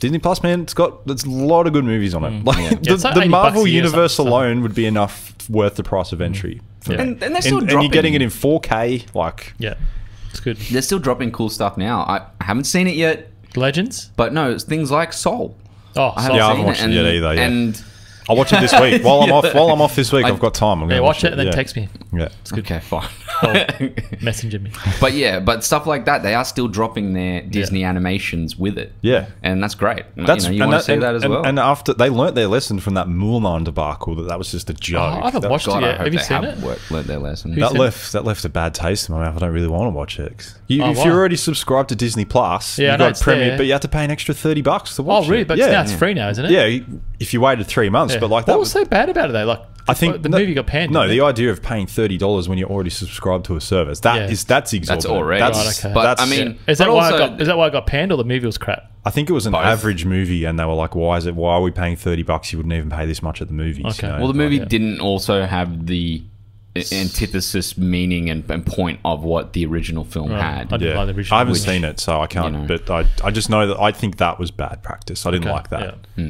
[SPEAKER 3] Disney Plus, man, it's got there's a lot of good movies on it. Like
[SPEAKER 2] Mm. Yeah,
[SPEAKER 3] the,
[SPEAKER 2] it's like
[SPEAKER 3] the
[SPEAKER 2] 80 bucks
[SPEAKER 3] Marvel
[SPEAKER 2] a year or
[SPEAKER 3] universe
[SPEAKER 2] something.
[SPEAKER 3] alone would be enough worth the price of entry. for
[SPEAKER 2] Yeah.
[SPEAKER 3] me.
[SPEAKER 1] And, and they're still
[SPEAKER 3] and, and you're getting it in 4K. Like,
[SPEAKER 2] Yeah, it's good.
[SPEAKER 1] They're still dropping cool stuff now. I haven't seen it yet,
[SPEAKER 2] Legends.
[SPEAKER 1] but no, it's things like Soul.
[SPEAKER 2] Oh,
[SPEAKER 1] I
[SPEAKER 2] Soul.
[SPEAKER 3] Yeah, I haven't watched it yet either, yeah.
[SPEAKER 1] And
[SPEAKER 3] I'll watch it this week while I'm off. While I'm off this week,
[SPEAKER 1] I-
[SPEAKER 3] I've got time. I'm
[SPEAKER 2] yeah,
[SPEAKER 3] gonna
[SPEAKER 2] watch it and then
[SPEAKER 3] yeah.
[SPEAKER 2] text me.
[SPEAKER 3] Yeah,
[SPEAKER 2] It's good.
[SPEAKER 1] okay, fine.
[SPEAKER 2] Messenger me.
[SPEAKER 1] but yeah, but stuff like that, they are still dropping their Disney animations with it.
[SPEAKER 3] yeah.
[SPEAKER 1] and that's great.
[SPEAKER 3] That's
[SPEAKER 1] you, know, you
[SPEAKER 3] and
[SPEAKER 1] want to see
[SPEAKER 3] and-
[SPEAKER 1] that as
[SPEAKER 3] and-
[SPEAKER 1] well.
[SPEAKER 3] And after they learnt their lesson from that Mulan debacle, that that was just a oh, joke.
[SPEAKER 2] Oh, I haven't
[SPEAKER 3] that,
[SPEAKER 2] watched
[SPEAKER 1] God,
[SPEAKER 2] it yet. Have you seen it?
[SPEAKER 1] worked- learnt their lesson.
[SPEAKER 2] Who
[SPEAKER 3] that
[SPEAKER 2] seen it?
[SPEAKER 3] left that left a bad taste in my mouth. I don't really want to watch it. You,
[SPEAKER 2] Oh,
[SPEAKER 3] if
[SPEAKER 2] wow.
[SPEAKER 3] you're already subscribed to Disney Plus,
[SPEAKER 2] Yeah,
[SPEAKER 3] you
[SPEAKER 2] know
[SPEAKER 3] got
[SPEAKER 2] it's
[SPEAKER 3] Premier,
[SPEAKER 2] there.
[SPEAKER 3] but you have to pay an extra thirty bucks to watch.
[SPEAKER 2] Oh, really?
[SPEAKER 3] it.
[SPEAKER 2] But
[SPEAKER 3] yeah,
[SPEAKER 2] now it's free now, isn't it?
[SPEAKER 3] yeah. If you waited three months,
[SPEAKER 2] Yeah.
[SPEAKER 3] but like
[SPEAKER 2] what
[SPEAKER 3] that
[SPEAKER 2] was so bad about it though? Like,
[SPEAKER 3] I think
[SPEAKER 2] the
[SPEAKER 3] no-
[SPEAKER 2] movie got panned.
[SPEAKER 3] No, the
[SPEAKER 2] it?
[SPEAKER 3] idea of paying thirty dollars when you're already subscribed to a service that is
[SPEAKER 2] Yeah.
[SPEAKER 3] that's exorbitant.
[SPEAKER 1] already-
[SPEAKER 3] That's,
[SPEAKER 2] Right, okay.
[SPEAKER 1] But
[SPEAKER 3] that's-
[SPEAKER 1] I mean,
[SPEAKER 2] is that why
[SPEAKER 1] also,
[SPEAKER 2] I got? Is that why I got panned, or the movie was crap?
[SPEAKER 3] I think it was an
[SPEAKER 1] Both.
[SPEAKER 3] average movie, and they were like, "Why is it? Why are we paying thirty bucks? You wouldn't even pay this much at the movies."
[SPEAKER 2] Okay.
[SPEAKER 3] you know?
[SPEAKER 1] well, the movie
[SPEAKER 2] yeah.
[SPEAKER 1] didn't also have the antithesis meaning and, and point of what the original film
[SPEAKER 2] Right.
[SPEAKER 1] had.
[SPEAKER 2] I didn't
[SPEAKER 3] yeah,
[SPEAKER 2] like the original.
[SPEAKER 3] I haven't
[SPEAKER 2] which-
[SPEAKER 3] seen it, so I can't.
[SPEAKER 1] you know.
[SPEAKER 3] But I, I just know that I think that was bad practice. I didn't
[SPEAKER 2] Okay,
[SPEAKER 3] like that.
[SPEAKER 2] yeah.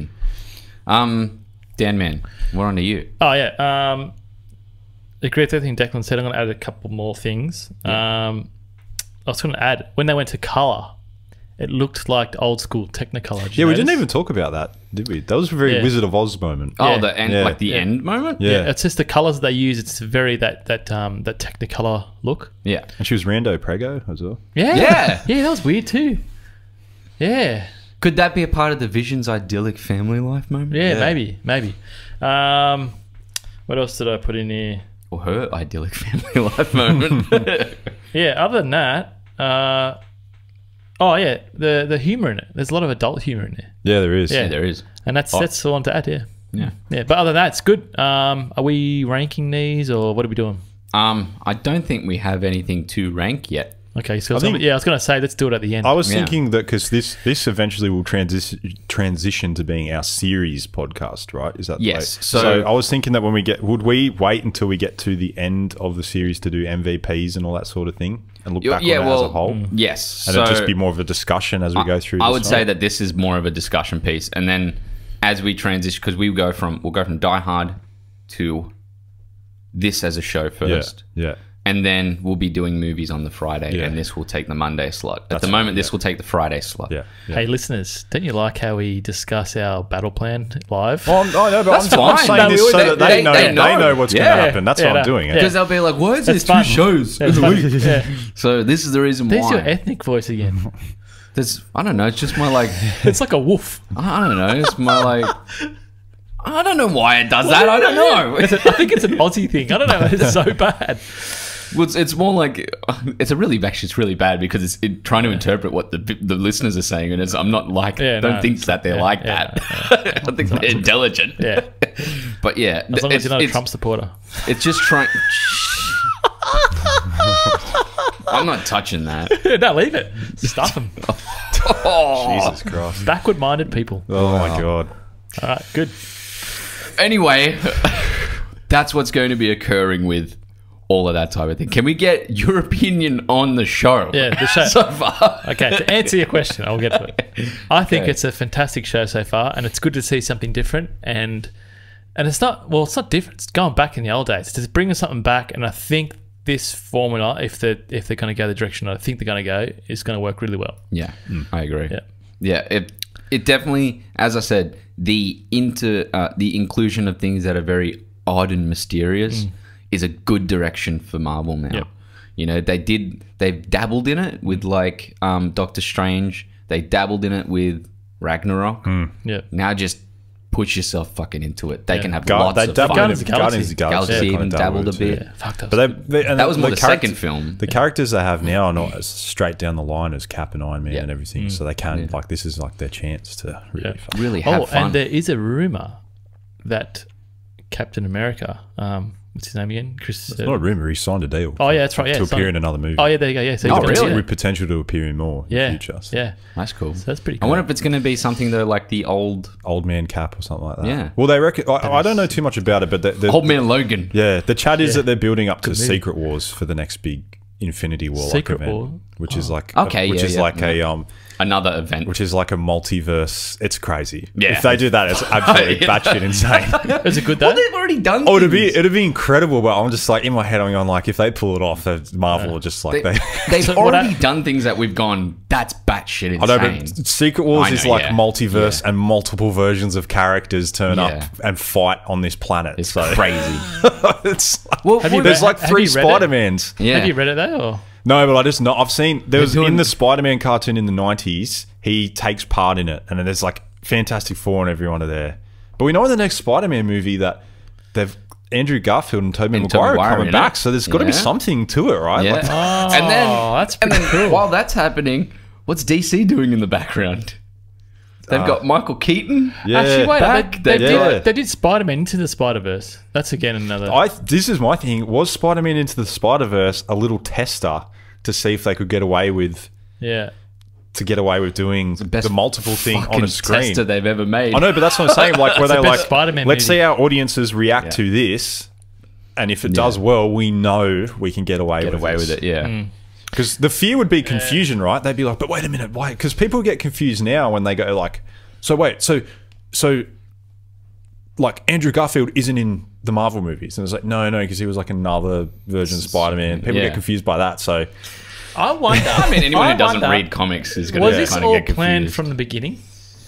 [SPEAKER 1] Um, Dan Man, we're on to you.
[SPEAKER 2] Oh yeah. Um, agree with everything Declan said. I'm going to add a couple more things. Um, I was going to add when they went to color, it looked like old school Technicolor. Did you
[SPEAKER 3] Yeah, we didn't even talk about that, did we? That was a very
[SPEAKER 2] Yeah.
[SPEAKER 3] Wizard of Oz moment.
[SPEAKER 1] Oh,
[SPEAKER 2] Yeah.
[SPEAKER 1] the end,
[SPEAKER 3] Yeah.
[SPEAKER 1] like the
[SPEAKER 2] Yeah.
[SPEAKER 1] end moment.
[SPEAKER 3] yeah.
[SPEAKER 2] Yeah, it's just the colors they use. It's very that that um that Technicolor look.
[SPEAKER 1] yeah.
[SPEAKER 3] and she was Rando Prego as well.
[SPEAKER 2] Yeah,
[SPEAKER 1] Yeah.
[SPEAKER 2] yeah. That was weird too. Yeah,
[SPEAKER 1] Could that be a part of the Vision's idyllic family life moment?
[SPEAKER 2] yeah,
[SPEAKER 3] Yeah.
[SPEAKER 2] maybe, maybe. Um, what else did I put in here?
[SPEAKER 1] Or her idyllic family life moment?
[SPEAKER 2] Yeah, other than that, uh, oh yeah, the the humor in it. There's a lot of adult humor in there,
[SPEAKER 3] Yeah, there is.
[SPEAKER 2] Yeah.
[SPEAKER 1] yeah, there is.
[SPEAKER 2] and that's
[SPEAKER 1] Oh.
[SPEAKER 2] that's the one to add. Yeah,
[SPEAKER 1] Yeah.
[SPEAKER 2] yeah. But other than that, it's good. Um, are we ranking these or what are we doing?
[SPEAKER 1] Um, I don't think we have anything to rank yet.
[SPEAKER 2] Okay, so I was
[SPEAKER 3] think-
[SPEAKER 2] gonna- yeah, I was going to say let's do it at the end.
[SPEAKER 3] I was
[SPEAKER 1] Yeah.
[SPEAKER 3] thinking that because this this eventually will transition transition to being our series podcast, right? Is that the
[SPEAKER 1] Yes.
[SPEAKER 3] way?
[SPEAKER 1] So-
[SPEAKER 3] I was thinking that when we get, would we wait until we get to the end of the series to do MVPs and all that sort of thing, and look back
[SPEAKER 1] yeah,
[SPEAKER 3] on it
[SPEAKER 1] well,
[SPEAKER 3] as a whole, mm, Yes, and
[SPEAKER 1] Yes.
[SPEAKER 3] it'd just be more of a discussion as we go through.
[SPEAKER 1] I
[SPEAKER 3] this,
[SPEAKER 1] would say that this is more of a discussion piece, and then as we transition, because we go from we'll go from Die Hard to this as a show
[SPEAKER 3] yeah,
[SPEAKER 1] first,
[SPEAKER 3] yeah,
[SPEAKER 1] and then we'll be doing movies on the Friday,
[SPEAKER 3] Yeah.
[SPEAKER 1] and this will take the Monday slot. At the moment,
[SPEAKER 3] right,
[SPEAKER 1] this
[SPEAKER 3] yeah.
[SPEAKER 1] will take the Friday slot.
[SPEAKER 3] yeah. yeah.
[SPEAKER 2] Hey, listeners, don't you like how we discuss our battle plan live?
[SPEAKER 3] Well, I'm, oh, no, but
[SPEAKER 1] That's
[SPEAKER 3] I'm, I'm
[SPEAKER 1] fine.
[SPEAKER 3] saying
[SPEAKER 1] No,
[SPEAKER 3] this
[SPEAKER 1] we-
[SPEAKER 3] so
[SPEAKER 1] they-
[SPEAKER 3] that they,
[SPEAKER 1] they-
[SPEAKER 3] know,
[SPEAKER 1] they
[SPEAKER 3] they
[SPEAKER 1] know.
[SPEAKER 3] know what's
[SPEAKER 1] Yeah.
[SPEAKER 3] going to happen. That's
[SPEAKER 2] Yeah,
[SPEAKER 3] why I'm
[SPEAKER 2] no.
[SPEAKER 3] doing it.
[SPEAKER 2] Yeah.
[SPEAKER 1] Because they'll be like, "Why is
[SPEAKER 2] That's
[SPEAKER 1] there two shows?"
[SPEAKER 2] That's
[SPEAKER 1] a week?"
[SPEAKER 2] Yeah.
[SPEAKER 1] So this is the reason
[SPEAKER 2] There's
[SPEAKER 1] why.
[SPEAKER 2] There's your ethnic voice again.
[SPEAKER 1] There's, I don't know. It's just my like.
[SPEAKER 2] It's like a wolf.
[SPEAKER 1] I don't know. It's my like. I don't know why it does that. I don't know.
[SPEAKER 2] I think it's an Aussie thing. I don't know. It's so bad.
[SPEAKER 1] Well, it's, it's more like it's a really actually it's really bad because it's it, trying to interpret what the the listeners are saying, and it's, I'm not like
[SPEAKER 2] Yeah,
[SPEAKER 1] don't
[SPEAKER 2] no,
[SPEAKER 1] think that they're
[SPEAKER 2] yeah,
[SPEAKER 1] like
[SPEAKER 2] yeah,
[SPEAKER 1] that. I think they're intelligent.
[SPEAKER 2] Yeah.
[SPEAKER 1] but yeah,
[SPEAKER 2] As long as you're not a Trump supporter.
[SPEAKER 1] it's just trying. I'm not touching that.
[SPEAKER 2] no, leave it. Stuff them.
[SPEAKER 1] Oh.
[SPEAKER 3] Jesus Christ!
[SPEAKER 2] Backward minded people.
[SPEAKER 3] Oh my god!
[SPEAKER 2] All right, good.
[SPEAKER 1] Anyway, that's what's going to be occurring with all of that type of thing. Can we get your opinion on the show?
[SPEAKER 2] Yeah, the show.
[SPEAKER 1] so far.
[SPEAKER 2] Okay, to answer your question, I'll get to it. I think
[SPEAKER 1] Okay.
[SPEAKER 2] it's a fantastic show so far, and it's good to see something different. And and it's not well, it's not different. It's going back in the old days. It's just bringing something back, and I think this formula, if they're if they're going to go the direction I think they're going to go, is going to work really well.
[SPEAKER 1] Yeah, I agree.
[SPEAKER 2] Yeah.
[SPEAKER 1] yeah. It it definitely, as I said, the inter uh, the inclusion of things that are very odd and mysterious is a good direction for Marvel now.
[SPEAKER 2] Yep.
[SPEAKER 1] You know, they did they've dabbled in it with like um, Doctor Strange. They dabbled in it with Ragnarok.
[SPEAKER 2] Yeah.
[SPEAKER 1] Now just push yourself fucking into it. They
[SPEAKER 2] Yeah.
[SPEAKER 1] can have
[SPEAKER 3] Gar-
[SPEAKER 1] lots
[SPEAKER 3] they
[SPEAKER 1] of
[SPEAKER 3] dab-
[SPEAKER 1] fun.
[SPEAKER 2] Guardians of the
[SPEAKER 3] Guardians of the
[SPEAKER 1] Galaxy
[SPEAKER 3] Galaxy
[SPEAKER 1] even
[SPEAKER 3] kinda
[SPEAKER 1] dabbled a bit.
[SPEAKER 3] too.
[SPEAKER 2] Yeah, fuck that.
[SPEAKER 3] But they, they, and
[SPEAKER 1] That was more the
[SPEAKER 3] character-
[SPEAKER 1] second film.
[SPEAKER 3] The characters they have now are not as straight down the line as Cap and Iron Man
[SPEAKER 1] Yeah.
[SPEAKER 3] and everything, so they can like this is like their chance to really.
[SPEAKER 2] Yeah.
[SPEAKER 3] fuck-
[SPEAKER 1] Really have
[SPEAKER 2] oh,
[SPEAKER 1] fun.
[SPEAKER 2] and there is a rumor that Captain America, um, what's his name again? Chris.
[SPEAKER 3] It's not a rumor. He signed a deal.
[SPEAKER 2] Oh, yeah, that's right, yeah,
[SPEAKER 3] to appear
[SPEAKER 2] on-
[SPEAKER 3] in another movie.
[SPEAKER 2] oh yeah, there you go. Yeah, so
[SPEAKER 1] Oh,
[SPEAKER 2] he's gonna-
[SPEAKER 1] really?
[SPEAKER 3] With potential to appear in more
[SPEAKER 2] Yeah.
[SPEAKER 3] in future. So
[SPEAKER 2] yeah.
[SPEAKER 1] That's cool.
[SPEAKER 2] So that's pretty. Cool.
[SPEAKER 1] I wonder if it's going to be something though, like the old
[SPEAKER 3] Old Man Cap or something like that.
[SPEAKER 1] Yeah.
[SPEAKER 3] Well, they reckon. I, I don't know too much about it, but the, the,
[SPEAKER 1] Old Man Logan.
[SPEAKER 3] yeah, the chat is
[SPEAKER 2] Yeah.
[SPEAKER 3] that they're building up to
[SPEAKER 2] movie.
[SPEAKER 3] Secret Wars for the next big Infinity War like
[SPEAKER 2] Secret
[SPEAKER 3] event,
[SPEAKER 2] War?
[SPEAKER 3] which is like
[SPEAKER 1] Okay,
[SPEAKER 3] which
[SPEAKER 1] yeah,
[SPEAKER 3] is
[SPEAKER 1] yeah,
[SPEAKER 3] like a um,
[SPEAKER 1] Another event.
[SPEAKER 3] which is like a multiverse. It's crazy.
[SPEAKER 1] Yeah.
[SPEAKER 3] If they do that, it's absolutely
[SPEAKER 1] Yeah.
[SPEAKER 3] batshit insane.
[SPEAKER 2] Is it good
[SPEAKER 1] well,
[SPEAKER 2] though?
[SPEAKER 1] they've already done.
[SPEAKER 3] Oh, it'd be it'd be incredible, but I'm just like in my head, I'm going like, if they pull it off, then Marvel are just like
[SPEAKER 1] They,
[SPEAKER 3] they.
[SPEAKER 1] they've
[SPEAKER 2] So
[SPEAKER 1] already
[SPEAKER 2] I-
[SPEAKER 1] done things that we've gone. That's batshit insane.
[SPEAKER 3] I know, but Secret Wars
[SPEAKER 1] I
[SPEAKER 3] is like
[SPEAKER 1] yeah.
[SPEAKER 3] multiverse and multiple versions of characters turn
[SPEAKER 1] Yeah.
[SPEAKER 3] up and fight on this planet.
[SPEAKER 1] it's
[SPEAKER 3] so
[SPEAKER 1] crazy.
[SPEAKER 3] it's like,
[SPEAKER 1] Well,
[SPEAKER 2] Have you
[SPEAKER 3] there's
[SPEAKER 2] read-
[SPEAKER 3] like three
[SPEAKER 2] you?
[SPEAKER 3] Spider Mans.
[SPEAKER 1] yeah.
[SPEAKER 2] Have you read it though? Or?
[SPEAKER 3] No, but I just know I've seen there was
[SPEAKER 1] doing-
[SPEAKER 3] in the Spider Man cartoon in the '90s. He takes part in it, and then there's like Fantastic Four and everyone are there. But we know in the next Spider Man movie that they've Andrew Garfield and Tobey
[SPEAKER 1] And Tobey
[SPEAKER 3] Maguire are
[SPEAKER 1] Maguire
[SPEAKER 3] coming
[SPEAKER 1] in
[SPEAKER 3] back,
[SPEAKER 1] it.
[SPEAKER 3] so there's got to be
[SPEAKER 1] Yeah.
[SPEAKER 3] something to it, right?
[SPEAKER 1] Yeah.
[SPEAKER 3] Like,
[SPEAKER 2] Oh,
[SPEAKER 1] and then oh,
[SPEAKER 2] that's
[SPEAKER 1] and
[SPEAKER 2] pretty
[SPEAKER 1] then
[SPEAKER 2] cool.
[SPEAKER 1] while that's happening, what's DC doing in the background? They've got Michael Keaton.
[SPEAKER 3] yeah.
[SPEAKER 2] Actually, wait,
[SPEAKER 1] back,
[SPEAKER 2] they, they,
[SPEAKER 1] they've
[SPEAKER 2] did, they did Spider Man into the Spider Verse. That's again another.
[SPEAKER 3] I this is my thing. Was Spider Man into the Spider Verse a little tester to see if they could get away with
[SPEAKER 2] yeah.
[SPEAKER 3] to get away with doing the,
[SPEAKER 1] Best
[SPEAKER 3] multiple thing on
[SPEAKER 1] fucking
[SPEAKER 3] a screen?
[SPEAKER 1] tester they've ever made.
[SPEAKER 3] I know, but that's what I'm saying. Like where
[SPEAKER 2] It's
[SPEAKER 3] they
[SPEAKER 2] the
[SPEAKER 3] like,
[SPEAKER 2] Spider-Man
[SPEAKER 3] let's
[SPEAKER 2] movie.
[SPEAKER 3] see our audiences react to this, and if it does well, we know we can get away
[SPEAKER 1] Get
[SPEAKER 3] with
[SPEAKER 1] away
[SPEAKER 3] this.
[SPEAKER 1] with it. Yeah.
[SPEAKER 2] Mm.
[SPEAKER 3] Because the fear would be confusion, right? They'd be like, "But wait a minute, why?" Because people get confused now when they go like, "So wait, so so like Andrew Garfield isn't in the Marvel movies," and it's like, "No, no," because he was like another version of Spider Man. People
[SPEAKER 1] Yeah.
[SPEAKER 3] get confused by that. So
[SPEAKER 2] I wonder.
[SPEAKER 1] I mean, anyone
[SPEAKER 2] I
[SPEAKER 1] who doesn't
[SPEAKER 2] wonder,
[SPEAKER 1] read comics is going
[SPEAKER 2] Was
[SPEAKER 1] to
[SPEAKER 2] this
[SPEAKER 1] kind
[SPEAKER 2] all
[SPEAKER 1] of get
[SPEAKER 2] planned
[SPEAKER 1] confused.
[SPEAKER 2] from the beginning?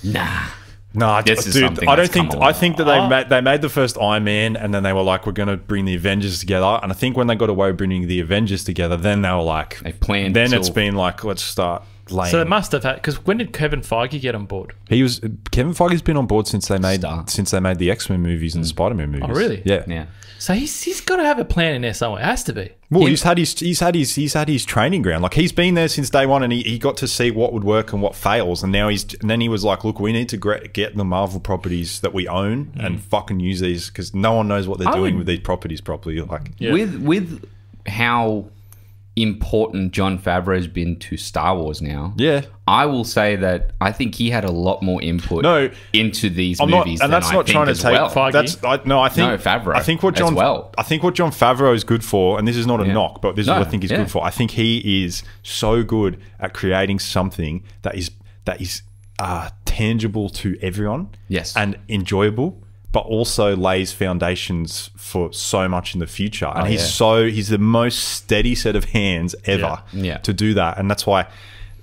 [SPEAKER 1] Nah.
[SPEAKER 3] No,
[SPEAKER 1] This is
[SPEAKER 3] dude,
[SPEAKER 1] something
[SPEAKER 3] I don't think. I think that they
[SPEAKER 2] Oh.
[SPEAKER 3] made they made the first Iron Man, and then they were like, "We're going to bring the Avengers together." And I think when they got away bringing the Avengers together, then they were like,
[SPEAKER 1] They've planned
[SPEAKER 3] Then
[SPEAKER 1] till-
[SPEAKER 3] it's been like, let's start. Laying.
[SPEAKER 2] So they must have had. Because when did Kevin Feige get on board?
[SPEAKER 3] He was Kevin Feige's been on board since they made
[SPEAKER 1] Start.
[SPEAKER 3] since they made the X Men movies and the mm. Spider Man oh, movies.
[SPEAKER 2] Oh, really?
[SPEAKER 3] Yeah.
[SPEAKER 1] Yeah.
[SPEAKER 2] So he's, he's got to have a plan in there somewhere. It has to be.
[SPEAKER 3] Well, he's had his he's had his he's had his training ground. Like he's been there since day one, and he, he got to see what would work and what fails. And now he's and then he was like, look, we need to get the Marvel properties that we own mm. and fucking use these because no one knows what they're
[SPEAKER 1] I
[SPEAKER 3] doing
[SPEAKER 1] would-
[SPEAKER 3] with these properties properly. Like,
[SPEAKER 2] Yeah.
[SPEAKER 1] With with how important Jon Favreau's been to Star Wars now.
[SPEAKER 3] yeah.
[SPEAKER 1] I will say that I think he had a lot more input
[SPEAKER 3] No,
[SPEAKER 1] into these
[SPEAKER 3] I'm not,
[SPEAKER 1] movies
[SPEAKER 3] and
[SPEAKER 1] than
[SPEAKER 3] that's
[SPEAKER 1] I
[SPEAKER 3] not trying to take.
[SPEAKER 1] well.
[SPEAKER 2] Feige.
[SPEAKER 3] That's I, no, I think
[SPEAKER 1] No, Favreau
[SPEAKER 3] I think what Jon
[SPEAKER 1] well.
[SPEAKER 3] I think what Jon Favreau is good for, and this is not a
[SPEAKER 1] Yeah.
[SPEAKER 3] knock, but this
[SPEAKER 1] No,
[SPEAKER 3] is what I think he's
[SPEAKER 1] yeah.
[SPEAKER 3] good for. I think he is so good at creating something that is that is uh, tangible to everyone,
[SPEAKER 1] Yes.
[SPEAKER 3] and enjoyable. But also lays foundations for so much in the future, and
[SPEAKER 1] Oh,
[SPEAKER 3] he's
[SPEAKER 1] yeah.
[SPEAKER 3] so he's the most steady set of hands ever
[SPEAKER 1] Yeah. Yeah.
[SPEAKER 3] to do that, and that's why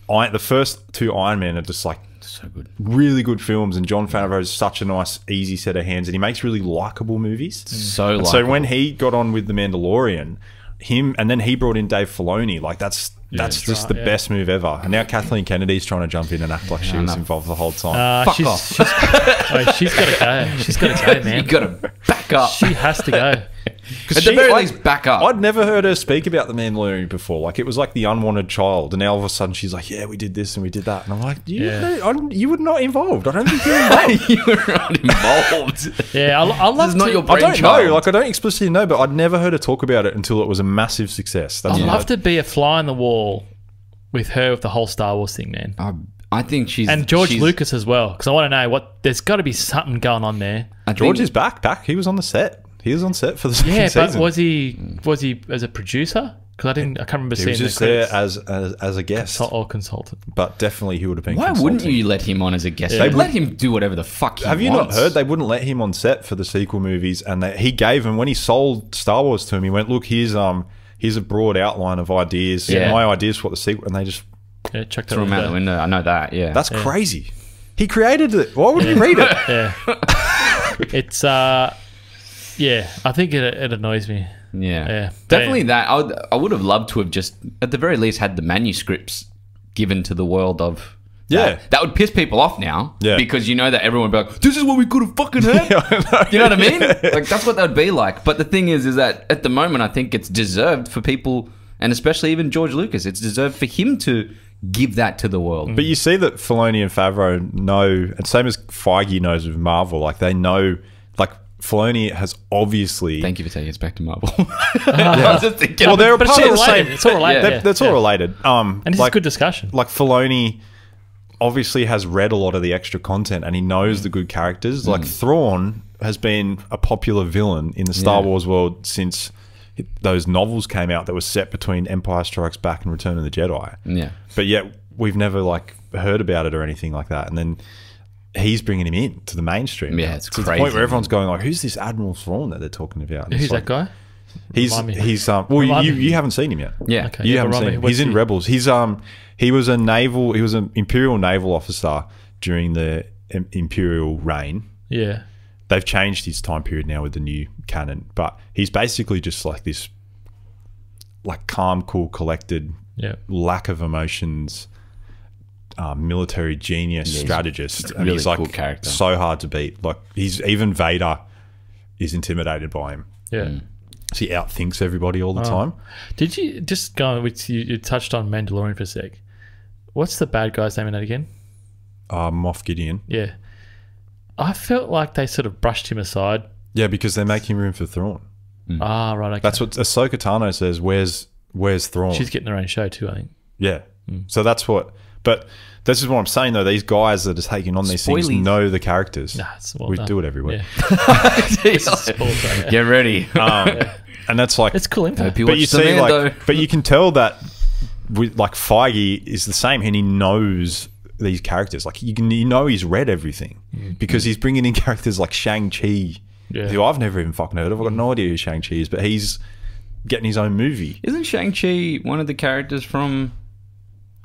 [SPEAKER 3] I, the first two Iron Man are just like
[SPEAKER 1] so good.
[SPEAKER 3] really good films, and Jon Favreau is such a nice, easy set of hands, and he makes really likable movies.
[SPEAKER 1] So
[SPEAKER 3] so when he got on with the Mandalorian, him and then he brought in Dave Filoni, like that's that's
[SPEAKER 2] that's
[SPEAKER 3] just
[SPEAKER 2] right,
[SPEAKER 3] the
[SPEAKER 2] yeah.
[SPEAKER 3] best move ever. And now Kathleen Kennedy's trying to jump in and act like she was involved the whole time.
[SPEAKER 2] Uh,
[SPEAKER 1] Fuck
[SPEAKER 2] she's,
[SPEAKER 1] off.
[SPEAKER 2] She's, oh, she's got to go. She's got to go, man.
[SPEAKER 1] you
[SPEAKER 2] man.
[SPEAKER 1] got to back up.
[SPEAKER 2] She has to go.
[SPEAKER 3] Because
[SPEAKER 1] At the very least, back up.
[SPEAKER 3] I'd never heard her speak about the Mandalorian before. Like it was like the unwanted child, and now all of a sudden she's like, "Yeah, we did this and we did that," and I'm like, "You,
[SPEAKER 2] Yeah.
[SPEAKER 3] You were not involved. I don't think you're involved."
[SPEAKER 1] you were not involved.
[SPEAKER 2] Yeah, I, I love
[SPEAKER 1] This is not
[SPEAKER 2] to,
[SPEAKER 1] your
[SPEAKER 3] I don't
[SPEAKER 1] child.
[SPEAKER 3] know. Like I don't explicitly know, but I'd never heard her talk about it until it was a massive success. That's
[SPEAKER 2] I'd love
[SPEAKER 3] I-
[SPEAKER 2] to be a fly on the wall with her with the whole Star Wars thing, man.
[SPEAKER 1] I, I think she's
[SPEAKER 2] And George
[SPEAKER 1] she's-
[SPEAKER 2] Lucas as well, because I want to know what. There's got to be something going on there.
[SPEAKER 1] I
[SPEAKER 3] George
[SPEAKER 1] think-
[SPEAKER 3] is back. Back. He was on the set. He was on set for the second
[SPEAKER 2] Yeah, but was he was he as a producer? Because I didn't. I can't remember
[SPEAKER 3] he
[SPEAKER 2] seeing
[SPEAKER 3] was just
[SPEAKER 2] the
[SPEAKER 3] there as, as as a guest,
[SPEAKER 2] Consult- or consultant.
[SPEAKER 3] but definitely he would have been.
[SPEAKER 1] Why wouldn't you let him on as a guest?
[SPEAKER 2] Yeah.
[SPEAKER 1] They let him do whatever the fuck he
[SPEAKER 3] Have you
[SPEAKER 1] wants.
[SPEAKER 3] not heard? They wouldn't let him on set for the sequel movies, and they, he gave him when he sold Star Wars to him. He went, "Look, here's um, here's a broad outline of ideas.
[SPEAKER 1] Yeah.
[SPEAKER 3] My ideas for what the sequel, and they just
[SPEAKER 2] Yeah, chuck
[SPEAKER 1] Threw him out the
[SPEAKER 2] window.
[SPEAKER 1] window. I know that. Yeah.
[SPEAKER 3] that's crazy. He created it. Why would you read it?
[SPEAKER 2] Yeah. it's uh, yeah. I think it, it annoys me.
[SPEAKER 1] Yeah,
[SPEAKER 2] Yeah.
[SPEAKER 1] definitely that. I would, I would have loved to have just, at the very least, had the manuscripts given to the world of.
[SPEAKER 3] Yeah.
[SPEAKER 1] that. That would piss people off now.
[SPEAKER 3] Yeah.
[SPEAKER 1] because you know that everyone would be like, "This is what we could have fucking had." You know what I mean? Like that's what that would be like. But the thing is, is that at the moment, I think it's deserved for people, and especially even George Lucas, it's deserved for him to give that to the world.
[SPEAKER 3] But you see that Filoni and Favreau know, and same as Feige knows with Marvel, like they know, like Filoni has obviously.
[SPEAKER 1] Thank you for taking us back to Marvel. I was just thinking.
[SPEAKER 3] well, they're a
[SPEAKER 2] But it's
[SPEAKER 3] part
[SPEAKER 2] all
[SPEAKER 3] of the
[SPEAKER 2] related.
[SPEAKER 3] same.
[SPEAKER 2] It's all related.
[SPEAKER 3] that-
[SPEAKER 2] yeah.
[SPEAKER 3] that's all related. Um,
[SPEAKER 2] And it's
[SPEAKER 3] like,
[SPEAKER 2] a good discussion.
[SPEAKER 3] like Filoni obviously has read a lot of the extra content and he knows the good characters. Like Thrawn has been a popular villain in the Star
[SPEAKER 1] Yeah.
[SPEAKER 3] Wars world since those novels came out that were set between Empire Strikes Back and Return of the Jedi.
[SPEAKER 1] yeah.
[SPEAKER 3] But yet we've never like heard about it or anything like that. And then he's bringing him in to the mainstream.
[SPEAKER 1] Yeah,
[SPEAKER 3] now,
[SPEAKER 1] it's
[SPEAKER 3] to the point where everyone's going like, "Who's this Admiral Thrawn that they're talking about?"
[SPEAKER 2] Who's
[SPEAKER 3] it's
[SPEAKER 2] that
[SPEAKER 3] like,
[SPEAKER 2] guy?
[SPEAKER 3] He's he's um. Well,
[SPEAKER 2] Remind
[SPEAKER 3] you
[SPEAKER 2] me.
[SPEAKER 3] you haven't seen him yet.
[SPEAKER 1] Yeah.
[SPEAKER 2] Okay.
[SPEAKER 3] You
[SPEAKER 2] Yeah,
[SPEAKER 3] haven't seen him. He's in
[SPEAKER 2] he-
[SPEAKER 3] Rebels. He's um he was a naval he was an imperial naval officer during the im- imperial reign.
[SPEAKER 2] Yeah.
[SPEAKER 3] They've changed his time period now with the new canon, but he's basically just like this like calm, cool, collected,
[SPEAKER 2] Yeah.
[SPEAKER 3] lack of emotions uh, military genius
[SPEAKER 1] he's
[SPEAKER 3] strategist.
[SPEAKER 1] a
[SPEAKER 3] and
[SPEAKER 1] really
[SPEAKER 3] he's like
[SPEAKER 1] cool character.
[SPEAKER 3] so hard to beat. Like he's even Vader is intimidated by him.
[SPEAKER 2] Yeah.
[SPEAKER 1] Mm.
[SPEAKER 3] So he outthinks everybody all the
[SPEAKER 2] Oh.
[SPEAKER 3] time.
[SPEAKER 2] Did you just go on with you, you touched on Mandalorian for a sec? What's the bad guy's name in that again?
[SPEAKER 3] Uh, Moff Gideon.
[SPEAKER 2] Yeah. I felt like they sort of brushed him aside.
[SPEAKER 3] Yeah, because they're making room for Thrawn.
[SPEAKER 2] Ah, right. Okay.
[SPEAKER 3] That's what Ahsoka Tano says. Where's Where's Thrawn?
[SPEAKER 2] She's getting her own show too. I think.
[SPEAKER 3] yeah. So that's what. But this is what I'm saying though. These guys that are taking on these things know the characters.
[SPEAKER 2] Nah, it's well
[SPEAKER 3] we
[SPEAKER 2] done.
[SPEAKER 3] do it every week.
[SPEAKER 2] Yeah.
[SPEAKER 1] Get ready.
[SPEAKER 3] Um, and that's like.
[SPEAKER 2] It's cool info.
[SPEAKER 3] But you see,
[SPEAKER 1] Mando.
[SPEAKER 3] like, but you can tell that with like Feige is the same, and he knows these characters. Like you can, you know, he's read everything because he's bringing in characters like Shang Chi,
[SPEAKER 2] Yeah.
[SPEAKER 3] who I've never even fucking heard of. I've got no idea who Shang Chi is, but he's getting his own movie.
[SPEAKER 1] Isn't Shang Chi one of the characters from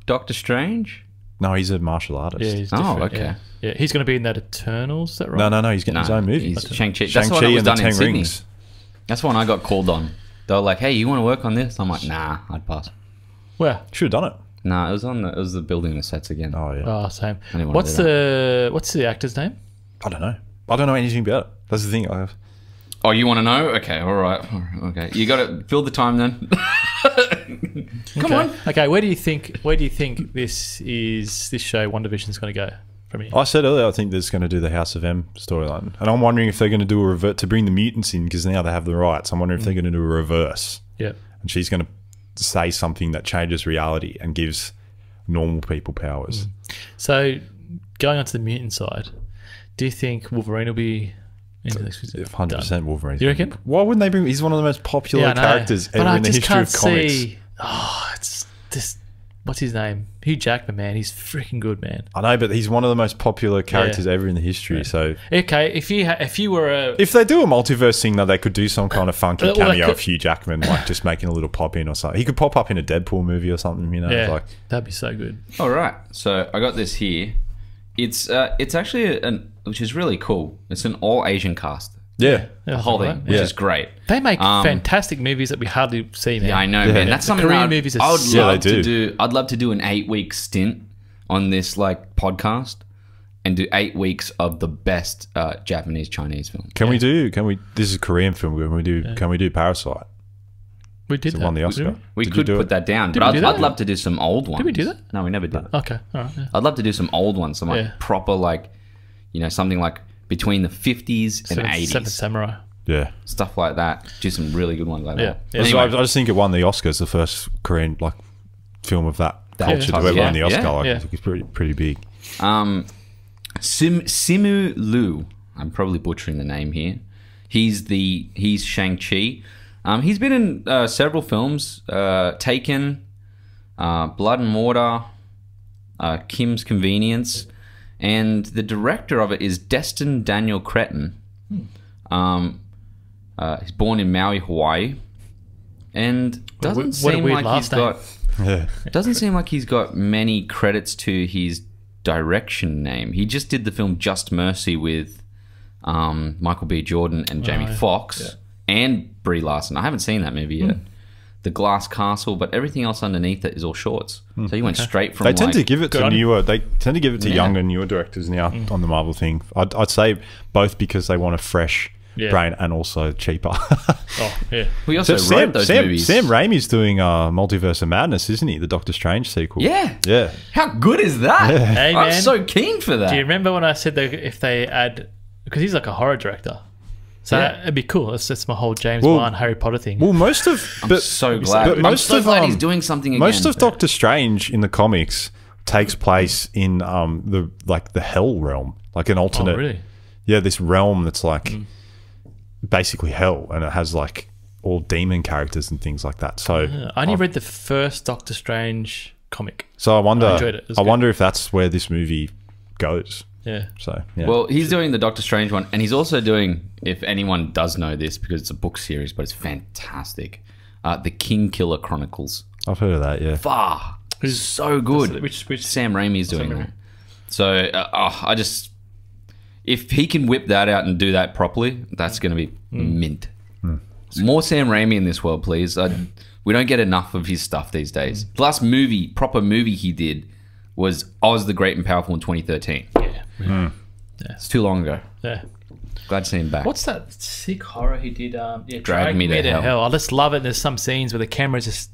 [SPEAKER 1] Doctor Strange?
[SPEAKER 3] No, he's a martial artist.
[SPEAKER 2] Yeah, he's
[SPEAKER 1] Oh, okay.
[SPEAKER 2] Yeah. yeah, he's going to be in that Eternals. Is that right?
[SPEAKER 3] no, no, no, he's getting his own movie.
[SPEAKER 1] he's Shang-Chi. That's
[SPEAKER 3] Shang
[SPEAKER 1] the one
[SPEAKER 3] Chi
[SPEAKER 1] that was
[SPEAKER 3] and the
[SPEAKER 1] done in
[SPEAKER 3] Ten
[SPEAKER 1] Sydney.
[SPEAKER 3] Rings.
[SPEAKER 1] That's when I got called on. They were like, "Hey, you want to work on this?" I'm like, "Nah, I'd pass."
[SPEAKER 2] Where?
[SPEAKER 3] Should have done it.
[SPEAKER 1] Nah, it was on the it was the building the sets again.
[SPEAKER 3] Oh yeah,
[SPEAKER 2] Oh, same.
[SPEAKER 1] I didn't wanna
[SPEAKER 2] What's the What's the actor's name?
[SPEAKER 3] I don't know. I don't know anything about it. That's the thing. I have.
[SPEAKER 1] Oh, you want to know? Okay, all right, all right, okay. You got to fill the time then. Come
[SPEAKER 2] okay.
[SPEAKER 1] on.
[SPEAKER 2] Okay, where do you think Where do you think this is? This show, WandaVision, is going to go from here?
[SPEAKER 3] I said earlier, I think there's going to do the House of M storyline, and I'm wondering if they're going to do a revert to bring the mutants in because now they have the rights. I'm wondering if they're mm. going to do a reverse,
[SPEAKER 2] Yeah.
[SPEAKER 3] and she's going to say something that changes reality and gives normal people powers. Mm.
[SPEAKER 2] So, going on to the mutant side, do you think Wolverine will be in the next season?
[SPEAKER 3] Hundred percent Wolverine.
[SPEAKER 2] You reckon?
[SPEAKER 3] Why wouldn't they bring? He's one of the most popular
[SPEAKER 2] Yeah, I know.
[SPEAKER 3] characters
[SPEAKER 2] But
[SPEAKER 3] ever
[SPEAKER 2] I
[SPEAKER 3] in the
[SPEAKER 2] just
[SPEAKER 3] history
[SPEAKER 2] can't
[SPEAKER 3] of comics.
[SPEAKER 2] see. Oh, it's this. What's his name? Hugh Jackman, man. He's freaking good, man.
[SPEAKER 3] I know, but he's one of the most popular characters ever in the history. So
[SPEAKER 2] Okay, if you ha- if you were a
[SPEAKER 3] if they do a multiverse thing, though, they could do some kind of funky
[SPEAKER 2] well,
[SPEAKER 3] cameo
[SPEAKER 2] could-
[SPEAKER 3] of Hugh Jackman, like just making a little pop in or something. He could pop up in a Deadpool movie or something. You know,
[SPEAKER 2] yeah,
[SPEAKER 3] like
[SPEAKER 2] that'd be so good.
[SPEAKER 1] All right, so I got this here. It's uh, it's actually an which is really cool. It's an all Asian cast,
[SPEAKER 3] yeah.
[SPEAKER 2] Yeah,
[SPEAKER 1] the whole
[SPEAKER 2] right.
[SPEAKER 1] thing, which
[SPEAKER 3] Yeah.
[SPEAKER 1] is great.
[SPEAKER 2] They make
[SPEAKER 1] Um,
[SPEAKER 2] fantastic movies that we hardly see, man.
[SPEAKER 1] Yeah, I know,
[SPEAKER 3] Yeah.
[SPEAKER 1] man. That's
[SPEAKER 2] The
[SPEAKER 1] something
[SPEAKER 2] Korean
[SPEAKER 1] I'd,
[SPEAKER 2] movies are
[SPEAKER 1] I would
[SPEAKER 2] sick.
[SPEAKER 3] Yeah,
[SPEAKER 1] love
[SPEAKER 3] they
[SPEAKER 1] to
[SPEAKER 3] do.
[SPEAKER 1] do. I'd love to do an eight week stint on this like podcast and do eight weeks of the best uh, Japanese Chinese film.
[SPEAKER 3] Can we do? Can we? This is a Korean film. Can we do? Can we do Parasite?
[SPEAKER 2] we did
[SPEAKER 3] It
[SPEAKER 2] that.
[SPEAKER 3] won the Oscar.
[SPEAKER 1] We
[SPEAKER 3] Did
[SPEAKER 1] could put
[SPEAKER 3] it?
[SPEAKER 1] that down,
[SPEAKER 2] Did
[SPEAKER 1] but I'd,
[SPEAKER 2] do
[SPEAKER 1] I'd love to do some old ones.
[SPEAKER 2] Did we do that?
[SPEAKER 1] No, we never did.
[SPEAKER 2] Okay, all right. Yeah.
[SPEAKER 1] I'd love to do some old ones, some like
[SPEAKER 2] Yeah.
[SPEAKER 1] proper like, you know, something like between the fifties and eighties,
[SPEAKER 2] Seven Samurai.
[SPEAKER 3] Yeah.
[SPEAKER 1] stuff like that. Do some really good ones like
[SPEAKER 2] Yeah.
[SPEAKER 1] that.
[SPEAKER 2] Yeah.
[SPEAKER 3] So
[SPEAKER 1] Anyway,
[SPEAKER 3] I, I just think it won the Oscars. The first Korean like film of that,
[SPEAKER 1] That
[SPEAKER 3] culture
[SPEAKER 1] type,
[SPEAKER 3] to ever
[SPEAKER 1] yeah,
[SPEAKER 3] win the Oscar.
[SPEAKER 1] yeah.
[SPEAKER 3] Like,
[SPEAKER 2] Yeah.
[SPEAKER 3] I think it's pretty pretty big.
[SPEAKER 1] Um, Sim, Simu Liu. I'm probably butchering the name here. He's the he's Shang Chi. Um, he's been in uh, several films: uh, Taken, uh, Blood and Water, uh, Kim's Convenience, and the director of it is Destin Daniel Cretton. Um, uh, he's born in Maui, Hawaii, and doesn't
[SPEAKER 2] what a
[SPEAKER 1] seem like he's
[SPEAKER 2] last name.
[SPEAKER 1] got
[SPEAKER 3] Yeah.
[SPEAKER 1] doesn't seem like he's got many credits to his direction name. He just did the film Just Mercy with um, Michael B. Jordan and Jamie
[SPEAKER 2] Oh, yeah.
[SPEAKER 1] Foxx and Brie Larson. I haven't seen that movie
[SPEAKER 2] Hmm.
[SPEAKER 1] Yet. The Glass Castle, but everything else underneath it is all shorts. So you went straight from
[SPEAKER 3] They tend
[SPEAKER 1] like,
[SPEAKER 3] to give it to
[SPEAKER 2] on
[SPEAKER 3] newer. They tend to give it to
[SPEAKER 1] Yeah.
[SPEAKER 3] younger, newer directors now on the Marvel thing. I'd, I'd say both because they want a fresh
[SPEAKER 2] Yeah.
[SPEAKER 3] brain and also cheaper.
[SPEAKER 2] Oh, yeah.
[SPEAKER 1] we also
[SPEAKER 3] So
[SPEAKER 1] wrote
[SPEAKER 3] Sam,
[SPEAKER 1] those
[SPEAKER 3] Sam,
[SPEAKER 1] movies.
[SPEAKER 3] Sam Raimi's doing uh, Multiverse of Madness, isn't he? The Doctor Strange sequel.
[SPEAKER 1] yeah,
[SPEAKER 3] Yeah.
[SPEAKER 1] How good is that?
[SPEAKER 2] Hey,
[SPEAKER 1] I'm so keen for that.
[SPEAKER 2] Do you remember when I said that if they add, because he's like a horror director, so
[SPEAKER 1] Yeah.
[SPEAKER 2] it'd be cool. That's, that's my whole James
[SPEAKER 3] Well-
[SPEAKER 2] Bond, Harry Potter thing.
[SPEAKER 3] Well, most of
[SPEAKER 1] I'm
[SPEAKER 3] but,
[SPEAKER 1] so glad.
[SPEAKER 3] but
[SPEAKER 1] I'm
[SPEAKER 3] most
[SPEAKER 1] so
[SPEAKER 3] of
[SPEAKER 1] glad
[SPEAKER 3] um,
[SPEAKER 1] he's doing something again.
[SPEAKER 3] most of Doctor Strange in the comics takes place in um the like the Hell realm, like an alternate.
[SPEAKER 2] oh,
[SPEAKER 3] alternate.
[SPEAKER 2] really?
[SPEAKER 3] Yeah, this realm that's like
[SPEAKER 2] Mm.
[SPEAKER 3] basically hell, and it has like all demon characters and things like that. So,
[SPEAKER 2] Yeah, I only read the first Doctor Strange comic.
[SPEAKER 3] so I wonder.
[SPEAKER 2] I
[SPEAKER 3] I,
[SPEAKER 2] enjoyed it. It was
[SPEAKER 3] wonder if that's where this movie goes.
[SPEAKER 2] Yeah.
[SPEAKER 3] So, yeah.
[SPEAKER 1] Well, he's doing the Doctor Strange one, and he's also doing, if anyone does know this, because it's a book series, but it's fantastic, uh, the Kingkiller Chronicles.
[SPEAKER 3] I've heard of that. Yeah.
[SPEAKER 1] Far, It's so good.
[SPEAKER 2] Which which
[SPEAKER 1] Sam Raimi's doing
[SPEAKER 2] Raimi.
[SPEAKER 1] that. So, uh, oh, I just, if he can whip that out and do that properly, that's going to be
[SPEAKER 2] Hmm.
[SPEAKER 1] mint. More Sam Raimi in this world, please. I, we don't get enough of his stuff these days. The last movie, proper movie he did, was Oz the Great and Powerful in 2013.
[SPEAKER 2] Yeah.
[SPEAKER 1] It's too long ago.
[SPEAKER 2] Yeah.
[SPEAKER 1] Glad to see him back.
[SPEAKER 2] What's that sick horror he did? Um, yeah,
[SPEAKER 1] Drag Me to Hell.
[SPEAKER 2] I just love it. There's some scenes where the camera just,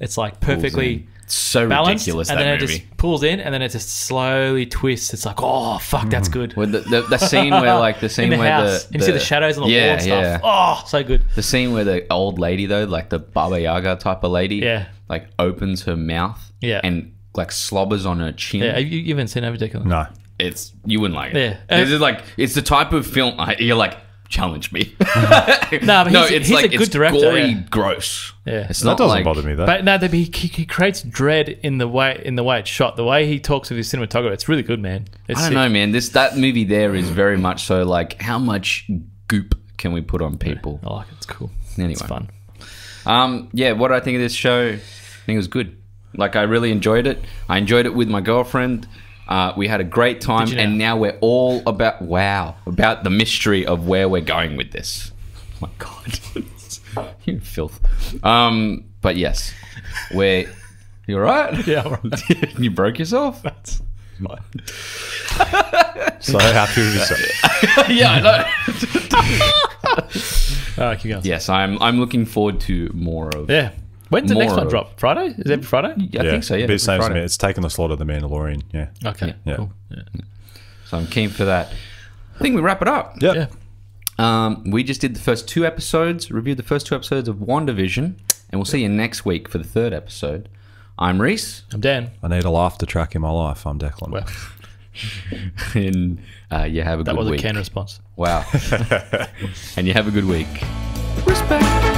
[SPEAKER 2] it's like perfectly
[SPEAKER 1] It's so
[SPEAKER 2] balanced,
[SPEAKER 1] ridiculous
[SPEAKER 2] and
[SPEAKER 1] that
[SPEAKER 2] then
[SPEAKER 1] movie.
[SPEAKER 2] it just pulls in, and then it just slowly twists. It's like, oh fuck, that's good.
[SPEAKER 1] With the, the, the scene where like the scene
[SPEAKER 2] In the
[SPEAKER 1] where
[SPEAKER 2] house,
[SPEAKER 1] the,
[SPEAKER 2] and you see the shadows on the
[SPEAKER 1] yeah,
[SPEAKER 2] wall and stuff.
[SPEAKER 1] Yeah.
[SPEAKER 2] Oh, so good.
[SPEAKER 1] The scene where the old lady though, like the Baba Yaga type of lady,
[SPEAKER 2] Yeah.
[SPEAKER 1] like opens her mouth,
[SPEAKER 2] Yeah.
[SPEAKER 1] and like slobbers on her chin.
[SPEAKER 2] Yeah, you, you haven't seen Overtaken?
[SPEAKER 3] No.
[SPEAKER 1] It's you wouldn't like it.
[SPEAKER 2] Yeah.
[SPEAKER 1] this is like it's the type of film I- you're like challenge me.
[SPEAKER 2] No, but he's- he's a good director,
[SPEAKER 1] gory,
[SPEAKER 2] yeah.
[SPEAKER 1] gross.
[SPEAKER 2] Yeah.
[SPEAKER 1] it's
[SPEAKER 3] That
[SPEAKER 1] not
[SPEAKER 3] doesn't
[SPEAKER 1] like,
[SPEAKER 3] bother me though.
[SPEAKER 2] But no, the, he, he he creates dread in the way in the way it's shot. The way he talks with his cinematographer, it's really good, man. It's
[SPEAKER 1] I don't
[SPEAKER 2] sick.
[SPEAKER 1] know, man. This that movie there is very much so like how much goop can we put on people?
[SPEAKER 2] I like it. It's cool.
[SPEAKER 1] Anyway.
[SPEAKER 2] It's fun.
[SPEAKER 1] Um, yeah, what do I think of this show? I think it was good. Like I really enjoyed it. I enjoyed it with my girlfriend. Uh, we had a great time,
[SPEAKER 2] you
[SPEAKER 1] and
[SPEAKER 2] now?
[SPEAKER 1] we're all about wow about the mystery of where we're going with this. my God, you filth. Um, but yes, we're. You all right?
[SPEAKER 2] Yeah, all right.
[SPEAKER 1] you broke yourself?
[SPEAKER 3] So happy with yourself.
[SPEAKER 1] yeah, I know.
[SPEAKER 2] All right, keep going.
[SPEAKER 1] yes, I'm. I'm looking forward to more of.
[SPEAKER 2] Yeah. When's the next one
[SPEAKER 1] of-
[SPEAKER 2] drop? Friday? Is it every Friday?
[SPEAKER 1] I think so. Yeah,
[SPEAKER 3] But it same as
[SPEAKER 1] Friday.
[SPEAKER 3] me. It's taken the slot of the Mandalorian. Yeah.
[SPEAKER 2] Okay.
[SPEAKER 3] Yeah.
[SPEAKER 2] Cool. Yeah.
[SPEAKER 1] So I'm keen for that. I think we wrap it up.
[SPEAKER 3] Yep.
[SPEAKER 2] Yeah.
[SPEAKER 1] Um, we just did the first two episodes, reviewed the first two episodes of WandaVision, and we'll see you next week for the third episode. I'm Reece,
[SPEAKER 2] I'm Dan.
[SPEAKER 3] I need a laugh to track in my life. I'm Declan.
[SPEAKER 2] Well,
[SPEAKER 1] and uh, you have a
[SPEAKER 2] that
[SPEAKER 1] good
[SPEAKER 2] was
[SPEAKER 1] week.
[SPEAKER 2] a canned response.
[SPEAKER 1] Wow. and you have a good week. Respect.